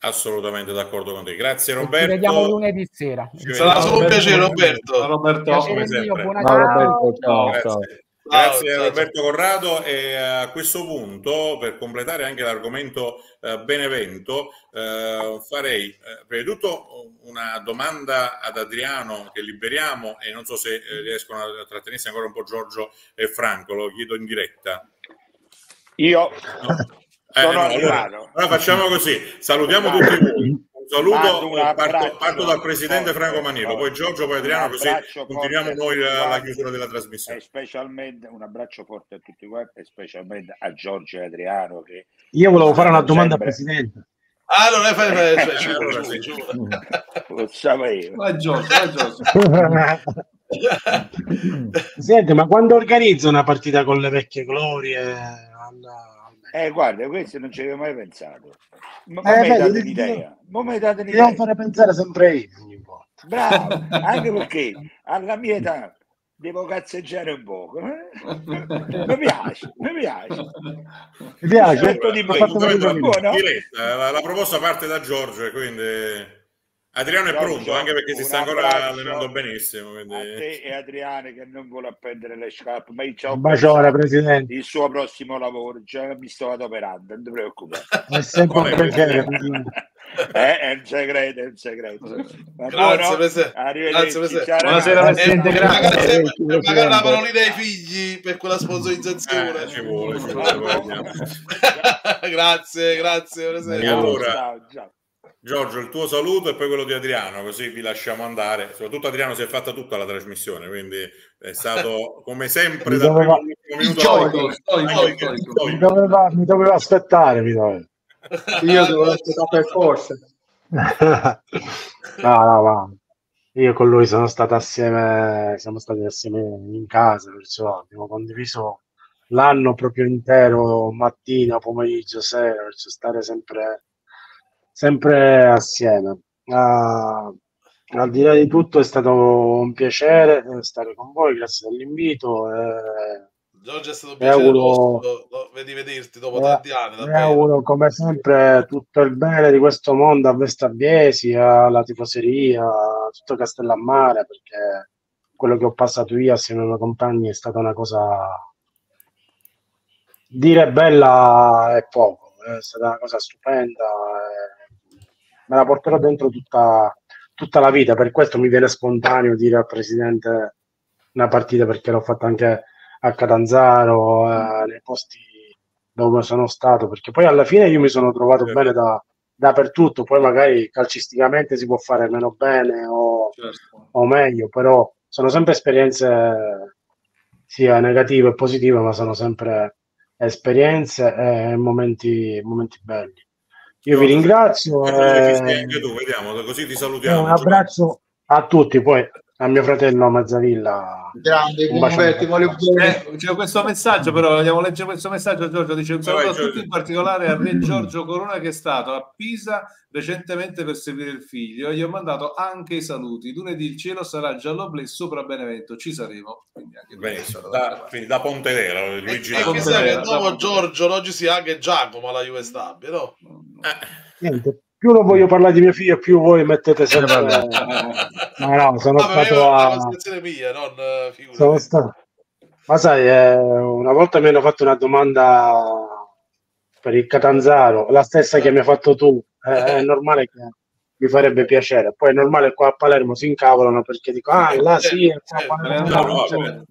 Assolutamente d'accordo con te. Grazie Roberto. Ci vediamo lunedì sera. Sarà solo un piacere Roberto. Ciao, Roberto. Piacere mio, buona ciao. Roberto, ciao, ciao. Grazie ciao, Roberto ciao. Corrado e a questo punto per completare anche l'argomento eh, Benevento eh, farei eh, prima di tutto una domanda ad Adriano che liberiamo e non so se eh, riescono a trattenersi ancora un po' Giorgio e Franco, lo chiedo in diretta. Io no. Eh, no, allora, allora, facciamo così, salutiamo tutti voi. Un saluto, un parto, parto, dal presidente Franco Manilo, poi Giorgio, poi Adriano, così continuiamo noi la chiusura della trasmissione. E specialmente un abbraccio forte a tutti quanti, e specialmente a Giorgio e Adriano. Che Io volevo fare una domanda sempre... al presidente. Ah, non è fai, fai, fai, allora, sì. Lo sapevo io. Vai Giorgio, vai Giorgio. Presidente, ma quando organizza una partita con le vecchie glorie? Alla eh, guarda, questo non ci avevo mai pensato. Ma eh, mi hai dato un'idea. Ma mi un'idea. Devo fare pensare sempre io ogni volta. Bravo, anche perché alla mia età devo cazzeggiare un po'. mi piace, mi piace. Mi piace. Di la, la proposta parte da Giorgio, quindi... Adriano è pronto anche perché si sta ancora allenando benissimo. Quindi... A te e Adriano che non vuole appendere le scarpe, ma io ciao. Bacione, Presidente. Il suo prossimo lavoro, già mi sto adoperando, non ti preoccupare. È sempre un piacere. eh, è un segreto, è un segreto. Grazie, Presidente. Grazie. Buonasera, Presidente. Eh, grazie. Magari la parola dei figli per quella sponsorizzazione. Eh, ci vuole, ci vuole. grazie, grazie, Presidente. Allora, ciao, ciao. Giorgio, il tuo saluto e poi quello di Adriano, così vi lasciamo andare. Soprattutto Adriano si è fatta tutta la trasmissione, quindi è stato come sempre dal doveva, minuto. Mi doveva, mi doveva aspettare, mi doveva. Io dovevo aspettare per forza. no, no, no. Io con lui sono stato assieme, siamo stati assieme in casa, perciò abbiamo condiviso l'anno proprio intero, mattina, pomeriggio, sera, perciò stare sempre sempre assieme. Uh, al di là di tutto è stato un piacere stare con voi, grazie dell'invito. Eh, Giorgio è stato un piacere auguro, vedi vederti dopo eh, tanti anni. Mi auguro come sempre tutto il bene di questo mondo a Vestabiesi, alla tifoseria, a tutto Castellammare, perché quello che ho passato io assieme ai miei compagni è stata una cosa dire bella è poco, è stata una cosa stupenda. Me la porterò dentro tutta, tutta la vita. Per questo mi viene spontaneo dire al presidente una partita perché l'ho fatta anche a Catanzaro, eh, nei posti dove sono stato, perché poi alla fine io mi sono trovato certo. bene da, dappertutto, poi magari calcisticamente si può fare meno bene o, certo. o meglio, però sono sempre esperienze sia negative che positive, ma sono sempre esperienze e momenti, momenti belli. Io vi ringrazio. Eh, tu, vediamo, così ti salutiamo. Un abbraccio a tutti, poi a mio fratello Mazzavilla. Grande, Conferti, eh, c'è questo messaggio, però vogliamo leggere questo messaggio. Giorgio dice un saluto a tutti, in particolare a Re Giorgio Corona che è stato a Pisa recentemente per seguire il figlio. Gli ho mandato anche i saluti. Lunedì il cielo sarà giallo blu sopra Benevento. Ci saremo. Quindi anche da, quindi da Pontedera, Luigi. E chissà che dopo Giorgio oggi sia anche Giacomo alla Juve Stabile, no? Eh. Niente più non voglio parlare di mio figlio, più voi mettete sempre. Ma no, sono Vabbè, stato a. Mia, non, eh, sono stato... Ma sai, eh, una volta mi hanno fatto una domanda per il Catanzaro, la stessa che mi hai fatto tu. Eh, è normale che mi farebbe piacere. Poi è normale qua a Palermo si incavolano perché dico, ah, là sì, è qua a Palermo.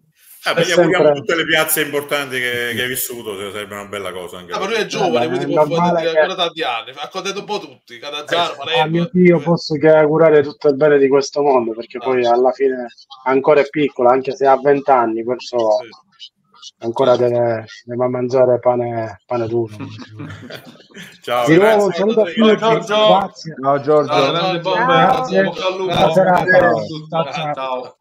Ah, gli sempre... tutte le piazze importanti che, che hai vissuto, sarebbe una bella cosa. Anche ah, ma lui è giovane, quindi può fare che... ancora tanti anni, ha accontentato un po' tutti, Cadazzaro, eh, A mio figlio posso che augurare tutto il bene di questo mondo, perché ah, poi alla fine ancora è piccolo, anche se ha 20 anni, perciò sì. ancora deve, deve, mangiare pane, pane duro. ciao, di nuovo un saluto a tutti, Giorgio. Grazie. Ciao Giorgio, ciao, grande bomba, grazie. Ciao. ciao. ciao.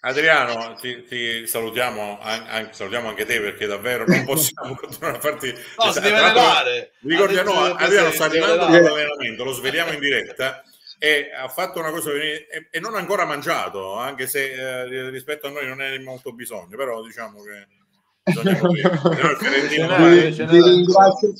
Adriano, ti, ti salutiamo, anche, salutiamo, anche te perché davvero non possiamo continuare a farti... No, si deve allenare! Ricordiamo, no, Adriano sta arrivando dall'allenamento, lo sveliamo in diretta e ha fatto una cosa e, e non ha ancora mangiato, anche se eh, rispetto a noi non è molto bisogno, però diciamo che vi, vi, ringrazio,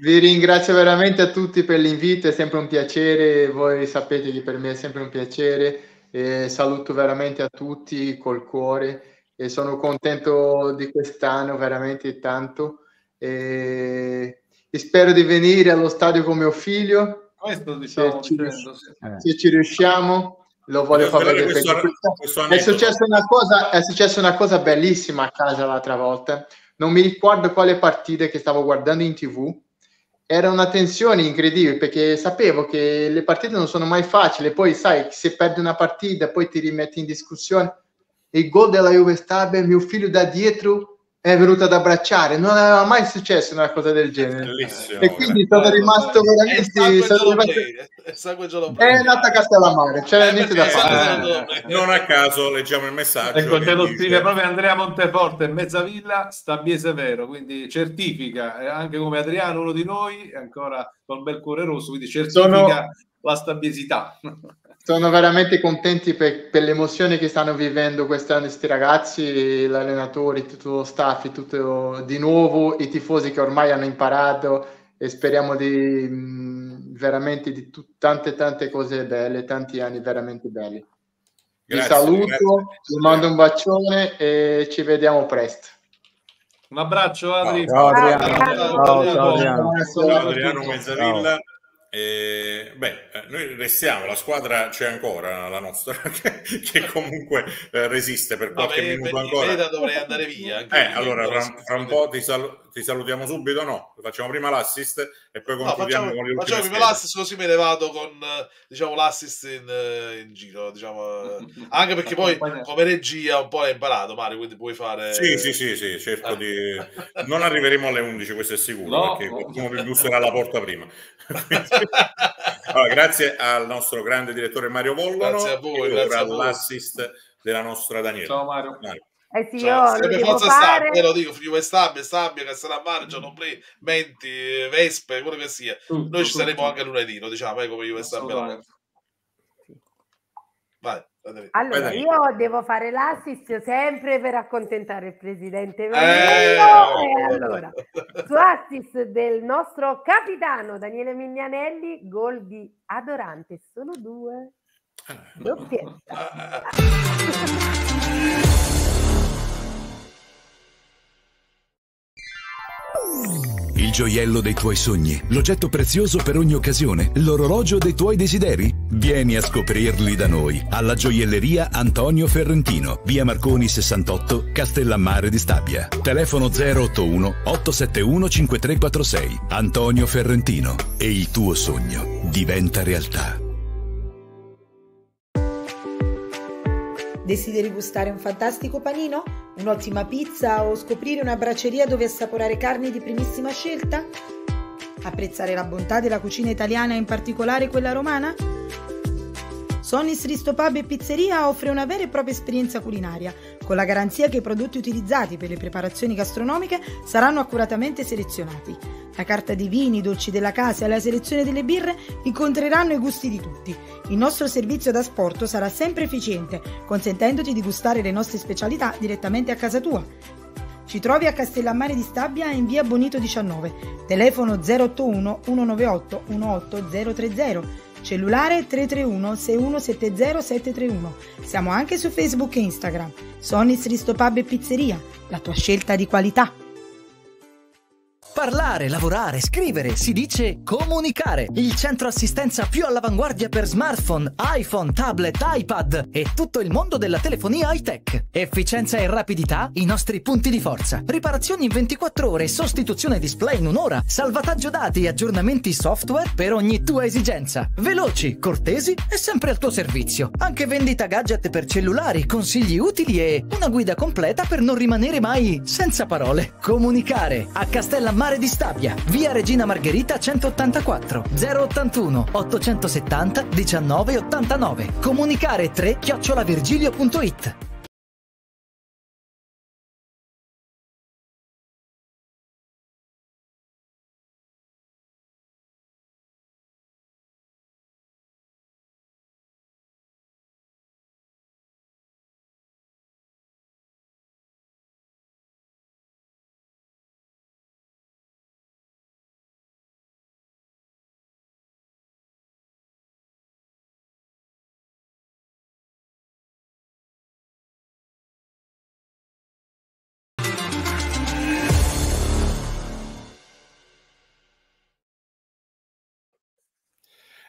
vi ringrazio veramente a tutti per l'invito, è sempre un piacere, voi sapete che per me è sempre un piacere, e saluto veramente a tutti col cuore e sono contento di quest'anno veramente tanto. E, e spero di venire allo stadio con mio figlio. Questo diciamo, se, ci, dicendo, sì. se ci riusciamo lo voglio far vedere questo, questo è, successa una cosa, è successa una cosa bellissima a casa l'altra volta. Non mi ricordo quale partita che stavo guardando in tv era una tensione incredibile perché sapevo che le partite non sono mai facili. Poi sai se perdi una partita poi ti rimetti in discussione. Il gol della Juve Stabile mio figlio da dietro è venuto ad abbracciare, non aveva mai successo una cosa del genere. Bellissimo, e quindi sono rimasto veramente. Sono rimasto... È nata a Castellammare, c'è eh, niente da fare. Non a caso leggiamo il messaggio. Ecco, te lo scrive proprio Andrea Monteforte, Mezzavilla, Stabie Severo, quindi certifica, anche come Adriano, uno di noi, ancora con bel cuore rosso, quindi certifica sono... la stabiesità sono veramente contenti per, per l'emozione che stanno vivendo quest'anno questi ragazzi, gli allenatori, tutto lo staff, tutto, di nuovo i tifosi che ormai hanno imparato e speriamo di mh, veramente di t- tante tante cose belle, tanti anni veramente belli. Vi saluto, grazie. vi mando un bacione e ci vediamo presto. Un abbraccio Adri. Ciao, Adriano. Ciao, ciao, ciao, Adriano. Ciao, Adriano Mezzavilla. E, beh, eh, noi restiamo, la squadra c'è ancora, la nostra, che, che comunque eh, resiste per qualche no, minuto ancora. dovrei andare via. Eh, allora, fra, fra, un po' ti, sal- ti, salutiamo subito, no? Facciamo prima l'assist e poi continuiamo no, facciamo, con le Facciamo prima l'assist così me ne vado con, diciamo, l'assist in, eh, in giro, diciamo, anche perché poi come regia un po' l'hai imparato, Mario, quindi puoi fare... Sì, sì, sì, sì, cerco di... Non arriveremo alle 11, questo è sicuro, no, perché qualcuno vi busserà alla porta prima. allora, grazie al nostro grande direttore Mario Vollono grazie a voi, grazie a l'assist della nostra Daniela. Ciao Mario. Mario. Eh sì, Ciao. io lo forza fare... Stabia, lo dico, Juve Stabia, Stabia, Castellammare, Giannoplay, Menti, Vespe, quello che sia. Tutto, Noi ci saremo tutto. anche lunedì, lo diciamo, eh, come Juve Stabia. Allora, io devo fare l'assist sempre per accontentare il presidente eh, allora, su assist del nostro capitano Daniele Mignanelli, gol di Adorante, sono due. Ah, Doppietta. Il gioiello dei tuoi sogni, l'oggetto prezioso per ogni occasione, l'orologio dei tuoi desideri? Vieni a scoprirli da noi, alla gioielleria Antonio Ferrentino, via Marconi 68, Castellammare di Stabia. Telefono 081 871 5346. Antonio Ferrentino. E il tuo sogno diventa realtà. Desideri gustare un fantastico panino? Un'ottima pizza o scoprire una braceria dove assaporare carni di primissima scelta? Apprezzare la bontà della cucina italiana e in particolare quella romana? Sonnis Risto Pub e Pizzeria offre una vera e propria esperienza culinaria, con la garanzia che i prodotti utilizzati per le preparazioni gastronomiche saranno accuratamente selezionati. La carta dei vini, i dolci della casa e la selezione delle birre incontreranno i gusti di tutti. Il nostro servizio da sport sarà sempre efficiente, consentendoti di gustare le nostre specialità direttamente a casa tua. Ci trovi a Castellammare di Stabia in via Bonito 19, telefono 081 198 18030 Cellulare 331 6170 731. Siamo anche su Facebook e Instagram. Sonnis Ristopub e Pizzeria, la tua scelta di qualità. Parlare, lavorare, scrivere, si dice comunicare. Il centro assistenza più all'avanguardia per smartphone, iPhone, tablet, iPad e tutto il mondo della telefonia high-tech. Efficienza e rapidità, i nostri punti di forza. Riparazioni in 24 ore, sostituzione display in un'ora, salvataggio dati e aggiornamenti software per ogni tua esigenza. Veloci, cortesi e sempre al tuo servizio. Anche vendita gadget per cellulari, consigli utili e una guida completa per non rimanere mai senza parole. Comunicare a Castellammare Mare di Stabia, via Regina Margherita 184 081 870 1989. Comunicare 3 chiocciolavirgilio.it.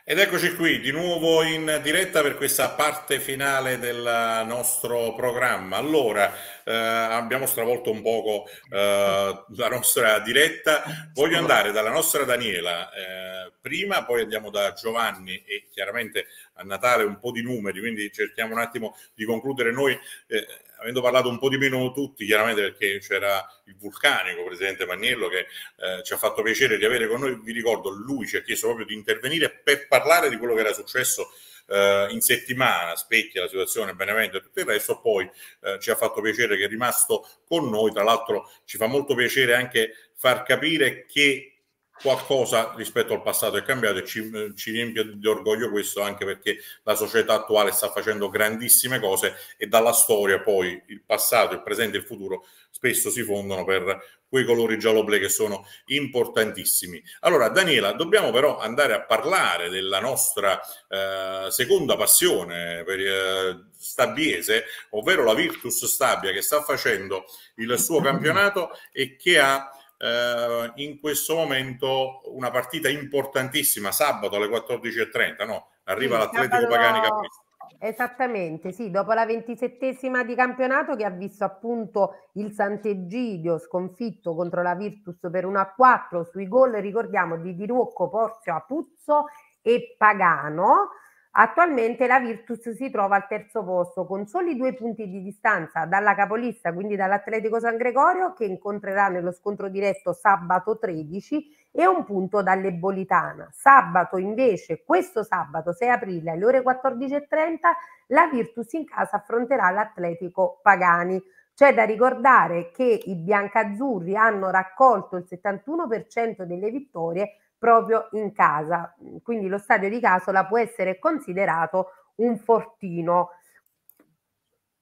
Ed eccoci qui di nuovo in diretta per questa parte finale del nostro programma. Allora, eh, abbiamo stravolto un poco eh, la nostra diretta. Voglio andare dalla nostra Daniela eh, prima, poi andiamo da Giovanni e chiaramente a Natale un po' di numeri, quindi cerchiamo un attimo di concludere noi eh, avendo parlato un po' di meno tutti, chiaramente perché c'era il vulcanico presidente Maniello che eh, ci ha fatto piacere di avere con noi, vi ricordo, lui ci ha chiesto proprio di intervenire per parlare di quello che era successo eh, in settimana, specchia la situazione Benevento e tutto il resto, poi eh, ci ha fatto piacere che è rimasto con noi, tra l'altro ci fa molto piacere anche far capire che qualcosa rispetto al passato è cambiato e ci, ci, riempie di orgoglio questo anche perché la società attuale sta facendo grandissime cose e dalla storia poi il passato, il presente e il futuro spesso si fondono per quei colori giallo-blu che sono importantissimi. Allora Daniela, dobbiamo però andare a parlare della nostra eh, seconda passione per, eh, stabiese, ovvero la Virtus Stabia che sta facendo il suo campionato e che ha eh, in questo momento una partita importantissima, sabato alle 14.30, no? Arriva sì, l'Atletico sabato... Pagani Caprista. Esattamente, sì, dopo la ventisettesima di campionato che ha visto appunto il Sant'Egidio sconfitto contro la Virtus per 1-4 sui gol, ricordiamo, di Dirucco, Porzio, Apuzzo e Pagano. Attualmente la Virtus si trova al terzo posto con soli due punti di distanza dalla capolista, quindi dall'Atletico San Gregorio, che incontrerà nello scontro diretto sabato 13 e un punto dall'Ebolitana. Sabato invece, questo sabato 6 aprile alle ore 14.30, la Virtus in casa affronterà l'Atletico Pagani. C'è da ricordare che i biancazzurri hanno raccolto il 71% delle vittorie proprio in casa. Quindi lo stadio di Casola può essere considerato un fortino.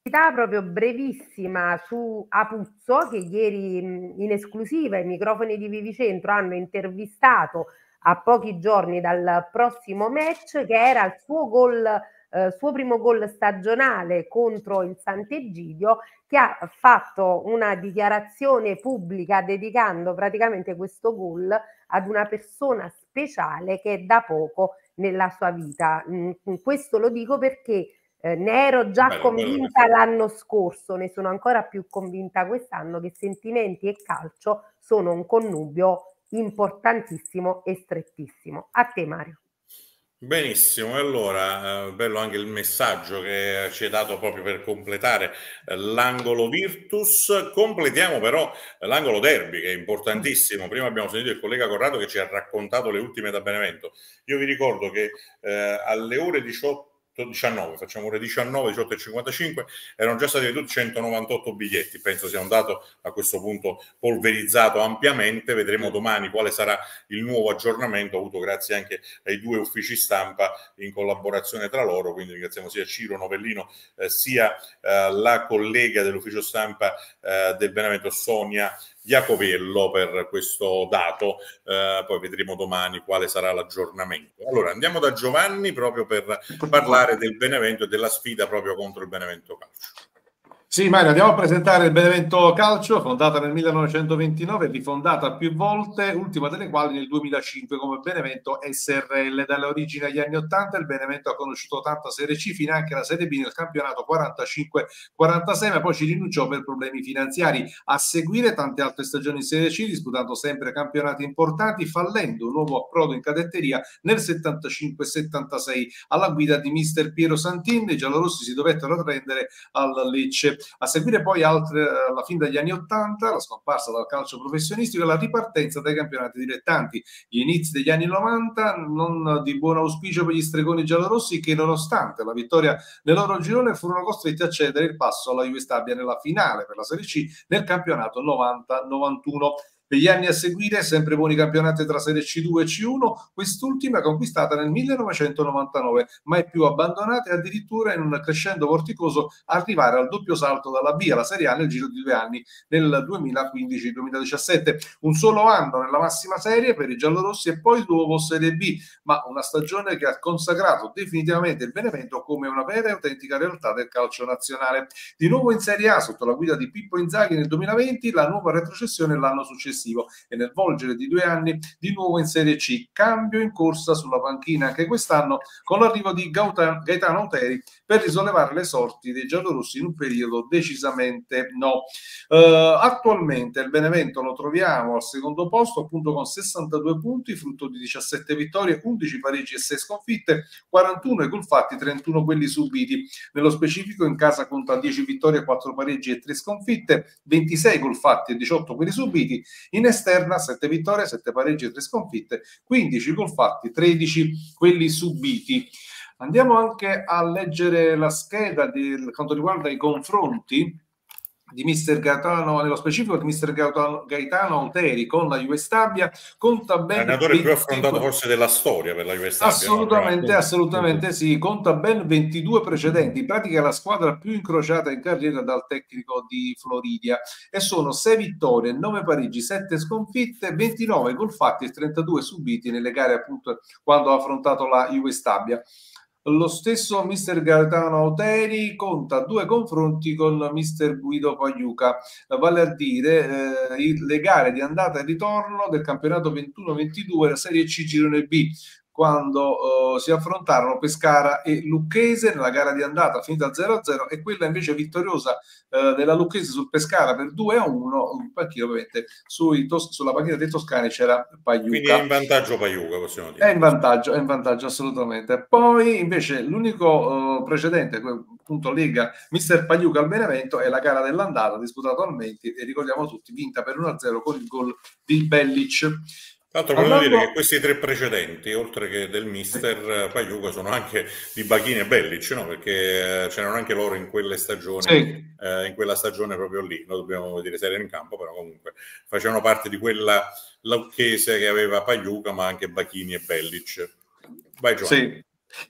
Proprio brevissima su Apuzzo che ieri in esclusiva i microfoni di Vivicentro hanno intervistato a pochi giorni dal prossimo match che era il suo gol eh, suo primo gol stagionale contro il Sant'Egidio che ha fatto una dichiarazione pubblica dedicando praticamente questo gol ad una persona speciale che è da poco nella sua vita. Mm, questo lo dico perché eh, ne ero già bello, convinta bello. l'anno scorso, ne sono ancora più convinta quest'anno che sentimenti e calcio sono un connubio importantissimo e strettissimo. A te Mario. Benissimo, allora eh, bello anche il messaggio che ci hai dato proprio per completare eh, l'angolo Virtus. Completiamo però l'angolo Derby che è importantissimo. Prima abbiamo sentito il collega Corrado che ci ha raccontato le ultime da Benevento. Io vi ricordo che eh, alle ore 18 19, facciamo ore 19, 18 e 55, erano già stati veduti 198 biglietti, penso sia un dato a questo punto polverizzato ampiamente, vedremo domani quale sarà il nuovo aggiornamento avuto grazie anche ai due uffici stampa in collaborazione tra loro, quindi ringraziamo sia Ciro Novellino eh, sia eh, la collega dell'ufficio stampa eh, del Benevento Sonia Iacovello per questo dato, eh, poi vedremo domani quale sarà l'aggiornamento. Allora andiamo da Giovanni proprio per parlare del Benevento e della sfida proprio contro il Benevento Calcio. Sì, Mario, andiamo a presentare il Benevento Calcio, fondata nel 1929 rifondata più volte, ultima delle quali nel 2005 come Benevento SRL. Dalle origini agli anni 80 il Benevento ha conosciuto tanta Serie C, fino anche la Serie B nel campionato 45-46, ma poi ci rinunciò per problemi finanziari. A seguire tante altre stagioni in Serie C, disputando sempre campionati importanti, fallendo un nuovo approdo in cadetteria nel 75-76 alla guida di mister Piero Santini. I giallorossi si dovettero arrendere al Lecce A seguire poi altre, alla fine degli anni Ottanta, la scomparsa dal calcio professionistico e la ripartenza dai campionati dilettanti. Gli inizi degli anni 90 non di buon auspicio per gli stregoni giallorossi che nonostante la vittoria nel loro girone furono costretti a cedere il passo alla Juve Stabia nella finale per la Serie C nel campionato 90-91. Per gli anni a seguire, sempre buoni campionati tra Serie C2 e C1, quest'ultima conquistata nel 1999, mai più abbandonata e addirittura in un crescendo vorticoso arrivare al doppio salto dalla B alla Serie A nel giro di due anni, nel 2015-2017. Un solo anno nella massima serie per i giallorossi e poi nuovo Serie B, ma una stagione che ha consacrato definitivamente il Benevento come una vera e autentica realtà del calcio nazionale. Di nuovo in Serie A, sotto la guida di Pippo Inzaghi nel 2020, la nuova retrocessione l'anno successivo successivo e nel volgere di due anni di nuovo in Serie C. Cambio in corsa sulla panchina anche quest'anno con l'arrivo di Gaetano Auteri per risollevare le sorti dei giallorossi in un periodo decisamente no. Uh, attualmente il Benevento lo troviamo al secondo posto appunto con 62 punti, frutto di 17 vittorie, 11 pareggi e 6 sconfitte, 41 i gol fatti, 31 quelli subiti. Nello specifico in casa conta 10 vittorie, 4 pareggi e 3 sconfitte, 26 gol fatti e 18 quelli subiti in esterna 7 vittorie, 7 pareggi e 3 sconfitte, 15 gol fatti, 13 quelli subiti. Andiamo anche a leggere la scheda di quanto riguarda i confronti di Mister Gaetano, nello specifico di Mister Gaetano, Auteri con la Juve Stabia, conta ben... Allenatore 25... più affrontato forse della storia per la Juve Stabia. Assolutamente, no? assolutamente sì, conta ben 22 precedenti, in pratica è la squadra più incrociata in carriera dal tecnico di Floridia e sono 6 vittorie, 9 pareggi, 7 sconfitte, 29 gol fatti e 32 subiti nelle gare appunto quando ha affrontato la Juve Stabia. Lo stesso mister Gaetano Auteri conta due confronti con mister Guido Pagliuca, vale a dire eh, le gare di andata e ritorno del campionato 21-22 la Serie C Girone B quando uh, si affrontarono Pescara e Lucchese nella gara di andata finita 0-0 e quella invece vittoriosa uh, della Lucchese sul Pescara per 2-1 un panchino ovviamente tos- sulla panchina dei Toscani c'era Pagliuca. Quindi è in vantaggio Pagliuca possiamo dire. È in vantaggio, è in vantaggio assolutamente. Poi invece l'unico uh, precedente appunto Lega Mister Pagliuca al Benevento è la gara dell'andata disputata al Menti e ricordiamo tutti vinta per 1-0 con il gol di Bellic tra l'altro volevo dire che questi tre precedenti, oltre che del mister Pagliuca, sono anche di Bachini e Bellic, no? perché eh, c'erano anche loro in quelle stagioni, sì. eh, in quella stagione proprio lì, noi dobbiamo dire se in campo, però comunque facevano parte di quella lauchese che aveva Pagliuca, ma anche Bachini e Bellic. Vai Giovanni. Sì.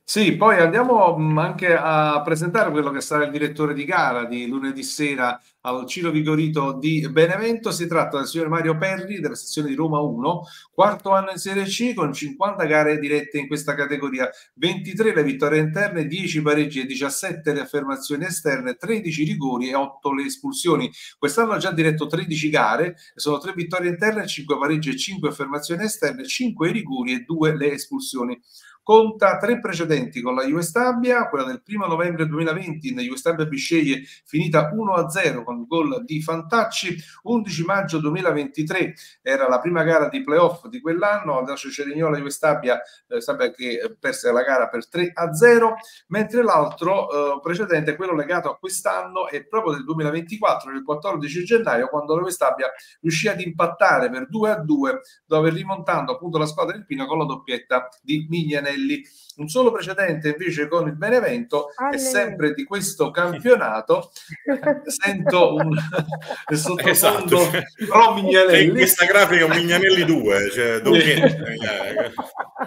Sì, poi andiamo mm, anche a presentare quello che sarà il direttore di gara di lunedì sera al Ciro Vigorito di Benevento. Si tratta del signor Mario Perri della sezione di Roma 1, quarto anno in Serie C con 50 gare dirette in questa categoria, 23 le vittorie interne, 10 pareggi e 17 le affermazioni esterne, 13 rigori e 8 le espulsioni. Quest'anno ha già diretto 13 gare, sono 3 vittorie interne, 5 pareggi e 5 affermazioni esterne, 5 rigori e 2 le espulsioni conta tre precedenti con la Juve Stabia, quella del 1 novembre 2020 in Juve Stabia Bisceglie finita 1-0 con il gol di Fantacci, 11 maggio 2023 era la prima gara di playoff di quell'anno, Aldacio Cerignola Juve Stabia, eh, Stabia che perse la gara per 3-0, mentre l'altro eh, precedente quello legato a quest'anno è proprio del 2024, il 14 gennaio, quando la Juve Stabia riuscì ad impattare per 2-2 dove rimontando appunto la squadra del Pino con la doppietta di Mignane Anelli. Un solo precedente invece con il Benevento e sempre di questo campionato sento un sottofondo esatto. Pro Mignanelli. In questa grafica un Mignanelli 2, cioè,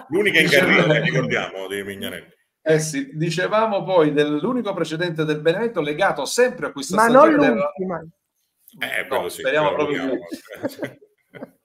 l'unica in carriera, ricordiamo, di Mignanelli. Eh sì, dicevamo poi dell'unico precedente del Benevento legato sempre a questa Ma stagione. Ma non l'ultima. Della... Eh, no, sì, speriamo proprio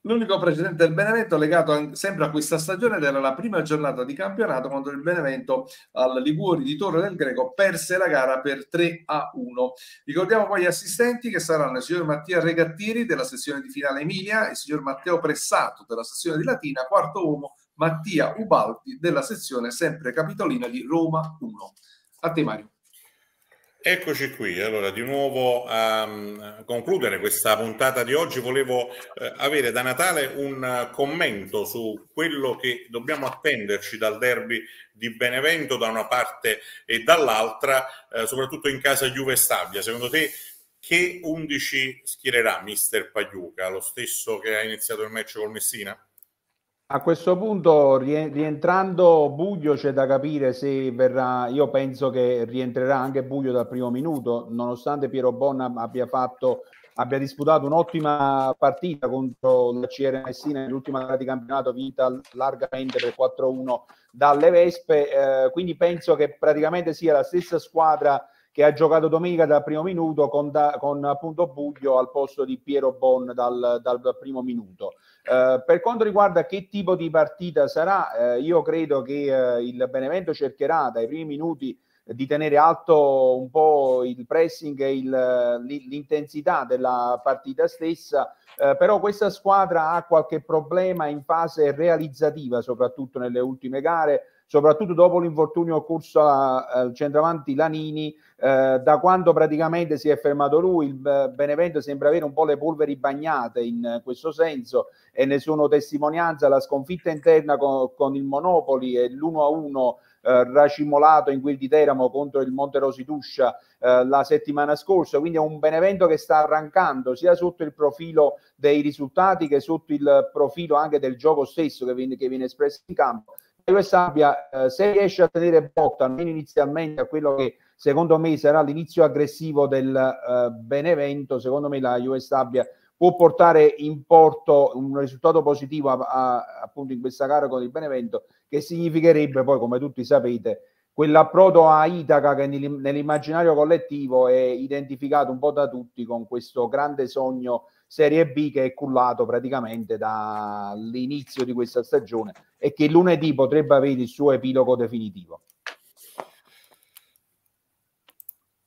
L'unico precedente del Benevento legato sempre a questa stagione era la prima giornata di campionato quando il Benevento al Liguori di Torre del Greco perse la gara per 3 a 1. Ricordiamo poi gli assistenti che saranno il signor Mattia Regattiri della sessione di finale Emilia il signor Matteo Pressato della sessione di Latina, quarto uomo Mattia Ubaldi della sezione sempre capitolina di Roma 1. A te Mario. Eccoci qui, allora di nuovo a um, concludere questa puntata di oggi volevo eh, avere da Natale un commento su quello che dobbiamo attenderci dal derby di Benevento da una parte e dall'altra, eh, soprattutto in casa Juve Stabia. Secondo te che 11 schiererà mister Pagliuca, lo stesso che ha iniziato il match col Messina? A questo punto, rientrando Buglio, c'è da capire se verrà. Io penso che rientrerà anche Buglio dal primo minuto, nonostante Piero Bonna abbia fatto abbia disputato un'ottima partita contro la CR Messina nell'ultima gara di campionato vinta largamente per 4-1 dalle Vespe eh, quindi penso che praticamente sia la stessa squadra che ha giocato domenica dal primo minuto con, da, con appunto Buglio al posto di Piero Bon dal, dal primo minuto. Eh, per quanto riguarda che tipo di partita sarà, eh, io credo che eh, il Benevento cercherà dai primi minuti di tenere alto un po' il pressing e il, l'intensità della partita stessa, eh, però questa squadra ha qualche problema in fase realizzativa, soprattutto nelle ultime gare, soprattutto dopo l'infortunio occorso al centravanti Lanini, eh, da quando praticamente si è fermato lui, il Benevento sembra avere un po' le polveri bagnate in questo senso e ne sono testimonianza. La sconfitta interna con, con il Monopoli e l'1-1 eh, racimolato in quel di Teramo contro il Monterosi Tuscia eh, la settimana scorsa, quindi è un Benevento che sta arrancando sia sotto il profilo dei risultati che sotto il profilo anche del gioco stesso che viene, che viene espresso in campo Juve Sabbia eh, se riesce a tenere botta almeno inizialmente a quello che secondo me sarà l'inizio aggressivo del eh, Benevento, secondo me la Juve Sabbia può portare in porto un risultato positivo a, a, appunto in questa gara con il Benevento, che significherebbe poi, come tutti sapete, quell'approdo a Itaca che nell'immaginario collettivo è identificato un po' da tutti con questo grande sogno Serie B che è cullato praticamente dall'inizio di questa stagione e che lunedì potrebbe avere il suo epilogo definitivo.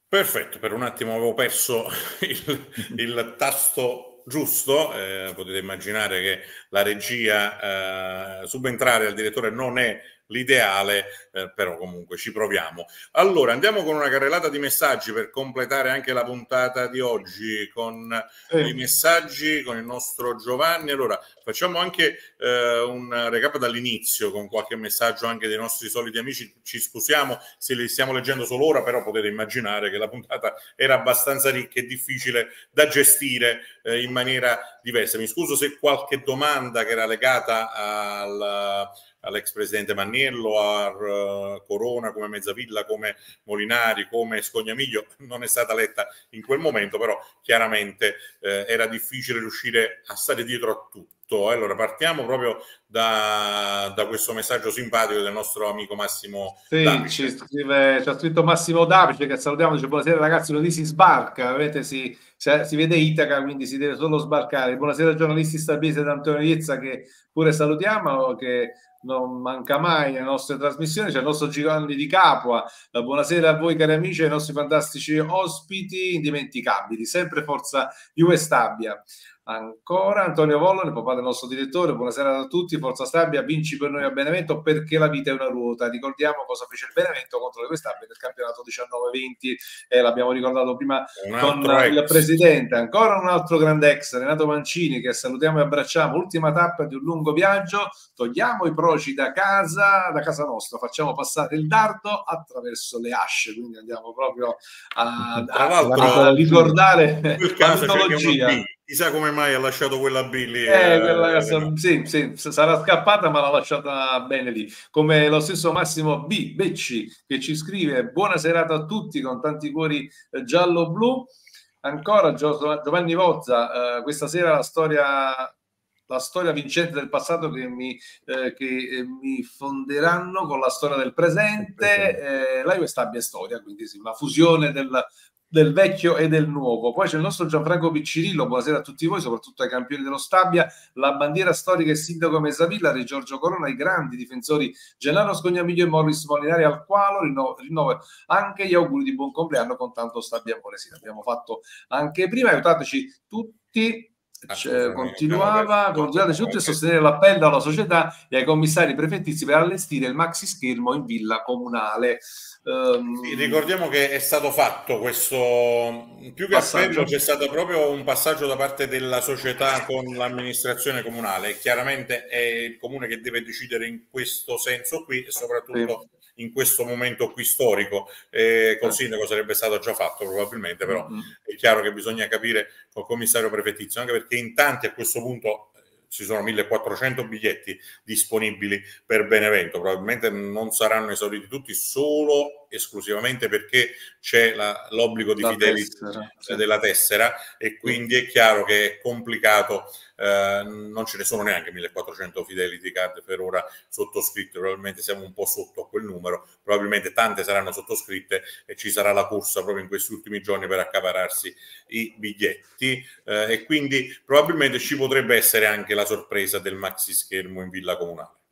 Perfetto, per un attimo avevo perso il, il tasto giusto, eh, potete immaginare che la regia eh, subentrare al direttore non è l'ideale, eh, però comunque ci proviamo. Allora, andiamo con una carrellata di messaggi per completare anche la puntata di oggi con eh. i messaggi con il nostro Giovanni. Allora, facciamo anche eh, un recap dall'inizio con qualche messaggio anche dei nostri soliti amici. Ci scusiamo se li stiamo leggendo solo ora, però potete immaginare che la puntata era abbastanza ricca e difficile da gestire eh, in maniera diversa. Mi scuso se qualche domanda che era legata al all'ex presidente Manniello, a uh, Corona come Mezzavilla, come Molinari, come Scognamiglio, non è stata letta in quel momento, però chiaramente eh, era difficile riuscire a stare dietro a tutto. Allora partiamo proprio da, da, questo messaggio simpatico del nostro amico Massimo sì, ci, scrive, ci ha scritto Massimo Davice che salutiamo, dice buonasera ragazzi, lunedì si sbarca, avete, si, si vede Itaca, quindi si deve solo sbarcare. Buonasera giornalisti stabiliti da Antonio Iezza che pure salutiamo, che non manca mai nelle nostre trasmissioni, c'è il nostro Giovanni di Capua. Buonasera a voi cari amici e ai nostri fantastici ospiti indimenticabili, sempre Forza Juve Stabia. Ancora Antonio Vollone, papà del nostro direttore, buonasera a tutti, Forza Stabia, vinci per noi a Benevento perché la vita è una ruota. Ricordiamo cosa fece il Benevento contro le Stabia nel campionato 19-20 e l'abbiamo ricordato prima con il ex. presidente. Ancora un altro grande ex, Renato Mancini, che salutiamo e abbracciamo. Ultima tappa di un lungo viaggio, togliamo i proci da casa, da casa nostra, facciamo passare il dardo attraverso le asce, quindi andiamo proprio a, a, a ricordare la mitologia Chissà come mai ha lasciato quella B lì. Eh, quella, eh, sì, sì, sarà scappata, ma l'ha lasciata bene lì. Come lo stesso Massimo B. Becci che ci scrive: Buona serata a tutti con tanti cuori eh, giallo-blu. Ancora Giovanni Vozza, eh, questa sera la storia, la storia vincente del passato che mi, eh, che, eh, mi fonderanno con la storia del presente. Eh, la Juve Stabia storia, quindi sì, una fusione del del vecchio e del nuovo. Poi c'è il nostro Gianfranco Piccirillo, buonasera a tutti voi, soprattutto ai campioni dello Stabia, la bandiera storica e sindaco Mesavilla di Giorgio Corona, i grandi difensori Gennaro Scognamiglio e Morris Molinari, al quale rinnovo, rinnovo, anche gli auguri di buon compleanno con tanto Stabia Moresina. Abbiamo fatto anche prima, aiutateci tutti cioè, continuava, continuate tutti a sostenere l'appello alla società e ai commissari prefettizi per allestire il maxi schermo in villa comunale. Um, sì, ricordiamo che è stato fatto questo più che passaggio. appello, c'è stato proprio un passaggio da parte della società con l'amministrazione comunale. Chiaramente è il comune che deve decidere in questo senso qui e soprattutto sì in questo momento qui storico. Eh, col sindaco sarebbe stato già fatto probabilmente, però mm-hmm. è chiaro che bisogna capire col commissario prefettizio, anche perché in tanti a questo punto eh, ci sono 1400 biglietti disponibili per Benevento, probabilmente non saranno esauriti tutti solo esclusivamente perché c'è la, l'obbligo di fidelità della tessera e quindi è chiaro che è complicato eh, non ce ne sono neanche 1400 fidelity card per ora sottoscritte, probabilmente siamo un po' sotto a quel numero, probabilmente tante saranno sottoscritte e ci sarà la corsa proprio in questi ultimi giorni per accapararsi i biglietti eh, e quindi probabilmente ci potrebbe essere anche la sorpresa del maxi schermo in villa comunale.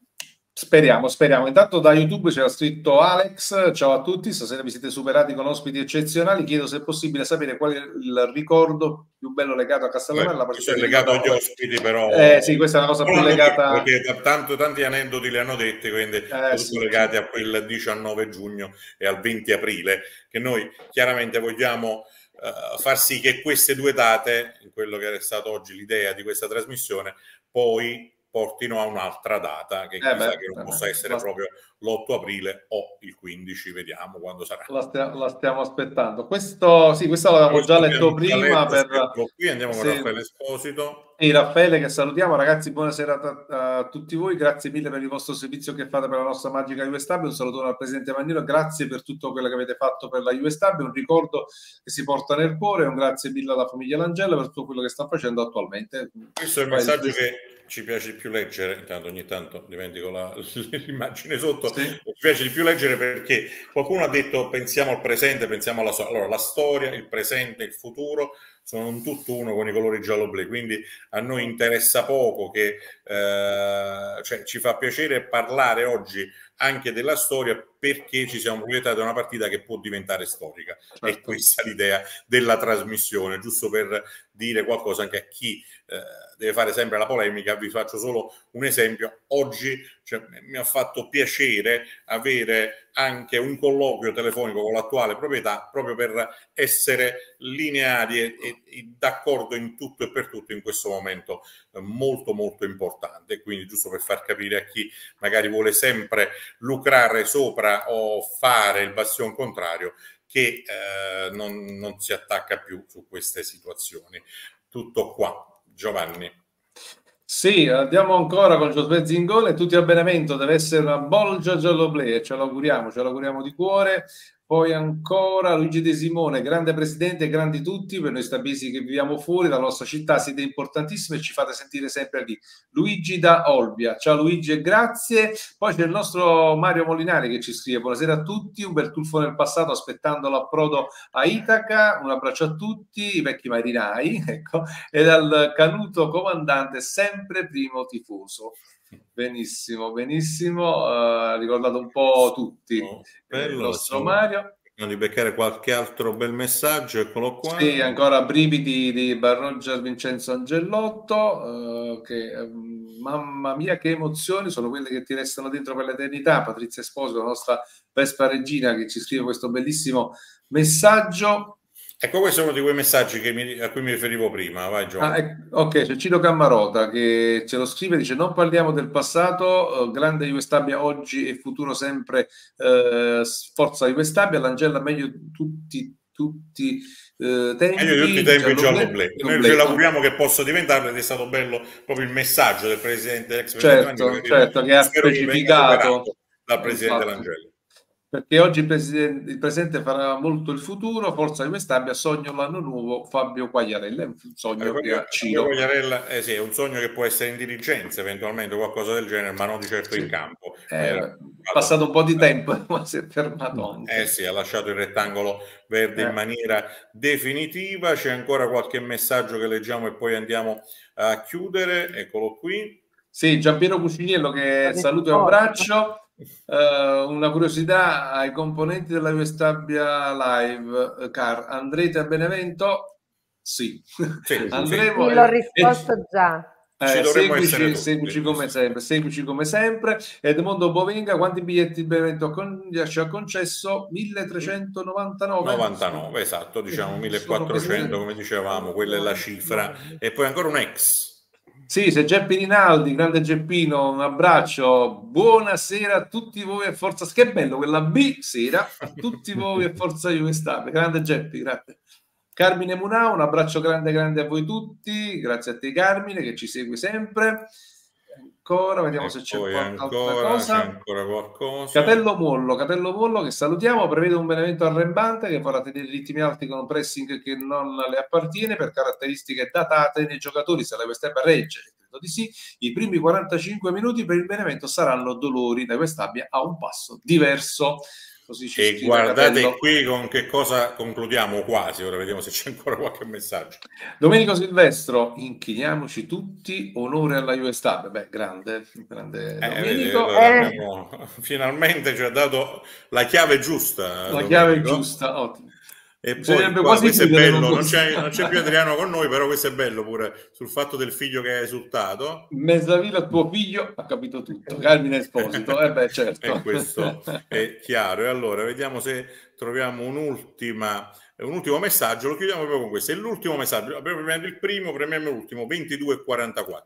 Speriamo, speriamo. Intanto da YouTube c'era scritto Alex, ciao a tutti, stasera vi siete superati con ospiti eccezionali, chiedo se è possibile sapere qual è il ricordo più bello legato a Castellammare. Questo è legato agli ospiti però. Eh sì, questa è una cosa più legata... Perché tanto, tanti aneddoti li hanno detti, quindi eh, sì, legati a quel 19 giugno e al 20 aprile, che noi chiaramente vogliamo... Uh, far sì che queste due date, in quello che è stato oggi l'idea di questa trasmissione, poi portino a un'altra data che, eh beh, che non eh possa essere basta. proprio l'8 aprile o il 15, vediamo quando sarà. La, stia, la stiamo aspettando. Questo, sì, questo l'avevamo già letto prima. Per... Qui andiamo con sì. Raffaele Esposito. E Raffaele che salutiamo, ragazzi, buonasera a, a, tutti voi, grazie mille per il vostro servizio che fate per la nostra magica USW, un saluto al Presidente Magnino, grazie per tutto quello che avete fatto per la USW, un ricordo che si porta nel cuore, un grazie mille alla famiglia Langella per tutto quello che sta facendo attualmente. Questo è il messaggio che ci piace più leggere, intanto ogni tanto dimentico la, l'immagine sotto, sì. ci piace di più leggere perché qualcuno ha detto pensiamo al presente, pensiamo alla storia. Allora, la storia, il presente, il futuro sono un tutt'uno con i colori giallo-blu, quindi a noi interessa poco che eh, cioè, ci fa piacere parlare oggi anche della storia perché ci siamo proiettati a una partita che può diventare storica. Certo. È questa l'idea della trasmissione, giusto per dire qualcosa anche a chi eh, deve fare sempre la polemica. Vi faccio solo un esempio. Oggi cioè, mi ha fatto piacere avere anche un colloquio telefonico con l'attuale proprietà proprio per essere lineari e, e, e d'accordo in tutto e per tutto in questo momento eh, molto molto importante. Quindi giusto per far capire a chi magari vuole sempre lucrare sopra o fare il bastion contrario che eh, non, non si attacca più su queste situazioni. Tutto qua. Giovanni. Sì, andiamo ancora con Giosuè Zingone, tutti a Benevento, deve essere una bolgia giallo-blu, ce l'auguriamo, ce l'auguriamo di cuore. Poi ancora Luigi De Simone, grande presidente, grandi tutti, per noi stabisi che viviamo fuori dalla nostra città siete importantissimi e ci fate sentire sempre lì. Luigi da Olbia, ciao Luigi e grazie. Poi c'è il nostro Mario Molinari che ci scrive, buonasera a tutti, un bel tuffo nel passato aspettando l'approdo a Itaca, un abbraccio a tutti, i vecchi marinai, ecco, e dal canuto comandante sempre primo tifoso. Benissimo, benissimo, uh, ricordato un po' tutti. Oh, bello, il nostro sì. Mario. Di beccare qualche altro bel messaggio, eccolo qua. Sì, ancora brividi di Barroggia Vincenzo Angellotto, uh, che um, mamma mia che emozioni, sono quelle che ti restano dentro per l'eternità. Patrizia Esposito, la nostra Vespa Regina, che ci scrive questo bellissimo messaggio. Ecco, questo è uno di quei messaggi mi, a cui mi riferivo prima. Vai, ah, eh, ok, c'è Ciro Cammarota che ce lo scrive, dice non parliamo del passato, eh, grande Juvestabia oggi e futuro sempre, eh, forza Juvestabia, l'Angela meglio tutti, tutti eh, tempi. Meglio di tutti i tempi giallo play. Noi ce l'auguriamo che possa diventare ed è stato bello proprio il messaggio del presidente, ex presidente certo, certo, che ha specificato dal presidente L'Angela perché oggi il, presidente, il, presente farà molto il futuro, forza di quest'abbia, sogno l'anno nuovo, Fabio Quagliarella, è un sogno eh, che Ciro. Quagliarella, eh sì, è un sogno che può essere in dirigenza eventualmente, qualcosa del genere, ma non di certo sì. in campo. Eh, è passato un po' di tempo, ma si è fermato. Anche. Eh sì, ha lasciato il rettangolo verde in eh. maniera definitiva, c'è ancora qualche messaggio che leggiamo e poi andiamo a chiudere, eccolo qui. Sì, Giampiero Cuciniello che saluto e abbraccio. Uh, una curiosità ai componenti della Vestabia Live Car, andrete a Benevento? Sì. sì Andremo sì, l'ho risposto e... già. Eh, seguici, seguici come sempre, seguici come sempre. Edmondo Bovenga, quanti biglietti benevento con, ci ha concesso? 1399. 99, esatto, diciamo 1400 come dicevamo, quella è la cifra. E poi ancora un ex. Sì, se Geppi Rinaldi, grande Geppino, un abbraccio, buonasera a tutti voi e forza, che bello quella B sera, a tutti voi e forza Juve grande Geppi, grazie. Carmine Munà, un abbraccio grande grande a voi tutti, grazie a te Carmine che ci segue sempre. Ancora, vediamo e se c'è ancora, cosa. C'è ancora qualcosa. Capello Mollo, Capello Mollo che salutiamo, prevede un Benevento arrembante che vorrà tenere i ritmi alti con un pressing che non le appartiene per caratteristiche datate nei giocatori, se la West regge, credo di sì, i primi 45 minuti per il Benevento saranno dolori da Questabbia a un passo diverso. Così ci e guardate Capello. qui con che cosa concludiamo quasi, ora vediamo se c'è ancora qualche messaggio. Domenico Silvestro, inchiniamoci tutti, onore alla US Tab. Beh, grande, grande eh, Domenico. Eh, abbiamo, finalmente ci ha dato la chiave giusta. La Domenico. chiave giusta, ottimo. E poi qua, questo è bello, non c'è, non c'è, più Adriano con noi, però questo è bello pure sul fatto del figlio che ha esultato. Mezzavilla, tuo figlio, ha capito tutto. Carmine Esposito, eh beh, certo. e questo è chiaro. E allora vediamo se troviamo un'ultima, un ultimo messaggio. Lo chiudiamo proprio con questo. È l'ultimo messaggio. Abbiamo premiato il primo, premiamo l'ultimo, 22,44.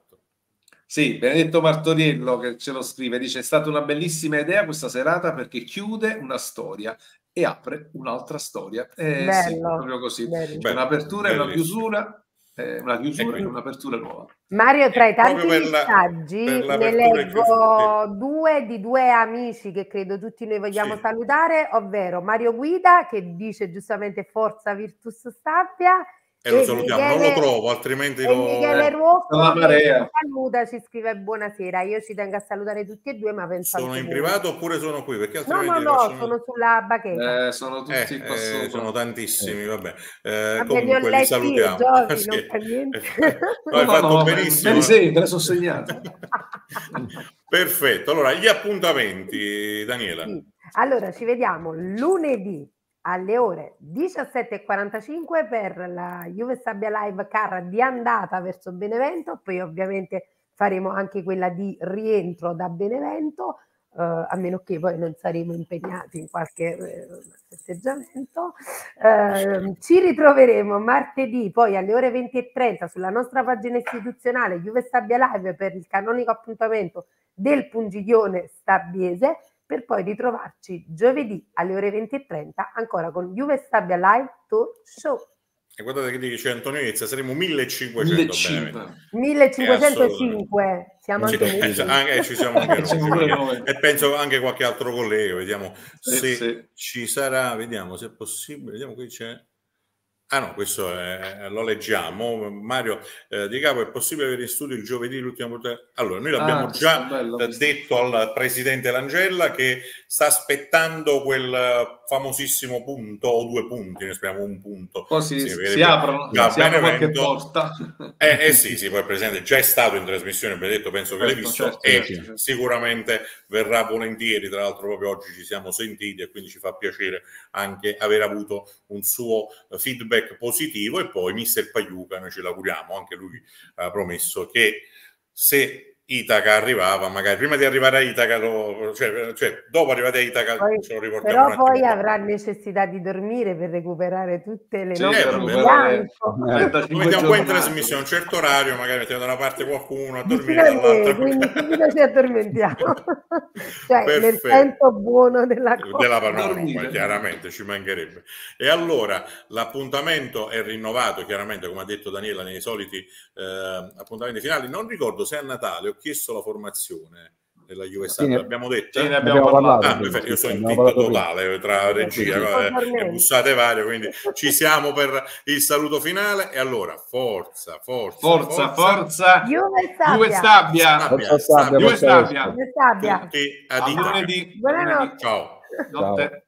Sì, Benedetto Martoriello che ce lo scrive, dice è stata una bellissima idea questa serata perché chiude una storia e apre un'altra storia. Eh, sì, proprio così. C'è un'apertura e una chiusura, eh, una chiusura e, un'apertura nuova. Mario, tra i tanti messaggi ne leggo due di due amici che credo tutti noi vogliamo sì. salutare, ovvero Mario Guida che dice giustamente Forza Virtus Stabia e lo salutiamo, Michele, non lo trovo, altrimenti lo... Michele Ruocco saluta, ci scrive buonasera. Io ci tengo a salutare tutti e due, ma penso Sono in privato oppure sono qui? Perché no, no, no, possono... sono sulla bacheca. Eh, sono tutti eh, qua eh, Sono tantissimi, vabbè. Eh, vabbè comunque li, li salutiamo. Giochi, sì. non fa niente. no, hai fatto no, benissimo. Me sei, te le sono segnate. Perfetto, allora gli appuntamenti, Daniela. Sì. Allora, ci vediamo lunedì alle ore 17.45 per la Juve Sabbia Live Car di andata verso Benevento, poi ovviamente faremo anche quella di rientro da Benevento, eh, a meno che poi non saremo impegnati in qualche eh, festeggiamento. Eh, ci ritroveremo martedì poi alle ore 20.30 sulla nostra pagina istituzionale Juve Sabbia Live per il canonico appuntamento del Pungiglione Stabbiese per poi ritrovarci giovedì alle ore 20.30 ancora con Juve Stabia Live Tour Show. E guardate che dice Antonio Inizia, saremo 1500. 1500. 1505, siamo anche noi. Penso, anche, ci siamo anche noi. e penso anche qualche altro collega, vediamo se sì. ci sarà, vediamo se è possibile, vediamo qui c'è Ah no, questo è, lo leggiamo. Mario eh, Di Capo, è possibile avere in studio il giovedì l'ultima volta? Allora, noi l'abbiamo ah, già bello, detto al presidente Langella che sta aspettando quel famosissimo punto o due punti, ne speriamo un punto. Poi si, si, si aprono, si apre qualche porta. Eh, eh, sì, sì, poi il presidente già è stato in trasmissione, detto, penso che l'hai certo, visto certo, e sì. sicuramente verrà volentieri, tra l'altro proprio oggi ci siamo sentiti e quindi ci fa piacere anche aver avuto un suo feedback feedback positivo e poi mister Paiuca, noi ce l'auguriamo, anche lui ha promesso che se Itaca arrivava, magari prima di arrivare a Itaca, lo, cioè, cioè, dopo arrivate a Itaca, poi, ce lo riportiamo. Però poi avrà necessità di dormire per recuperare tutte le sì, notti bianco. Lo mettiamo qua in trasmissione, un certo orario, magari mettiamo da una parte qualcuno a dormire dall'altra. Quindi subito ci addormentiamo. cioè, Perfetto. nel senso buono della cosa. Della parola, chiaramente, ci mancherebbe. E allora, l'appuntamento è rinnovato, chiaramente, come ha detto Daniela, nei soliti eh, appuntamenti finali. Non ricordo se è a Natale chiesto la formazione della USA, sì, l'abbiamo detto? Sì, ne abbiamo, abbiamo parlato. Ah, perfetto, io sono in titolo totale tra regia e bussate varie, quindi ci siamo per il saluto finale. E allora forza, forza, forza, forza, Juve Stabia, Juve Stabia, Juve Stabia, Juve Stabia, tutti a lunedì. Buonanotte. Ciao. Ciao.